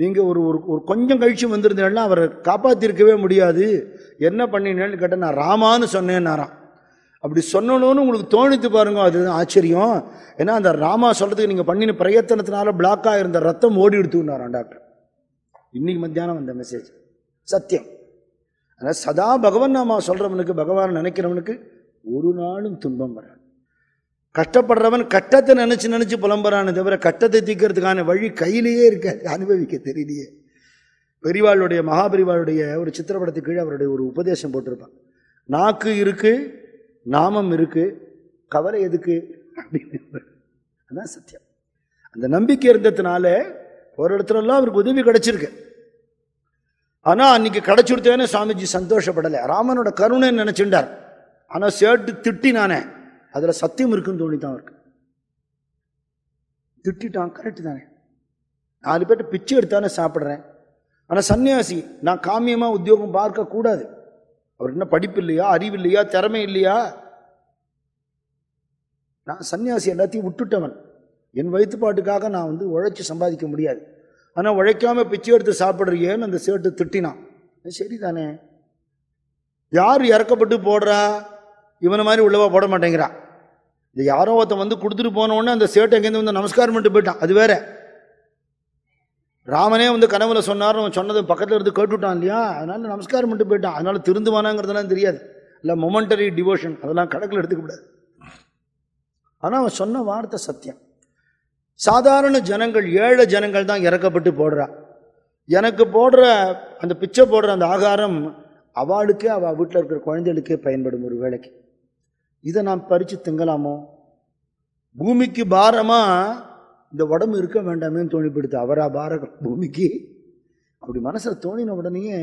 நீங்கள் ஒரு ஒரு ஒரு கொஞ்சம் கழிச்சு வந்திருந்தேன்னா அவரை காப்பாற்றிருக்கவே முடியாது. என்ன பண்ணினேன்னு கேட்டால் நான் ராமான்னு சொன்னேன்னாராம். அப்படி சொன்னணும்னு உங்களுக்கு தோணித்து பாருங்க அது ஆச்சரியம். ஏன்னா அந்த ராமா சொல்கிறதுக்கு நீங்கள் பண்ணின பிரயத்தனத்தினால பிளாக்காக இருந்த ரத்தம் ஓடி எடுத்துனாராம் டாக்டர். இன்னைக்கு மத்தியானம் வந்த மெசேஜ் சத்தியம். அதனால் சதா பகவன் நாமா சொல்கிறவனுக்கு பகவான் நினைக்கிறவனுக்கு ஒரு நாளும் துன்பம் வராது. கஷ்டப்படுறவன் கட்டத்தை நினச்சி நினச்சி புலம்புறானே தவிர கட்டத்தை தீக்கிறதுக்கான வழி கையிலேயே இருக்க அனுபவிக்க தெரியலையே. பெரிவாளுடைய மகாபெரிவாளுடைய ஒரு சித்திரப்படத்துக்கு கீழே அவருடைய ஒரு உபதேசம் போட்டிருப்பான். நாக்கு இருக்கு நாமம் இருக்கு கவலை எதுக்கு? அப்படின்னு. அதான் சத்தியம். அந்த நம்பிக்கை இருந்ததுனால ஒரு இடத்துலலாம் அவருக்கு உதவி கிடைச்சிருக்கு. ஆனால் அன்னைக்கு கிடைச்சுடுத்தேன்னு சுவாமிஜி சந்தோஷப்படலை. ராமனோட கருணைன்னு நினைச்சுட்டார். ஆனால் சேட்டு திட்டினானே. அதில் சத்தியம் இருக்குன்னு தோணித்தான் அவருக்கு. திட்டான் கரெக்டு தானே. நாலு பேர்ட்ட பிச்சை எடுத்தானே சாப்பிட்றேன். ஆனால் சன்னியாசி நான் காமியமாக உத்தியோகம் பார்க்கக்கூடாது அவர் என்ன படிப்பு இல்லையா அறிவு இல்லையா திறமை இல்லையா? நான் சன்னியாசி எல்லாத்தையும் விட்டுட்டவன். என் வயிற்றுப்பாட்டுக்காக நான் வந்து உழைச்சி சம்பாதிக்க முடியாது. ஆனால் உழைக்காமல் பிச்சை எடுத்து சாப்பிட்றியேன்னு அந்த சேட்டு திட்டினான். சரிதானே? யார் இறக்கப்பட்டு போடுறா? இவனை மாதிரி உள்ளவா போட மாட்டேங்கிறா. இது யாரோ ஒருத்தன் வந்து கொடுத்துட்டு போன உடனே அந்த சேட்டை எங்கேருந்து வந்து நமஸ்காரம் பண்ணிட்டு போயிட்டான். அது வேற. ராமனே வந்து கனவுல சொன்னார் அவன் சொன்னது பக்கத்தில் இருந்து கேட்டுவிட்டான் இல்லையா? அதனால நமஸ்காரம் பண்ணிட்டு போயிட்டான். அதனால திருந்துவானாங்கிறதெல்லாம் தெரியாது. இல்லை மொமெண்டரி டிவோஷன் அதெல்லாம் கணக்கில் எடுத்துக்கூடாது ஆனால் அவன் சொன்ன வார்த்தை சத்தியம். சாதாரண ஜனங்கள் ஏழை ஜனங்கள் தான் இறக்கப்பட்டு போடுறா. எனக்கு போடுற அந்த பிச்சை போடுற அந்த ஆகாரம் அவளுக்கே அவள் வீட்டில் இருக்கிற குழந்தைகளுக்கே பயன்படும் ஒரு வேலைக்கு. இதை நாம் பறித்து திங்கலாமோ? பூமிக்கு பாரமாக இந்த உடம்பு இருக்க வேண்டாமேன்னு தோணிப்படுத்து அவரா பாரகம் பூமிக்கு. அப்படி மனசில் தோணின உடனேயே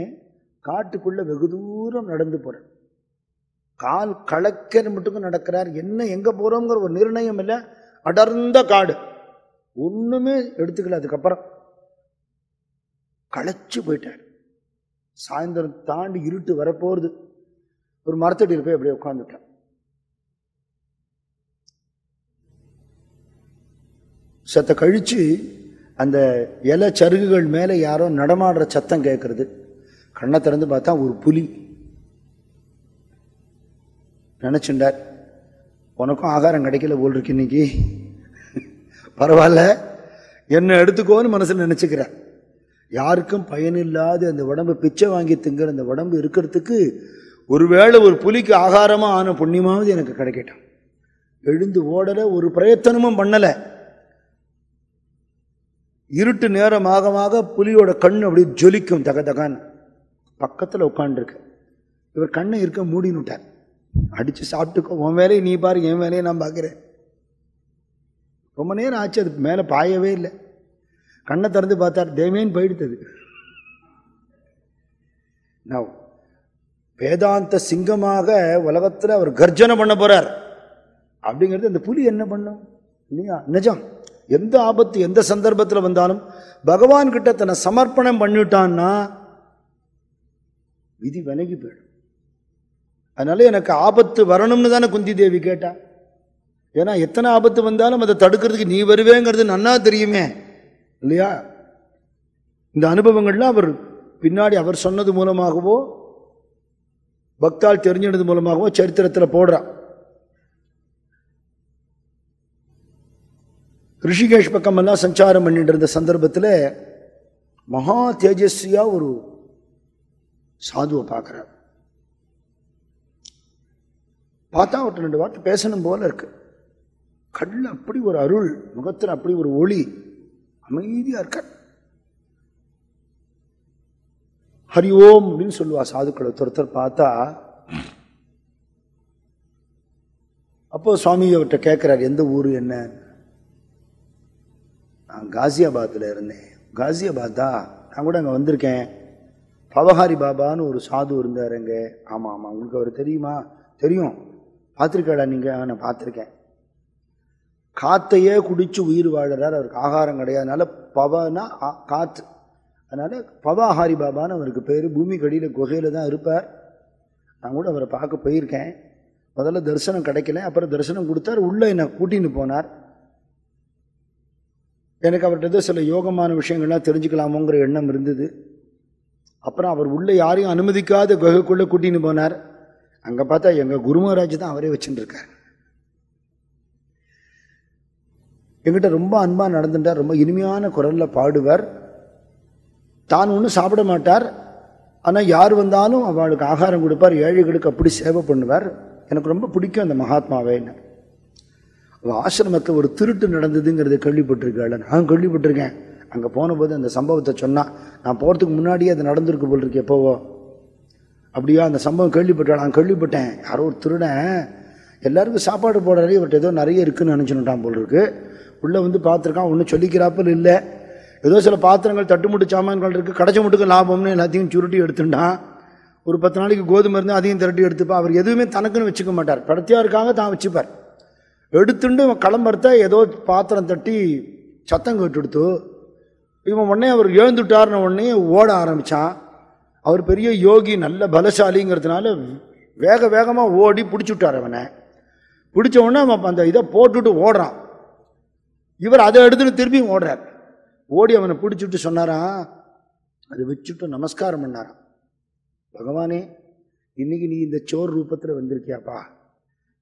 காட்டுக்குள்ளே வெகு தூரம் நடந்து போகிறார் கால் கலக்கர் மட்டுக்கும் நடக்கிறார். என்ன எங்கே போகிறோங்கிற ஒரு நிர்ணயம் இல்லை. அடர்ந்த காடு. ஒன்றுமே எடுத்துக்கல அதுக்கப்புறம். களைச்சு போயிட்டார். சாயந்தரம் தாண்டி இருட்டு வரப்போகிறது ஒரு மரத்தடியில் போய் அப்படியே உட்காந்துட்டேன் சத்த கழித்து அந்த இலை சருகுகள் மேலே யாரோ நடமாடுற சத்தம் கேட்கறது கண்ணை திறந்து பார்த்தா ஒரு புலி. நினச்சுண்டார். உனக்கும் ஆகாரம் கிடைக்கல போல் இருக்கு இன்னைக்கு. பரவாயில்ல. என்ன எடுத்துக்கோன்னு மனசில் நினச்சிக்கிறேன் யாருக்கும் பயனில்லாத அந்த உடம்பு பிச்சை வாங்கி திங்கிற அந்த உடம்பு இருக்கிறதுக்கு ஒருவேளை ஒரு புலிக்கு ஆகாரமாக ஆன புண்ணியமாவது எனக்கு கிடைக்கட்டும். எழுந்து ஓடலை ஒரு பிரயத்தனமும் பண்ணலை. இருட்டு நேரமாகமாக புலியோட கண் அப்படியே ஜொலிக்கும் தக தகான்னு பக்கத்தில் உட்காண்டிருக்கு இவர் கண்ணை இருக்க மூடினுட்டார் அடித்து சாப்பிட்டுக்கோ உன் வேலையை நீ பாரு என் வேலையை நான் பார்க்குறேன் ரொம்ப நேரம் ஆச்சு அது மேலே பாயவே இல்லை. கண்ணை திறந்து பார்த்தார் தேவேன்னு போயிடுத்தது நான் வேதாந்த சிங்கமாக உலகத்தில் அவர் கர்ஜனை பண்ண போகிறார் அப்படிங்கிறது அந்த புலி என்ன பண்ணும்? இல்லையா? நிஜம். எந்த ஆபத்து எந்த சந்தர்ப்பத்தில் வந்தாலும் பகவான் கிட்ட தன்னை சமர்ப்பணம் பண்ணிட்டான்னா விதி விலகி போயிடும். அதனால எனக்கு ஆபத்து வரணும்னு தானே குந்தி தேவி கேட்டா. ஏன்னா எத்தனை ஆபத்து வந்தாலும் அதை தடுக்கிறதுக்கு நீ வருவேங்கிறது நன்னா தெரியுமே. இல்லையா? இந்த அனுபவங்கள்லாம் அவர் பின்னாடி அவர் சொன்னது மூலமாகவோ பக்தால் தெரிஞ்சினது மூலமாகவோ சரித்திரத்தில் போடுறான். ரிஷிகேஷ் பக்கமெல்லாம் சஞ்சாரம் பண்ணிட்டு இருந்த சந்தர்ப்பத்தில் மகா தேஜஸ்வியாக ஒரு சாதுவை பார்க்குறார். பார்த்தா அவர்கிட்ட ரெண்டு வார்த்தை பேசணும் போல இருக்கு. கண்ணில் அப்படி ஒரு அருள் முகத்தில் அப்படி ஒரு ஒளி அமைதியாக இருக்க. ஹரி ஓம் அப்படின்னு சொல்லுவா சாதுக்களை. ஒருத்தர் பார்த்தா அப்போ சுவாமி அவர்கிட்ட கேட்குறாரு எந்த ஊர் என்ன? நான் காசியாபாத்தில் இருந்தேன். காசியாபாத்தா நான் கூட அங்கே வந்திருக்கேன். பவஹாரி பாபான்னு ஒரு சாது இருந்தார் அங்கே. ஆமாம் ஆமாம் உங்களுக்கு அவர் தெரியுமா? தெரியும். பார்த்துருக்காடா நீங்கள் நான் பார்த்துருக்கேன். காத்தையே குடித்து உயிர் வாழறார். அவருக்கு ஆகாரம் கிடையாதுனால பவனா ஆ- காத்து. அதனால் பவாஹாரி பாபான்னு அவருக்கு பேர். பூமி கடியில் குகையில் தான் இருப்பார். நான் கூட அவரை பார்க்க போயிருக்கேன். முதல்ல தரிசனம் கிடைக்கல. அப்புறம் தரிசனம் கொடுத்தார். உள்ளே என்னை கூட்டின்னு போனார். எனக்கு அவர்கிட்ட சில யோகமான விஷயங்கள்லாம் தெரிஞ்சுக்கலாமோங்கிற எண்ணம் இருந்தது. அப்புறம் அவர் உள்ளே யாரையும் அனுமதிக்காத குகைக்குள்ளே கூட்டின்னு போனார். அங்கே பார்த்தா எங்கள் குருமராஜ் தான் அவரே வச்சுட்டுருக்கார் எங்கிட்ட ரொம்ப அன்பாக நடந்துட்டார் ரொம்ப இனிமையான குரலில் பாடுவார். தான் ஒன்றும் சாப்பிட மாட்டார். ஆனால் யார் வந்தாலும் அவளுக்கு ஆகாரம் கொடுப்பார் ஏழைகளுக்கு அப்படி சேவை பண்ணுவார். எனக்கு ரொம்ப பிடிக்கும் அந்த மகாத்மாவேன்னு. அவள் ஆசிரமத்தில் ஒரு திருட்டு நடந்ததுங்கிறத கேள்விப்பட்டிருக்காள். நான் கேள்விப்பட்டிருக்கேன். அங்கே போனபோது அந்த சம்பவத்தை சொன்னான் நான் போகிறதுக்கு முன்னாடியே அது நடந்திருக்கு போல் இருக்கு எப்போவோ. அப்படியா அந்த சம்பவம் கேள்விப்பட்டாள்? நான் கேள்விப்பட்டேன். யாரோ ஒரு திருடன் எல்லாருக்கும் சாப்பாடு போடுறாரு இவர்கிட்ட ஏதோ நிறைய இருக்குன்னு நினச்சுட்டான் போல் இருக்கு உள்ளே வந்து பார்த்துருக்கான் ஒன்றும் சொல்லிக்கிறாப்பில் இல்லை. ஏதோ சில பாத்திரங்கள் தட்டுமுட்டு சாமான்கள் இருக்குது கடைச்ச முட்டுக்கு லாபம்னு எல்லாத்தையும் சுருட்டி எடுத்துட்டான். ஒரு பத்து நாளைக்கு கோதுமை இருந்தால் அதையும் திரட்டி எடுத்துப்பா. அவர் எதுவுமே தனக்குன்னு வச்சுக்க மாட்டார். படத்தியா இருக்காங்க தான் வச்சுப்பார். எடுத்துட்டு இவன் கிளம்புறத ஏதோ பாத்திரம் தட்டி சத்தம் கேட்டுடுத்து. இவன் உடனே அவர் எழுந்துட்டார்னு உடனே ஓட ஆரம்பித்தான் அவர் பெரிய யோகி நல்ல பலசாலிங்கிறதுனால வேக வேகமாக ஓடி பிடிச்சி விட்டார் அவனை. பிடிச்ச உடனே அவன் அந்த இதை போட்டுட்டு ஓடுறான். இவர் அதை எடுத்துட்டு திரும்பியும் ஓடுறார். ஓடி அவனை பிடிச்சிட்டு சொன்னாரான் அதை வச்சுட்டு நமஸ்காரம் பண்ணாராம். பகவானே இன்னைக்கு நீ இந்த சோர் ரூபத்தில் வந்திருக்கியாப்பா.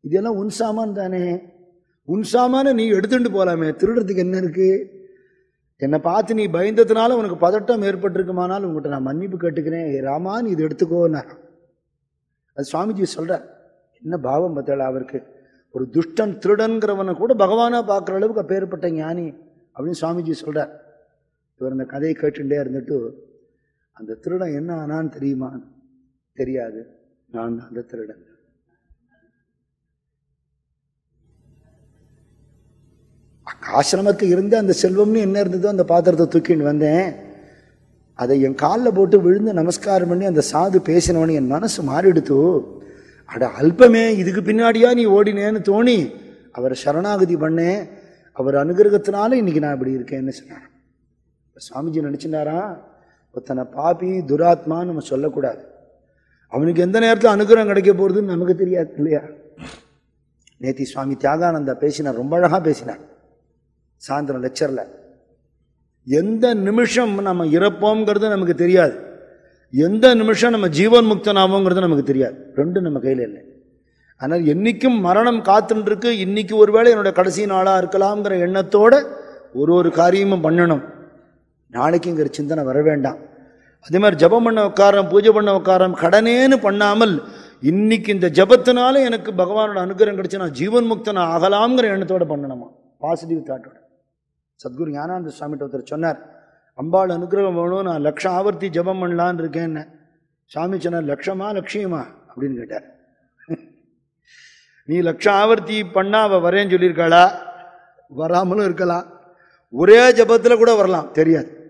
இதெல்லாம் உன் சாமான் தானே. உன் சாமான நீ எடுத்துட்டு போகலாமே திருடுறதுக்கு என்ன இருக்கு? என்னை பார்த்து நீ பயந்ததுனால உனக்கு பதட்டம் ஏற்பட்டிருக்குமானால் உங்கள்கிட்ட நான் மன்னிப்பு கேட்டுக்கிறேன். ராமா நீ இது எடுத்துக்கோன்னார் அது சுவாமிஜி சொல்கிறார் என்ன பாவம் பார்த்தல அவருக்கு? ஒரு துஷ்டன் திருடன்கிறவனை கூட பகவானாக பார்க்குற அளவுக்கு அப்பேற்பட்ட ஞானி அப்படின்னு சுவாமிஜி சொல்கிறார் இவர் அந்த கதையை கேட்டுட்டே இருந்துட்டு அந்த திருடன் என்ன ஆனான்னு தெரியுமா? தெரியாது. நான் தான் அந்த திருடன். ஆசிரமத்துக்கு இருந்த அந்த செல்வம்னு என்ன இருந்ததோ அந்த பாத்திரத்தை தூக்கின்னு வந்தேன். அதை என் காலில் போட்டு விழுந்து நமஸ்காரம் பண்ணி அந்த சாது பேசினவனு என் மனசு மாறிடுத்து. அட அல்பமே இதுக்கு பின்னாடியா நீ ஓடினேன்னு தோணி அவரை சரணாகதி பண்ணேன். அவர் அனுகிரகத்தினால இன்னைக்கு நான் இப்படி இருக்கேன்னு சொன்னார் சுவாமிஜி நினச்சினாரா ஒருத்தனை பாப்பி துராத்மான்னு நம்ம சொல்லக்கூடாது. அவனுக்கு எந்த நேரத்தில் அனுகிரகம் கிடைக்க போகிறதுன்னு நமக்கு தெரியாது இல்லையா? நேத்தி சுவாமி தியாகானந்தா பேசினார் ரொம்ப அழகாக பேசினார். சாயந்தரம் லெக்சரில் எந்த நிமிஷம் நம்ம இறப்போங்கிறது நமக்கு தெரியாது. எந்த நிமிஷம் நம்ம ஜீவன் முக்தனாவோங்கிறது நமக்கு தெரியாது. ரெண்டும் நம்ம கையில் இல்லை. ஆனால் என்னைக்கும் மரணம் காத்துன்னு இன்றைக்கி இன்னைக்கு ஒருவேளை என்னோட கடைசி நாளாக இருக்கலாம்ங்கிற எண்ணத்தோடு ஒரு ஒரு காரியமும் பண்ணணும். நாளைக்குங்கிற சிந்தனை வர வேண்டாம். அதே மாதிரி ஜபம் பண்ண உட்காரம் பூஜை பண்ண உட்காரம் கடனேன்னு பண்ணாமல் இன்னைக்கு இந்த ஜபத்தினால எனக்கு பகவானோட அனுகிரகம் கிடைச்சி நான் ஜீவன் முக்தன் ஆகலாம்ங்கிற எண்ணத்தோடு பண்ணணுமா? பாசிட்டிவ் தாட்டோட சத்குரு ஞானானந்த சுவாமிகிட்ட ஒருத்தர் சொன்னார் அம்பாள் அனுகிரகம் வேணும் நான் லட்சம் ஆவர்த்தி ஜபம் பண்ணலான்னு இருக்கேன்னு. சாமி சொன்னார் லட்சமா லட்சியமா? அப்படின்னு கேட்டார். நீ லட்சம் ஆவர்த்தி பண்ணா அவ வரேன்னு சொல்லியிருக்காளா? வராமலும் இருக்கலாம். ஒரே ஜபத்தில் கூட வரலாம் தெரியாது.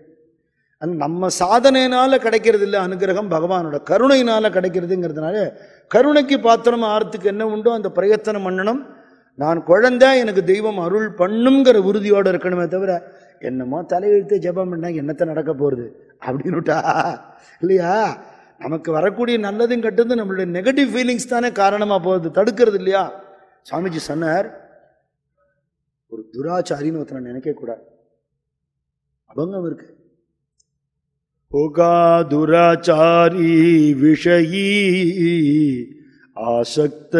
அது நம்ம சாதனையினால கிடைக்கிறது இல்லை அனுகிரகம் பகவானோட கருணையினால கிடைக்கிறதுங்கிறதுனால கருணைக்கு பாத்திரம் ஆறத்துக்கு என்ன உண்டோ அந்த பிரயத்தனம் பண்ணணும். நான் குழந்தை எனக்கு தெய்வம் அருள் பண்ணுங்கிற உறுதியோடு இருக்கணுமே தவிர என்னமோ தலையெழுத்து ஜபம் பண்ணால் என்னத்தை நடக்க போகிறது அப்படின்னுட்டா. இல்லையா? நமக்கு வரக்கூடிய நல்லதும் கெட்டது நம்மளுடைய நெகட்டிவ் ஃபீலிங்ஸ் தானே காரணமாக போகிறது தடுக்கிறது இல்லையா? சுவாமிஜி சொன்னார் ஒரு துராச்சாரின்னு ஒருத்தனை நினைக்கக்கூடாது அபங்கம் இருக்கு. புகா துராச்சாரி விஷயி ஆசக்த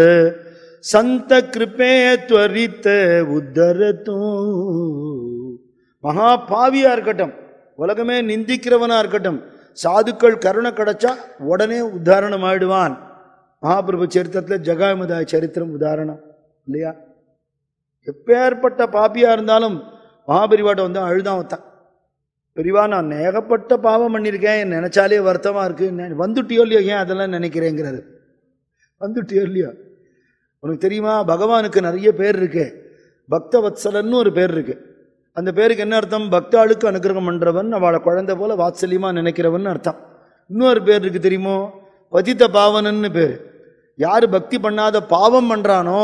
संत कृपे त्वरित உத்தரத்தோ மகா பாவியா இருக்கட்டும் உலகமே நிந்திக்கிறவனா இருக்கட்டும் சாதுக்கள் கருணை கிடைச்சா உடனே உதாரணம் ஆயிடுவான் மகாபிரபு சரித்திரத்தில் ஜகாமதாய சரித்திரம் உதாரணம் இல்லையா எப்பேற்பட்ட பாப்பியா இருந்தாலும் மகாபரிவாட்ட வந்து அழுதான் வைத்தான் பெரியவா நான் ஏகப்பட்ட பாவம் பண்ணியிருக்கேன் என் நினைச்சாலே வருத்தமா இருக்கு நெ- வந்துட்டியோ இல்லையோ ஏன் அதெல்லாம் நினைக்கிறேங்கிறது வந்துட்டியோ இல்லையோ உனக்கு தெரியுமா? பகவானுக்கு நிறைய பேர் இருக்கு. பக்த வத்சலன்னு ஒரு பேர் இருக்கு. அந்த பேருக்கு என்ன அர்த்தம்? பக்தாளுக்கு அனுகிரகம் பண்ணுறவன் அவளை குழந்தை போல வாத்சல்யமாக நினைக்கிறவன் அர்த்தம். இன்னொரு பேர் இருக்கு தெரியுமோ? பதித்த பாவனன்னு பேர். யார் பக்தி பண்ணாத பாவம் பண்ணுறானோ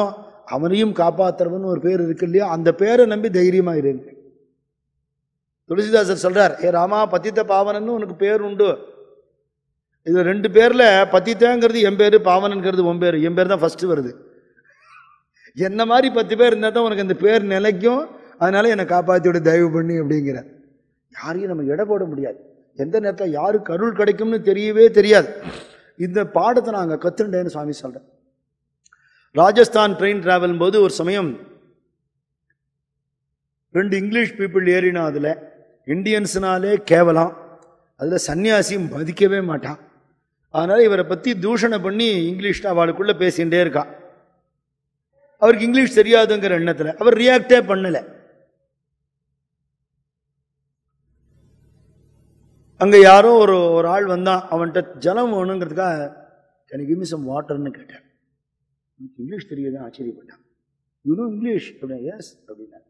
அவனையும் காப்பாற்றுறவன் ஒரு பேர் இருக்கு இல்லையா? அந்த பேரை நம்பி தைரியமாக இருங்க துளசிதாசர் சொல்கிறார் ஏ ராமா பத்தித்த பாவனன்னு உனக்கு பேர் உண்டு. இது ரெண்டு பேரில் பதித்தங்கிறது என் பேர் பாவனங்கிறது உன் பேர். என் பேர் தான் ஃபஸ்ட்டு வருது. என்ன மாதிரி பத்து பேர் இருந்தால் தான் உனக்கு அந்த பேர் நிலைக்கும். அதனால் என்னை காப்பாற்றிவிட தயவு பண்ணி அப்படிங்கிற. யாரையும் நம்ம எடை போட முடியாது. எந்த நேரத்தில் யாருக்கு அருள் கிடைக்கும்னு தெரியவே தெரியாது. இந்த பாடத்தை நான் அங்கே கத்துண்டேன்னு சுவாமி சொல்கிறேன் ராஜஸ்தான் ட்ரெயின் டிராவல் போது ஒரு சமயம் ரெண்டு இங்கிலீஷ் பீப்புள் ஏறினா அதில் இந்தியன்ஸ்னாலே கேவலம். அதில் சன்னியாசி மதிக்கவே மாட்டான். அதனால் இவரை பற்றி தூஷணை பண்ணி இங்கிலீஷில் அவளுக்குள்ளே பேசிகிட்டே இருக்கான் அவருக்கு இங்கிலீஷ் தெரியாதுங்கிற எண்ணத்தில் அவர் ரியாக்டே பண்ணலை. அங்கே யாரோ ஒரு ஒரு ஆள் வந்தான் அவன்கிட்ட ஜலம் வேணுங்கிறதுக்காக எனக்கு கிவ் சம் வாட்டர்னு கேட்டேன் எனக்கு இங்கிலீஷ் தெரியுதுன்னு ஆச்சரியப்பட்டான். யூனோ இங்கிலீஷ் அப்படின்னா எஸ் அப்படின்னா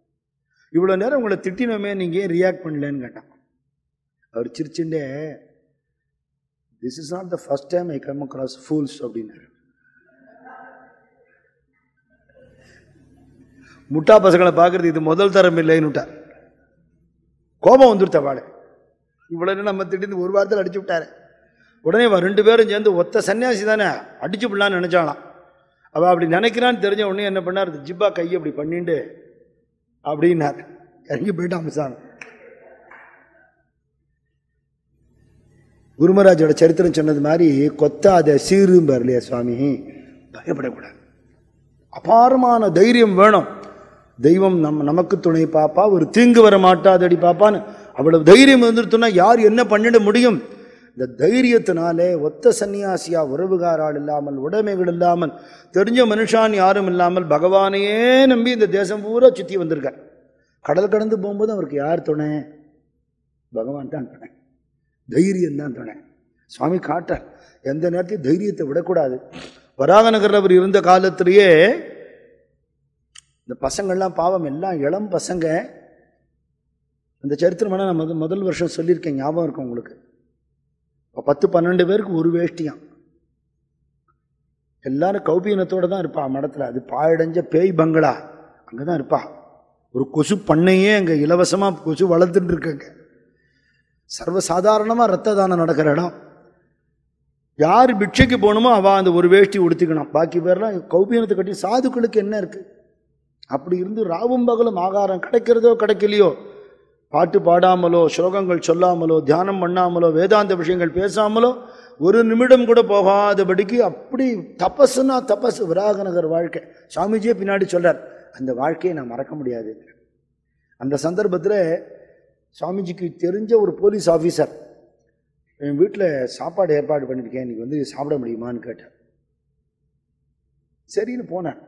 இவ்வளோ நேரம் உங்களை திட்டினோமே நீங்கள் ஏன் ரியாக்ட் பண்ணலன்னு கேட்டான். அவர் சிரிச்சுட்டே this is not the first time I come across fools அப்படின்னாரு. முட்டா பசங்களை பார்க்கறது இது முதல் தரம் இல்லைன்னுட்டார். கோபம் வந்துருத்த வாழை இவ்வளவு நம்ம திடீர்னு ஒரு வாரத்தில் அடிச்சு விட்டாரு. உடனே ரெண்டு பேரும் சேர்ந்து ஒத்த சன்னியாசி தானே அடிச்சு விடலான்னு நினைச்சாலாம் அவள் அப்படி நினைக்கிறான்னு தெரிஞ்ச உடனே என்ன பண்ணார் ஜிப்பா கையை அப்படி பண்ணிட்டு அப்படின்னார். இறங்கி போயிட்டான் மிசான் குருமராஜோட சரித்திரம் சொன்னது மாதிரி கொத்தாத சீரும்பார் இல்லையா சுவாமி பயப்படக்கூடாது. அபாரமான தைரியம் வேணும். தெய்வம் நம் நமக்கு துணை பாப்பா ஒரு தீங்கு வர மாட்டாதடி பாப்பான்னு அவ்வளவு தைரியம் வந்துருத்துனா யார் என்ன பண்ணிட முடியும்? இந்த தைரியத்தினாலே ஒத்த சன்னியாசியா உறவுகாரால் இல்லாமல் உடைமைகள் இல்லாமல் தெரிஞ்ச மனுஷான் யாரும் இல்லாமல் பகவானையே நம்பி இந்த தேசம் பூரா சுற்றி வந்திருக்கார். கடல் கடந்து போகும்போது அவருக்கு யார் துணை? பகவான் தான் துணை. தைரியம் தான் துணை. சுவாமி காட்டார் எந்த நேரத்தையும் தைரியத்தை விடக்கூடாது. வராக நகர் அவர் இருந்த காலத்திலேயே இந்த பசங்கள்லாம் பாவம் எல்லாம் இளம் பசங்க. அந்த சரித்திரமான நான் முதல் முதல் வருஷம் சொல்லியிருக்கேன் ஞாபகம் இருக்கும் உங்களுக்கு. இப்போ பத்து பன்னெண்டு பேருக்கு ஒரு வேஷ்டியான் எல்லாரும் கௌபீனத்தோடு தான் இருப்பா மடத்தில். அது பாயடைஞ்ச பேய் பங்களா. அங்கே தான் இருப்பா. ஒரு கொசு பண்ணையே அங்கே இலவசமாக கொசு வளர்த்துட்டு இருக்காங்க சர்வசாதாரணமாக ரத்த தானம் நடக்கிற இடம். யார் பிட்சைக்கு போகணுமோ அவள் அந்த ஒரு வேஷ்டி உடுத்திக்கணும். பாக்கி பேர்லாம் கௌபீனத்தை கட்டி சாதுக்களுக்கு என்ன இருக்குது அப்படி இருந்து ராவும் பகலும் ஆகாரம் கிடைக்கிறதோ கிடைக்கலையோ? பாட்டு பாடாமலோ ஸ்லோகங்கள் சொல்லாமலோ தியானம் பண்ணாமலோ வேதாந்த விஷயங்கள் பேசாமலோ ஒரு நிமிடம் கூட போகாதபடிக்கு அப்படி தபஸுன்னா தபஸ் விராகநகர் வாழ்க்கை. சாமிஜியே பின்னாடி சொல்கிறார் அந்த வாழ்க்கையை நான் மறக்க முடியாது. அந்த சந்தர்ப்பத்தில் சாமிஜிக்கு தெரிஞ்ச ஒரு போலீஸ் ஆஃபீஸர் என் வீட்டில் சாப்பாடு ஏற்பாடு பண்ணியிருக்கேன் இன்னைக்கு வந்து சாப்பிட முடியுமான்னு கேட்டேன் சரின்னு போனேன்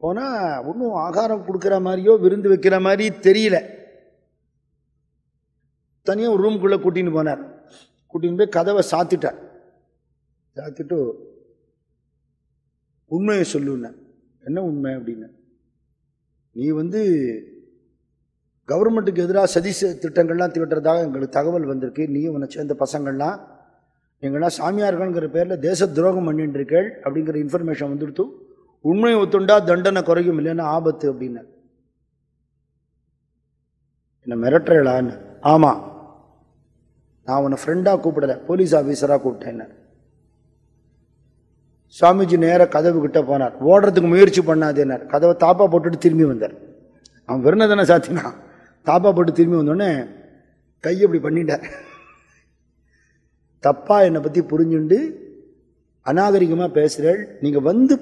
போனால் ஒன்றும் ஆகாரம் கொடுக்குற மாதிரியோ விருந்து வைக்கிற மாதிரி தெரியல. தனியாக ஒரு ரூம்குள்ளே கூட்டின்னு போனார். கூட்டின்னு போய் கதவை சாத்திட்டார். சாத்திட்டு உண்மையை சொல்லுன்னேன் என்ன உண்மை? அப்படின்னு. நீ வந்து கவர்மெண்ட்டுக்கு எதிராக சதி திட்டங்கள்லாம் திட்டறதாக எங்களுக்கு தகவல் வந்திருக்கு. நீ உன்னை சேர்ந்த பசங்கள்லாம் எங்கெல்லாம் சாமியார்கள்ங்கிற பேரில் தேச துரோகம் பண்ணிட்டு அப்படிங்கிற இன்ஃபர்மேஷன் வந்துடுத்து உண்மையை ஒத்துண்டா தண்டனை குறையும் இல்லைன்னா ஆபத்து அப்படின்னு. என்ன மிரட்டுறலான்னு ஆமாம் நான் உன்னை ஃப்ரெண்டாக கூப்பிடல போலீஸ் ஆஃபீஸராக கூப்பிட்டேன் சுவாமிஜி நேராக கதவு கிட்ட போனார். ஓடுறதுக்கு முயற்சி பண்ணாதேனார் கதவை தாப்பா போட்டுட்டு திரும்பி வந்தார். அவன் விருந்ததானே தானே சாத்தினான் தாப்பா போட்டு திரும்பி வந்தோடனே கை இப்படி பண்ணிட்டார். தப்பா என்னை பற்றி புரிஞ்சுண்டு அநாகரிகமாக பேசுகிறேள் நீங்கள் வந்து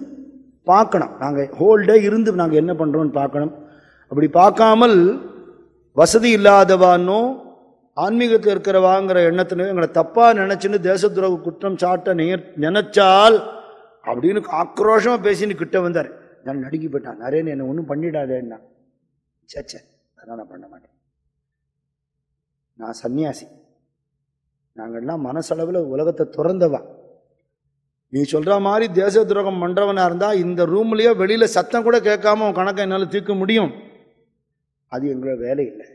பார்க்கணும். நாங்கள் ஹோல் டே இருந்து நாங்கள் என்ன பண்ணுறோன்னு பார்க்கணும். அப்படி பார்க்காமல் வசதி இல்லாதவானோ ஆன்மீகத்தில் இருக்கிறவாங்கிற எண்ணத்தினோ எங்களை தப்பாக நினச்சின்னு தேச துரோக குற்றம் சாட்ட நேர் நினைச்சால் அப்படின்னு ஆக்ரோஷமாக பேசின்னு கிட்ட வந்தார். நான் நடுங்கி போயிட்டான். நரேன் என்னை ஒன்றும் பண்ணிடாதேன்னா. சேச்சே அதெல்லாம் நான் பண்ண மாட்டேன். நான் சன்னியாசி நாங்கள்லாம் மனசளவில் உலகத்தை துறந்தவா. நீ சொல்ற மாதிரி தேச துரோகம் பண்றவனா இருந்தா இந்த ரூம்லயோ வெளியில சத்தம் கூட கேட்காம உன் கணக்கை என்னால் தீர்க்க முடியும். அது எங்களோட வேலை இல்லை.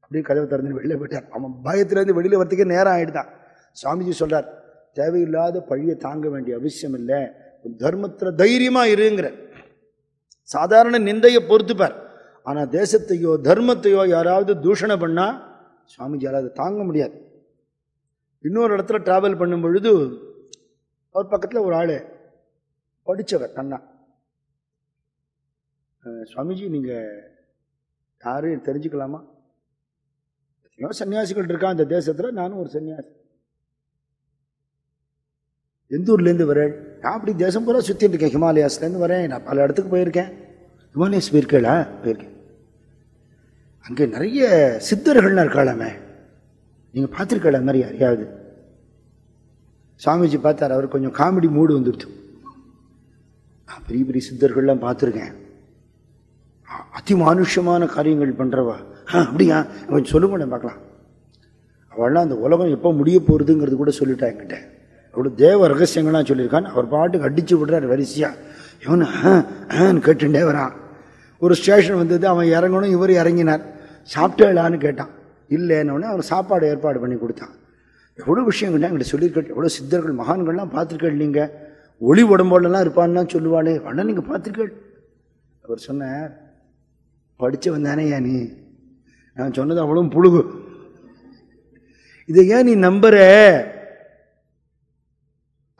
அப்படியே கதவை திறந்து வெளியில போயிட்டார் அவன் பயத்திலேருந்து வெளியில வரத்துக்கே நேரம் ஆயிடுதான். சுவாமிஜி சொல்றார் தேவையில்லாத பழியை தாங்க வேண்டிய அவசியம் இல்லை. தர்மத்துல தைரியமா இருங்கிற. சாதாரண நிந்தையை பொறுத்துப்பார். ஆனால் தேசத்தையோ தர்மத்தையோ யாராவது தூஷணை பண்ணா சுவாமிஜியால் அதை தாங்க முடியாது. இன்னொரு இடத்துல டிராவல் பண்ணும் பொழுது அவர் பக்கத்தில் ஒரு ஆள். படித்தவர் அண்ணா சுவாமிஜி நீங்கள் யாரு தெரிஞ்சுக்கலாமா? எத்தனையோ சன்னியாசிகள் இருக்கான் அந்த தேசத்தில்? நானும் ஒரு சன்னியாசி. எந்த ஊர்லேருந்து வரேன்? நான் அப்படி தேசம் பூரா சுற்றிட்டு இருக்கேன் ஹிமாலயாஸ்லேருந்து வரேன். நான் பல இடத்துக்கு போயிருக்கேன். ஹிமாலயாஸ் போயிருக்கேளா போயிருக்கேன். அங்கே நிறைய சித்தர்கள்லாம் இருக்காளாமே. நீங்கள் பார்த்துருக்கல மாதிரி யாரையாவது? சுவாமிஜி பார்த்தார் அவர் கொஞ்சம் காமெடி மூடு வந்துடுச்சு. நான் பெரிய பெரிய சித்தர்கள்லாம் பார்த்துருக்கேன். அ- அதிமானுஷ்யமான காரியங்கள் பண்ணுறவா அப்படியா? கொஞ்சம் சொல்லுங்க பார்க்கலாம். அவள்லாம் அந்த உலகம் எப்போ முடிய போகிறதுங்கிறது கூட சொல்லிட்டா என்கிட்ட. அவ்வளோ தேவ ரகசியங்கள்லாம் சொல்லியிருக்கான். அவர் பாட்டுக்கு அடித்து விடுறாரு வரிசையாக இவனு கேட்டுட்டே வரான். ஒரு ஸ்டேஷன் வந்தது அவன் இறங்கணும் இவர் இறங்கினார். சாப்பிட்டேலான்னு கேட்டான். இல்லைன்னொடனே அவர் சாப்பாடு ஏற்பாடு பண்ணி கொடுத்தான். எவ்வளோ விஷயங்கள்லாம் என்கிட்ட சொல்லியிருக்க எவ்வளோ சித்தர்கள் மகான்கள்லாம் பார்த்துருக்கள் நீங்கள் ஒளி உடம்போடலாம் இருப்பான்லாம் சொல்லுவாளே. வேணா நீங்கள் பார்த்துருக்கள். அவர் சொன்னார் படித்தவன் ஏன் நீ? நான் சொன்னது அவ்வளோ புழுகு. இதை ஏன் நீ நம்புற?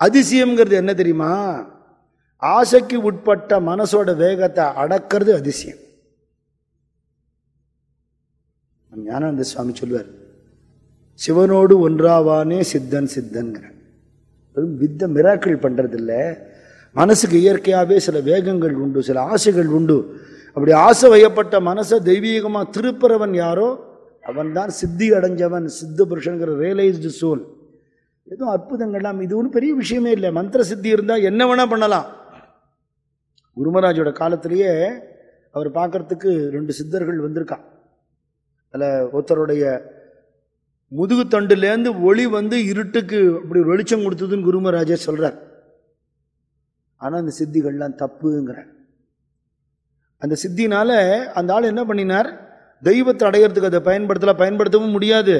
அதிசயம்ங்கிறது என்ன தெரியுமா? ஆசைக்கு உட்பட்ட மனசோட வேகத்தை அடக்கிறது அதிசயம். ஞானானந்த சுவாமி சொல்லுவார் சிவனோடு ஒன்றாவானே சித்தன் சித்தன்கிறான் வெறும் வித்த மிராக்கள் பண்ணுறதில்ல மனசுக்கு இயற்கையாகவே சில வேகங்கள் உண்டு சில ஆசைகள் உண்டு. அப்படி ஆசை வயப்பட்ட மனசை தெய்வீகமாக திருப்புறவன் யாரோ அவன்தான் சித்தி அடைஞ்சவன் சித்த புருஷனுங்கிற ரியலைஸ்டு சோல் எதுவும் அற்புதங்கள்லாம் இது ஒன்றும் பெரிய விஷயமே இல்லை. மந்திர சித்தி இருந்தால் என்ன வேணால் பண்ணலாம். குருமராஜோட காலத்திலேயே அவர் பார்க்கறதுக்கு ரெண்டு சித்தர்கள் வந்திருக்கான். அதில் ஒருத்தருடைய முதுகுத்தண்டுலேருந்து ஒளி வந்து இருட்டுக்கு அப்படி வெளிச்சம் கொடுத்ததுன்னு குருமராஜர் சொல்கிறார் ஆனால் அந்த சித்திகள்லாம் தப்புங்கிறார். அந்த சித்தினால் அந்த ஆள் என்ன பண்ணினார்? தெய்வத்தை அடையிறதுக்கு அதை பயன்படுத்தலாம் பயன்படுத்தவும் முடியாது.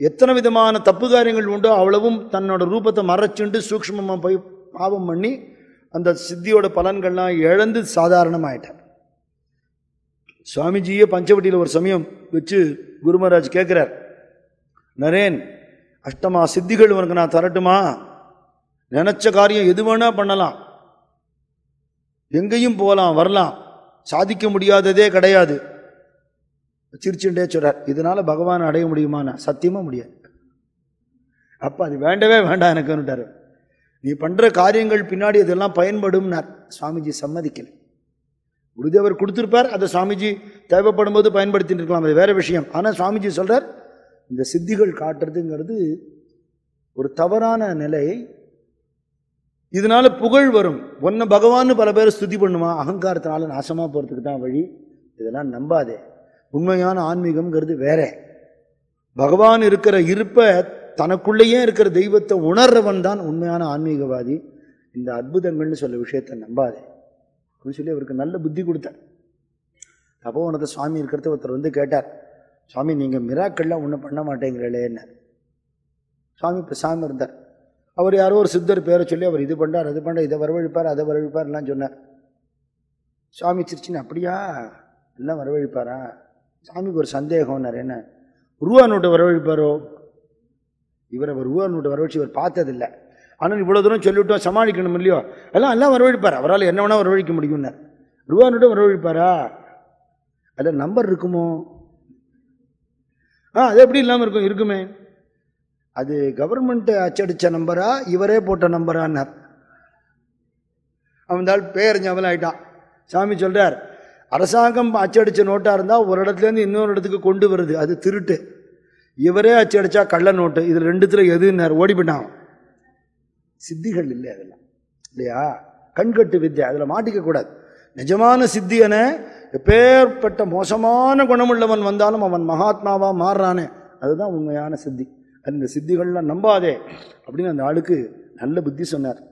எத்தனை விதமான தப்பு காரியங்கள் உண்டோ அவ்வளவும் தன்னோட ரூபத்தை மறைச்சுண்டு சூக்ஷ்மமாக போய் பாவம் பண்ணி அந்த சித்தியோட பலன்கள்லாம் இழந்து சாதாரணமாயிட்டார். சுவாமிஜியே பஞ்சவட்டியில் ஒரு சமயம் வச்சு குருமராஜ் கேட்குறார் நரேன் அஷ்டமா சித்திகள் உனக்கு நான் தரட்டுமா? நினச்ச காரியம் எது வேணா பண்ணலாம். எங்கேயும் போகலாம் வரலாம். சாதிக்க முடியாததே கிடையாது. சிரிச்சுட்டே சொல்கிறார் இதனால் பகவான் அடைய முடியுமாண்ணா சத்தியமாக முடியாது. அப்போ அது வேண்டவே வேண்டாம் எனக்குன்னுட்டாரு நீ பண்ணுற காரியங்கள் பின்னாடி இதெல்லாம் பயன்படும்னார். சுவாமிஜி சம்மதிக்கல. குருதேவர் கொடுத்துருப்பார் அதை சுவாமிஜி தேவைப்படும் போது பயன்படுத்திட்டு இருக்கலாம் அது வேறு விஷயம். ஆனால் சுவாமிஜி சொல்கிறார் இந்த சித்திகள் காட்டுறதுங்கிறது ஒரு தவறான நிலை. இதனால புகழ் வரும். ஒன்ன பகவான்னு பல பேர் ஸ்துதி பண்ணுவான் அகங்காரத்தினால நாசமா போறதுக்கு தான் வழி. இதெல்லாம் நம்பாதே. உண்மையான ஆன்மீகம்ங்கிறது வேற. பகவான் இருக்கிற இருப்ப தனக்குள்ளேயே இருக்கிற தெய்வத்தை உணர்றவன் தான் உண்மையான ஆன்மீகவாதி. இந்த அற்புதங்கள்னு சொல்ல விஷயத்தை நம்பாதே. அப்படின்னு சொல்லி அவருக்கு நல்ல புத்தி கொடுத்தார். தபோவனத்தை சுவாமி இருக்கிறத ஒருத்தர் வந்து கேட்டார். சுவாமி நீங்கள் மிராக்கள்லாம் ஒன்றும் பண்ண மாட்டேங்கிறேன்னு சுவாமி சாமி இருந்தார். அவர் யாரோ ஒரு சித்தர் பேரை சொல்லி அவர் இது பண்ணார் அது பண்ணார் இதை வரவழைப்பார் அதை வரவழைப்பார்லாம் சொன்னார். சுவாமி சிரிச்சின்னு அப்படியா? எல்லாம் வரவழைப்பாரா? சாமிக்கு ஒரு சந்தேகம்னார் என்ன? ரூபா நோட்டை வரவழைப்பாரோ? இவர் அவர் ரூபா நோட்டை வரவழைச்சு இவர் பார்த்ததில்லை. ஆனால் இவ்வளோ தூரம் சொல்லிவிட்டோம் சமாளிக்கணும் இல்லையோ? எல்லாம் எல்லாம் வரவழைப்பார். அவரால் என்ன வேணால் வரவழைக்க முடியும்னார். ரூபா நோட்டை வரவழைப்பாரா? அதில் நம்பர் இருக்குமோ? ஆ அது எப்படி இல்லாமல் இருக்கும்? இருக்குமே. அது கவர்மெண்ட்டு அச்சடித்த நம்பரா இவரே போட்ட நம்பரான்னார் அவன் தாள் ஞாபகம் ஆயிட்டான் சாமி சொல்கிறார் அரசாங்கம் அச்சடித்த நோட்டாக இருந்தால் ஒரு இடத்துலேருந்து இன்னொரு இடத்துக்கு கொண்டு வருது. அது திருட்டு. இவரே அச்சடிச்சா கள்ள நோட்டு. இதில் ரெண்டுத்தில் எதுன்னார்? ஓடி சித்திகள் இல்லை அதெல்லாம். இல்லையா? கண்கட்டு வித்யா. அதில் மாட்டிக்கக்கூடாது நிஜமான சித்தியன எப்பேற்பட்ட மோசமான குணமுள்ளவன் வந்தாலும் அவன் மகாத்மாவாக மாறுறானே. அதுதான் உண்மையான சித்தி. அந்த சித்திகள்லாம் நம்பாதே. அப்படின்னு அந்த ஆளுக்கு நல்ல புத்தி சொன்னார்.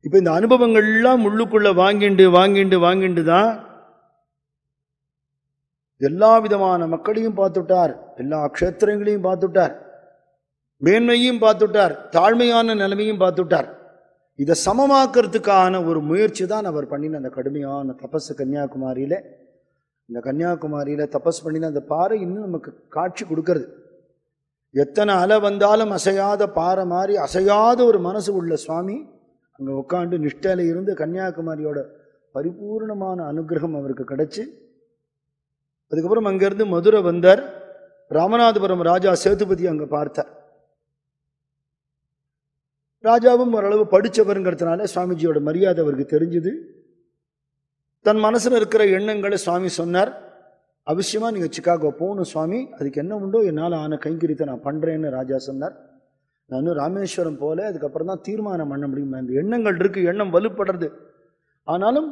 இப்போ இந்த அனுபவங்கள்லாம் உள்ளுக்குள்ளே வாங்கிண்டு வாங்கிண்டு வாங்கிண்டு தான் எல்லா விதமான மக்களையும் பார்த்துட்டார். எல்லா க்ஷேத்திரங்களையும் பார்த்துட்டார். மேன்மையும் பார்த்துட்டார். தாழ்மையான நிலைமையும் பார்த்துட்டார். இதை சமமாக்கிறதுக்கான ஒரு முயற்சி தான் அவர் பண்ணின அந்த கடுமையான தபஸ் கன்னியாகுமரியில். இந்த கன்னியாகுமரியில் தபஸ் பண்ணின அந்த பாறை இன்னும் நமக்கு காட்சி கொடுக்கறது. எத்தனை அலை வந்தாலும் அசையாத பாறை மாதிரி அசையாத ஒரு மனசு உள்ள சுவாமி அங்கே உட்காந்து நிஷ்டையில் இருந்து கன்னியாகுமரியோட பரிபூர்ணமான அனுகிரகம் அவருக்கு கிடைச்சி. அதுக்கப்புறம் அங்கேருந்து மதுரை வந்தார். ராமநாதபுரம் ராஜா சேதுபதி அங்கே பார்த்தார். ராஜாவும் ஓரளவு படித்தவருங்கிறதுனால சுவாமிஜியோட மரியாதை அவருக்கு தெரிஞ்சுது. தன் மனசில் இருக்கிற எண்ணங்களை சுவாமி சொன்னார். அவசியமாக நீங்கள் சிக்காகோ போகணும் சுவாமி. அதுக்கு என்ன உண்டோ என்னால் ஆன கைங்கரியத்தை நான் பண்ணுறேன்னு ராஜா சொன்னார். நான் இன்னும் ராமேஸ்வரம் போல அதுக்கப்புறம் தான் தீர்மானம் பண்ண முடியும். இந்த எண்ணங்கள் இருக்குது எண்ணம் வலுப்படுறது. ஆனாலும்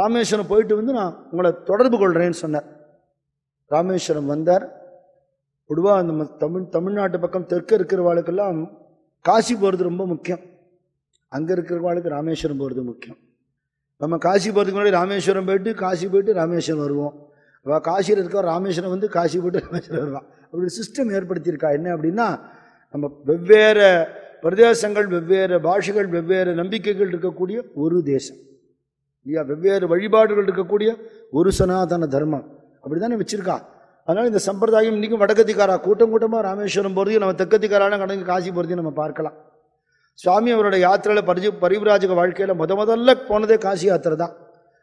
ராமேஸ்வரம் போயிட்டு வந்து நான் உங்களை தொடர்பு கொள்கிறேன்னு சொன்னார். ராமேஸ்வரம் வந்தார். பொதுவாக நம்ம தமிழ் தமிழ்நாட்டு பக்கம் தெற்கு இருக்கிறவாளுக்கெல்லாம் காசி போகிறது ரொம்ப முக்கியம். அங்கே இருக்கிறவங்களுக்கு ராமேஸ்வரம் போகிறது முக்கியம். நம்ம காசி போகிறதுக்கு முன்னாடி ராமேஸ்வரம் போயிட்டு காசி போயிட்டு ராமேஸ்வரம் வருவோம். அவள் காசியில் இருக்க ராமேஸ்வரம் வந்து காசி போயிட்டு ராமேஸ்வரம் வருவான் அப்படி சிஸ்டம் ஏற்படுத்தியிருக்கா. என்ன அப்படின்னா நம்ம வெவ்வேறு பிரதேசங்கள் வெவ்வேறு பாஷைகள் வெவ்வேறு நம்பிக்கைகள் இருக்கக்கூடிய ஒரு தேசம். இல்லையா? வெவ்வேறு வழிபாடுகள் இருக்கக்கூடிய ஒரு சனாதன தர்மம். அப்படி தானே வச்சிருக்கா? அதனால் இந்த சம்பிரதாயம் இன்றைக்கும் வடக்கத்திக்காரா கூட்டம் கூட்டமாக ராமேஸ்வரம் போகிறதையும் நம்ம தெற்கத்திக்காரான கடங்கு காசி போகிறதையும் நம்ம பார்க்கலாம். சுவாமி அவரோட யாத்திரையில் பரிஜி பரிவிராஜக வாழ்க்கையில் முத முதல்ல போனதே காசி யாத்திரை தான்.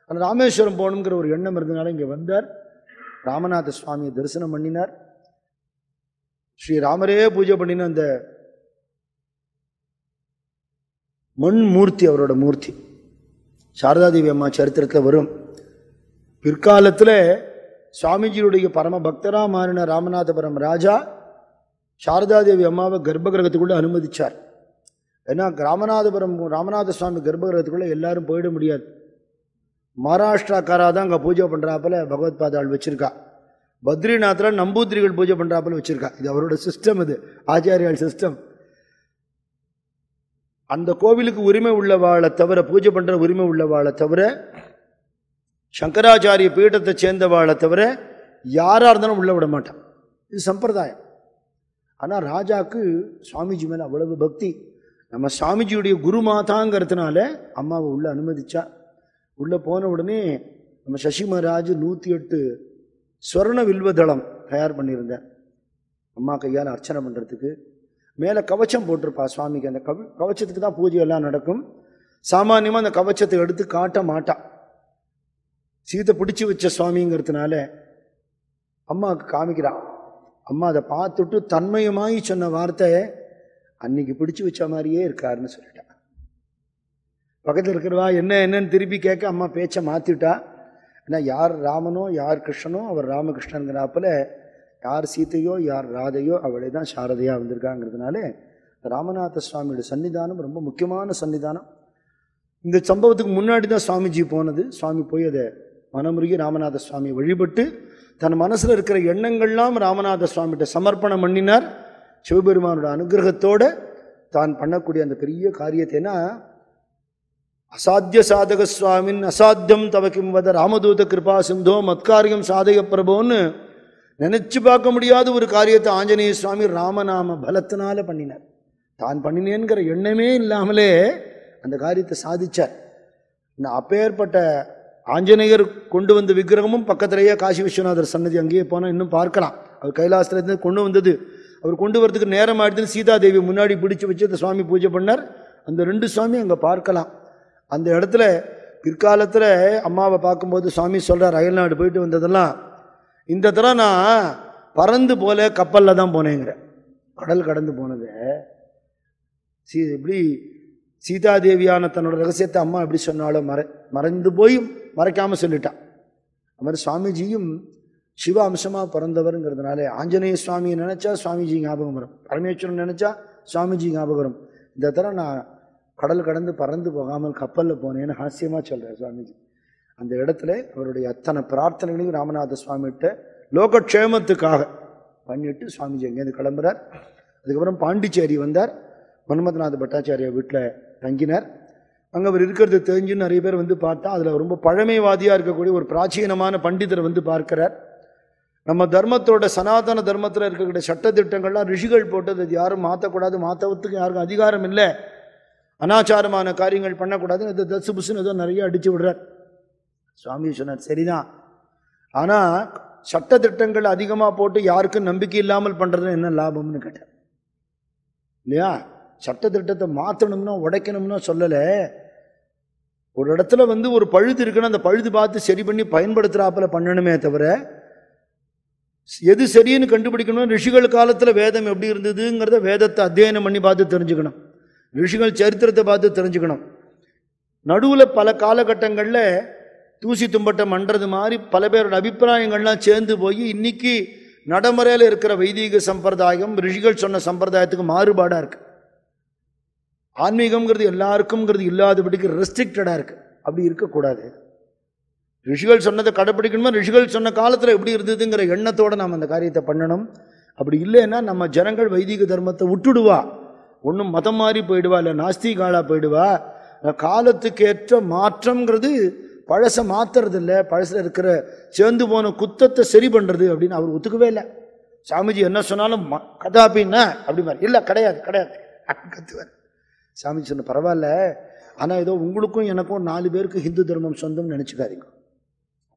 ஆனால் ராமேஸ்வரம் போகணுங்கிற ஒரு எண்ணம் இருந்தனால இங்கே வந்தார். ராமநாத சுவாமியை தரிசனம் பண்ணினார். ஸ்ரீராமரே பூஜை பண்ணின அந்த மண் மூர்த்தி அவரோட மூர்த்தி. சாரதாதேவி அம்மா சரித்திரத்தில் வரும். பிற்காலத்தில் சுவாமிஜியுடைய பரம பக்தராக மாறின ராமநாதபுரம் ராஜா சாரதாதேவி அம்மாவை கர்ப்பகிரகத்துக்குள்ளே அனுமதித்தார் ஏன்னா ராமநாதபுரம் ராமநாத சுவாமி கர்ப்பகிரகத்துக்குள்ளே எல்லாரும் போயிட முடியாது. மகாராஷ்டிராக்காராக தான் அங்கே பூஜை பண்ணுறாப்புல பகவத் பாதாள் வச்சுருக்கா. பத்ரிநாத்தில் நம்பூத்திரிகள் பூஜை பண்ணுறாப்புல வச்சுருக்கா. இது அவரோட சிஸ்டம் இது. ஆச்சாரியால் சிஸ்டம் அந்த கோவிலுக்கு உரிமை உள்ளவாளை தவிர பூஜை பண்ணுற உரிமை உள்ளவாளை தவிர சங்கராச்சாரிய பீடத்தை சேர்ந்தவாளை தவிர யாராக இருந்தாலும் உள்ள விட மாட்டான். இது சம்பிரதாயம். ஆனால் ராஜாவுக்கு சுவாமிஜி மேலே அவ்வளவு பக்தி. நம்ம சுவாமிஜியுடைய குரு மாதாங்கிறதுனால அம்மாவை உள்ள அனுமதிச்சா. உள்ளே போன உடனே நம்ம சசி மகாராஜ் நூற்றி எட்டு ஸ்வர்ண வில்வதளம் தயார் பண்ணியிருந்தேன் அம்மா கையால் அர்ச்சனை பண்ணுறதுக்கு மேலே கவச்சம் போட்டிருப்பா சுவாமிக்கு. அந்த கவ கவச்சத்துக்கு தான் பூஜை எல்லாம் நடக்கும். சாமானியமாக அந்த கவச்சத்தை எடுத்து காட்ட மாட்டான் சீதை பிடிச்சி வச்ச சுவாமிங்கிறதுனால அம்மாவுக்கு காமிக்கிறான் அம்மா அதை பார்த்துட்டு தன்மயமாகி சொன்ன வார்த்தை அன்னைக்கு பிடிச்சி வச்ச மாதிரியே இருக்காருன்னு சொல்லிட்டான் பக்கத்தில் இருக்கிறவா என்ன என்னன்னு திருப்பி கேட்க அம்மா பேச்சை மாற்றிட்டா ஏன்னா யார் ராமனோ யார் கிருஷ்ணனோ அவர் ராமகிருஷ்ணனுங்கிறாப்பில் யார் சீத்தையோ யார் ராதையோ அவளே தான் சாரதையாக வந்திருக்காங்கிறதுனால ராமநாத சுவாமியோட சன்னிதானம் ரொம்ப முக்கியமான சன்னிதானம். இந்த சம்பவத்துக்கு முன்னாடி தான் சுவாமிஜி போனது. சுவாமி போய் அதை மனமுருகி ராமநாத சுவாமி வழிபட்டு தன் மனசில் இருக்கிற எண்ணங்கள்லாம் ராமநாத சுவாமிகிட்ட சமர்ப்பணம் பண்ணினார். சிவபெருமானோட அனுகிரகத்தோடு தான் பண்ணக்கூடிய அந்த பெரிய காரியத்தை அசாத்திய சாதக சுவாமின் அசாத்தியம் தவக்கிம் வத ராமதூத கிருபா சிந்தோ மத்காரியம் சாதக பிரபோன்னு நினச்சி பார்க்க முடியாத ஒரு காரியத்தை ஆஞ்சநேய சுவாமி ராமநாம பலத்தினால பண்ணினார். தான் பண்ணினேங்கிற எண்ணமே இல்லாமலே அந்த காரியத்தை சாதித்தார் நான் அப்பேற்பட்ட ஆஞ்சநேயர் கொண்டு வந்த விக்கிரகமும் பக்கத்திலேயே காசி விஸ்வநாதர் சன்னதி அங்கேயே போனால் இன்னும் பார்க்கலாம். அவர் கைலாசத்துலேருந்து கொண்டு வந்தது. அவர் கொண்டு வரதுக்கு நேரம் ஆயிடுதுன்னு சீதாதேவி முன்னாடி பிடிச்சி வச்சு அந்த சுவாமி பூஜை பண்ணார். அந்த ரெண்டு சுவாமி அங்கே பார்க்கலாம். அந்த இடத்துல பிற்காலத்தில் அம்மாவை பார்க்கும்போது சுவாமி சொல்கிறார் அயல்நாடு போயிட்டு வந்ததெல்லாம் இந்த தடவை நான் பறந்து போல கப்பலில் தான் போனேங்கிறேன் கடல் கடந்து போனது. சீ எப்படி சீதாதேவியான தன்னோட ரகசியத்தை அம்மா எப்படி சொன்னாலும் மறை மறைந்து போய் மறைக்காமல் சொல்லிட்டான் அது மாதிரி சுவாமிஜியும் சிவ அம்சமாக பிறந்தவருங்கிறதுனால ஆஞ்சநேய சுவாமியை நினச்சா சுவாமிஜி ஞாபகம் வரும். பரமேஸ்வரன் நினச்சா சுவாமிஜி ஞாபகம் வரும். இந்த தடவை நான் கடல் கடந்து பறந்து போகாமல் கப்பலில் போனேன்னு ஹாஸ்யமாக சொல்கிறேன் சுவாமிஜி. அந்த இடத்துல அவருடைய அத்தனை பிரார்த்தனைகளையும் ராமநாத சுவாமிகிட்ட லோகக்ஷேமத்துக்காக பண்ணிட்டு சுவாமிஜி அங்கேருந்து கிளம்புறார். அதுக்கப்புறம் பாண்டிச்சேரி வந்தார். மன்மதநாத பட்டாச்சாரியா வீட்டில் தங்கினார். அங்கே அவர் இருக்கிறது தெரிஞ்சு நிறைய பேர் வந்து பார்த்தா அதில் ரொம்ப பழமைவாதியாக இருக்கக்கூடிய ஒரு பிராச்சீனமான பண்டிதரை வந்து பார்க்கிறார். நம்ம தர்மத்தோட சனாதன தர்மத்தில் இருக்கக்கூடிய சட்டத்திட்டங்கள்லாம் ரிஷிகள் போட்டது அது யாரும் மாற்றக்கூடாது மாற்றத்துக்கு யாருக்கும் அதிகாரம் இல்லை. அனாச்சாரமான காரியங்கள் பண்ணக்கூடாதுன்னு தசு புசுன்னு ஏதோ நிறைய அடித்து விடுறார். சுவாமி சொன்னார் சரிதான். ஆனால் சட்டத்திட்டங்கள் அதிகமாக போட்டு யாருக்கும் நம்பிக்கை இல்லாமல் பண்ணுறது என்ன லாபம்னு கேட்டேன் இல்லையா? சட்டத்திட்டத்தை மாற்றணும்னா உடைக்கணும்னா சொல்லலை. ஒரு இடத்துல வந்து ஒரு பழுது இருக்குன்னா அந்த பழுது பார்த்து சரி பண்ணி பயன்படுத்துகிறாப்பில் பண்ணணுமே தவிர எது சரின்னு கண்டுபிடிக்கணும்? ரிஷிகள் காலத்தில் வேதம் எப்படி இருந்ததுங்கிறத வேதத்தை அத்தியனம் பண்ணி பார்த்து தெரிஞ்சுக்கணும். ரிஷிகள் சரித்திரத்தை பார்த்து தெரிஞ்சுக்கணும். நடுவில் பல காலகட்டங்களில் தூசி தும்பட்டம் பண்ணுறது மாதிரி பல பேரோட அபிப்பிராயங்கள்லாம் சேர்ந்து போய் இன்னைக்கு நடைமுறையில் இருக்கிற வைதீக சம்பிரதாயம் ரிஷிகள் சொன்ன சம்பிரதாயத்துக்கு மாறுபாடாக இருக்குது ஆன்மீகம்ங்கிறது எல்லாருக்கும்ங்கிறது இல்லாதபடிக்கு ரெஸ்ட்ரிக்டடாக இருக்குது அப்படி இருக்கக்கூடாது. ரிஷிகள் சொன்னதை கடைப்பிடிக்கணுமா? ரிஷிகள் சொன்ன காலத்தில் எப்படி இருந்ததுங்கிற எண்ணத்தோடு நாம் அந்த காரியத்தை பண்ணணும். அப்படி இல்லைன்னா நம்ம ஜனங்கள் வைதிக தர்மத்தை விட்டுடுவா. ஒன்றும் மதம் மாறி போயிடுவா இல்லை நாஸ்திகாலாக போயிடுவா. காலத்துக்கேற்ற மாற்றம்ங்கிறது பழசை மாற்றுறது இல்லை பழசில் இருக்கிற சேர்ந்து போன குத்தத்தை சரி பண்ணுறது அப்படின்னு அவர் ஒத்துக்கவே இல்லை. சாமிஜி என்ன சொன்னாலும் ம- கதாபின்னா? அப்படி மாதிரி. இல்லை கிடையாது கிடையாது. அப்படின்னு கத்துவார் சாமி சொன்ன பரவாயில்ல. ஆனால் ஏதோ உங்களுக்கும் எனக்கும் நாலு பேருக்கு ஹிந்து தர்மம் சொந்தம்னு நினச்சிக்காதீங்க.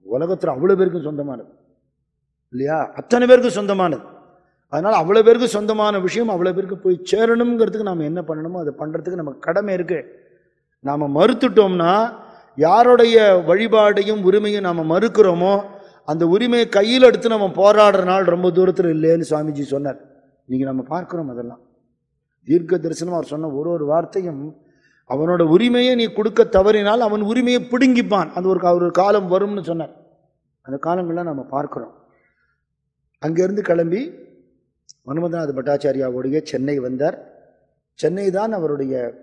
உலகத்தில் அவ்வளோ பேருக்கும் சொந்தமானது. இல்லையா? அத்தனை பேருக்கும் சொந்தமானது. அதனால் அவ்வளோ பேருக்கு சொந்தமான விஷயம் அவ்வளோ பேருக்கு போய் சேரணுங்கிறதுக்கு நாம் என்ன பண்ணணுமோ அதை பண்ணுறதுக்கு நமக்கு கடமை இருக்குது நாம் மறுத்துட்டோம்னா யாருடைய வழிபாடையும் உரிமையும் நாம் மறுக்கிறோமோ அந்த உரிமையை கையில் எடுத்து நம்ம போராடுற நாள் ரொம்ப தூரத்தில் இல்லைன்னு சுவாமிஜி சொன்னார். நீங்கள் நம்ம பார்க்குறோம் அதெல்லாம். தீர்க்க தரிசனம் அவர் சொன்ன ஒரு ஒரு வார்த்தையும் அவனோட உரிமையை நீ கொடுக்க தவறினால் அவன் உரிமையை பிடுங்கிப்பான். அந்த ஒரு கா- ஒரு காலம் வரும்னு சொன்னார். அந்த காலங்கள்லாம் நம்ம பார்க்குறோம். அங்கேருந்து கிளம்பி மன்மதநாத பட்டாச்சாரியாவுடைய சென்னை வந்தார். சென்னை தான் அவருடைய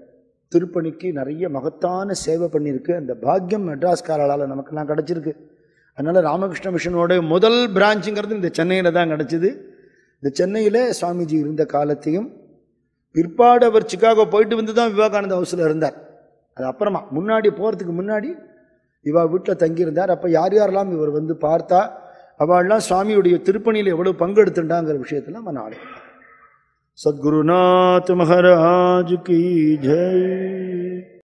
திருப்பணிக்கு நிறைய மகத்தான சேவை பண்ணியிருக்கு. அந்த பாக்கியம் மெட்ராஸ்காரால் நமக்கெல்லாம் கிடச்சிருக்கு. அதனால் ராமகிருஷ்ண மிஷனோட முதல் பிரான்ச்சுங்கிறது இந்த சென்னையில் தான் கிடச்சிது. இந்த சென்னையில் சுவாமிஜி இருந்த காலத்தையும் பிற்பாடு அவர் சிக்காகோ போயிட்டு வந்து தான் விவேகானந்த ஹவுஸில் இருந்தார். அது அப்புறமா முன்னாடி போகிறதுக்கு முன்னாடி இவா வீட்டில் தங்கியிருந்தார். அப்போ யார் யாரெல்லாம் இவர் வந்து பார்த்தா அவள்லாம் சுவாமியுடைய திருப்பணியில் எவ்வளோ பங்கெடுத்துட்டாங்கிற விஷயத்தில் நம்ம நாளை சத்குருநாத் மகாராஜ் கி ஜெய்.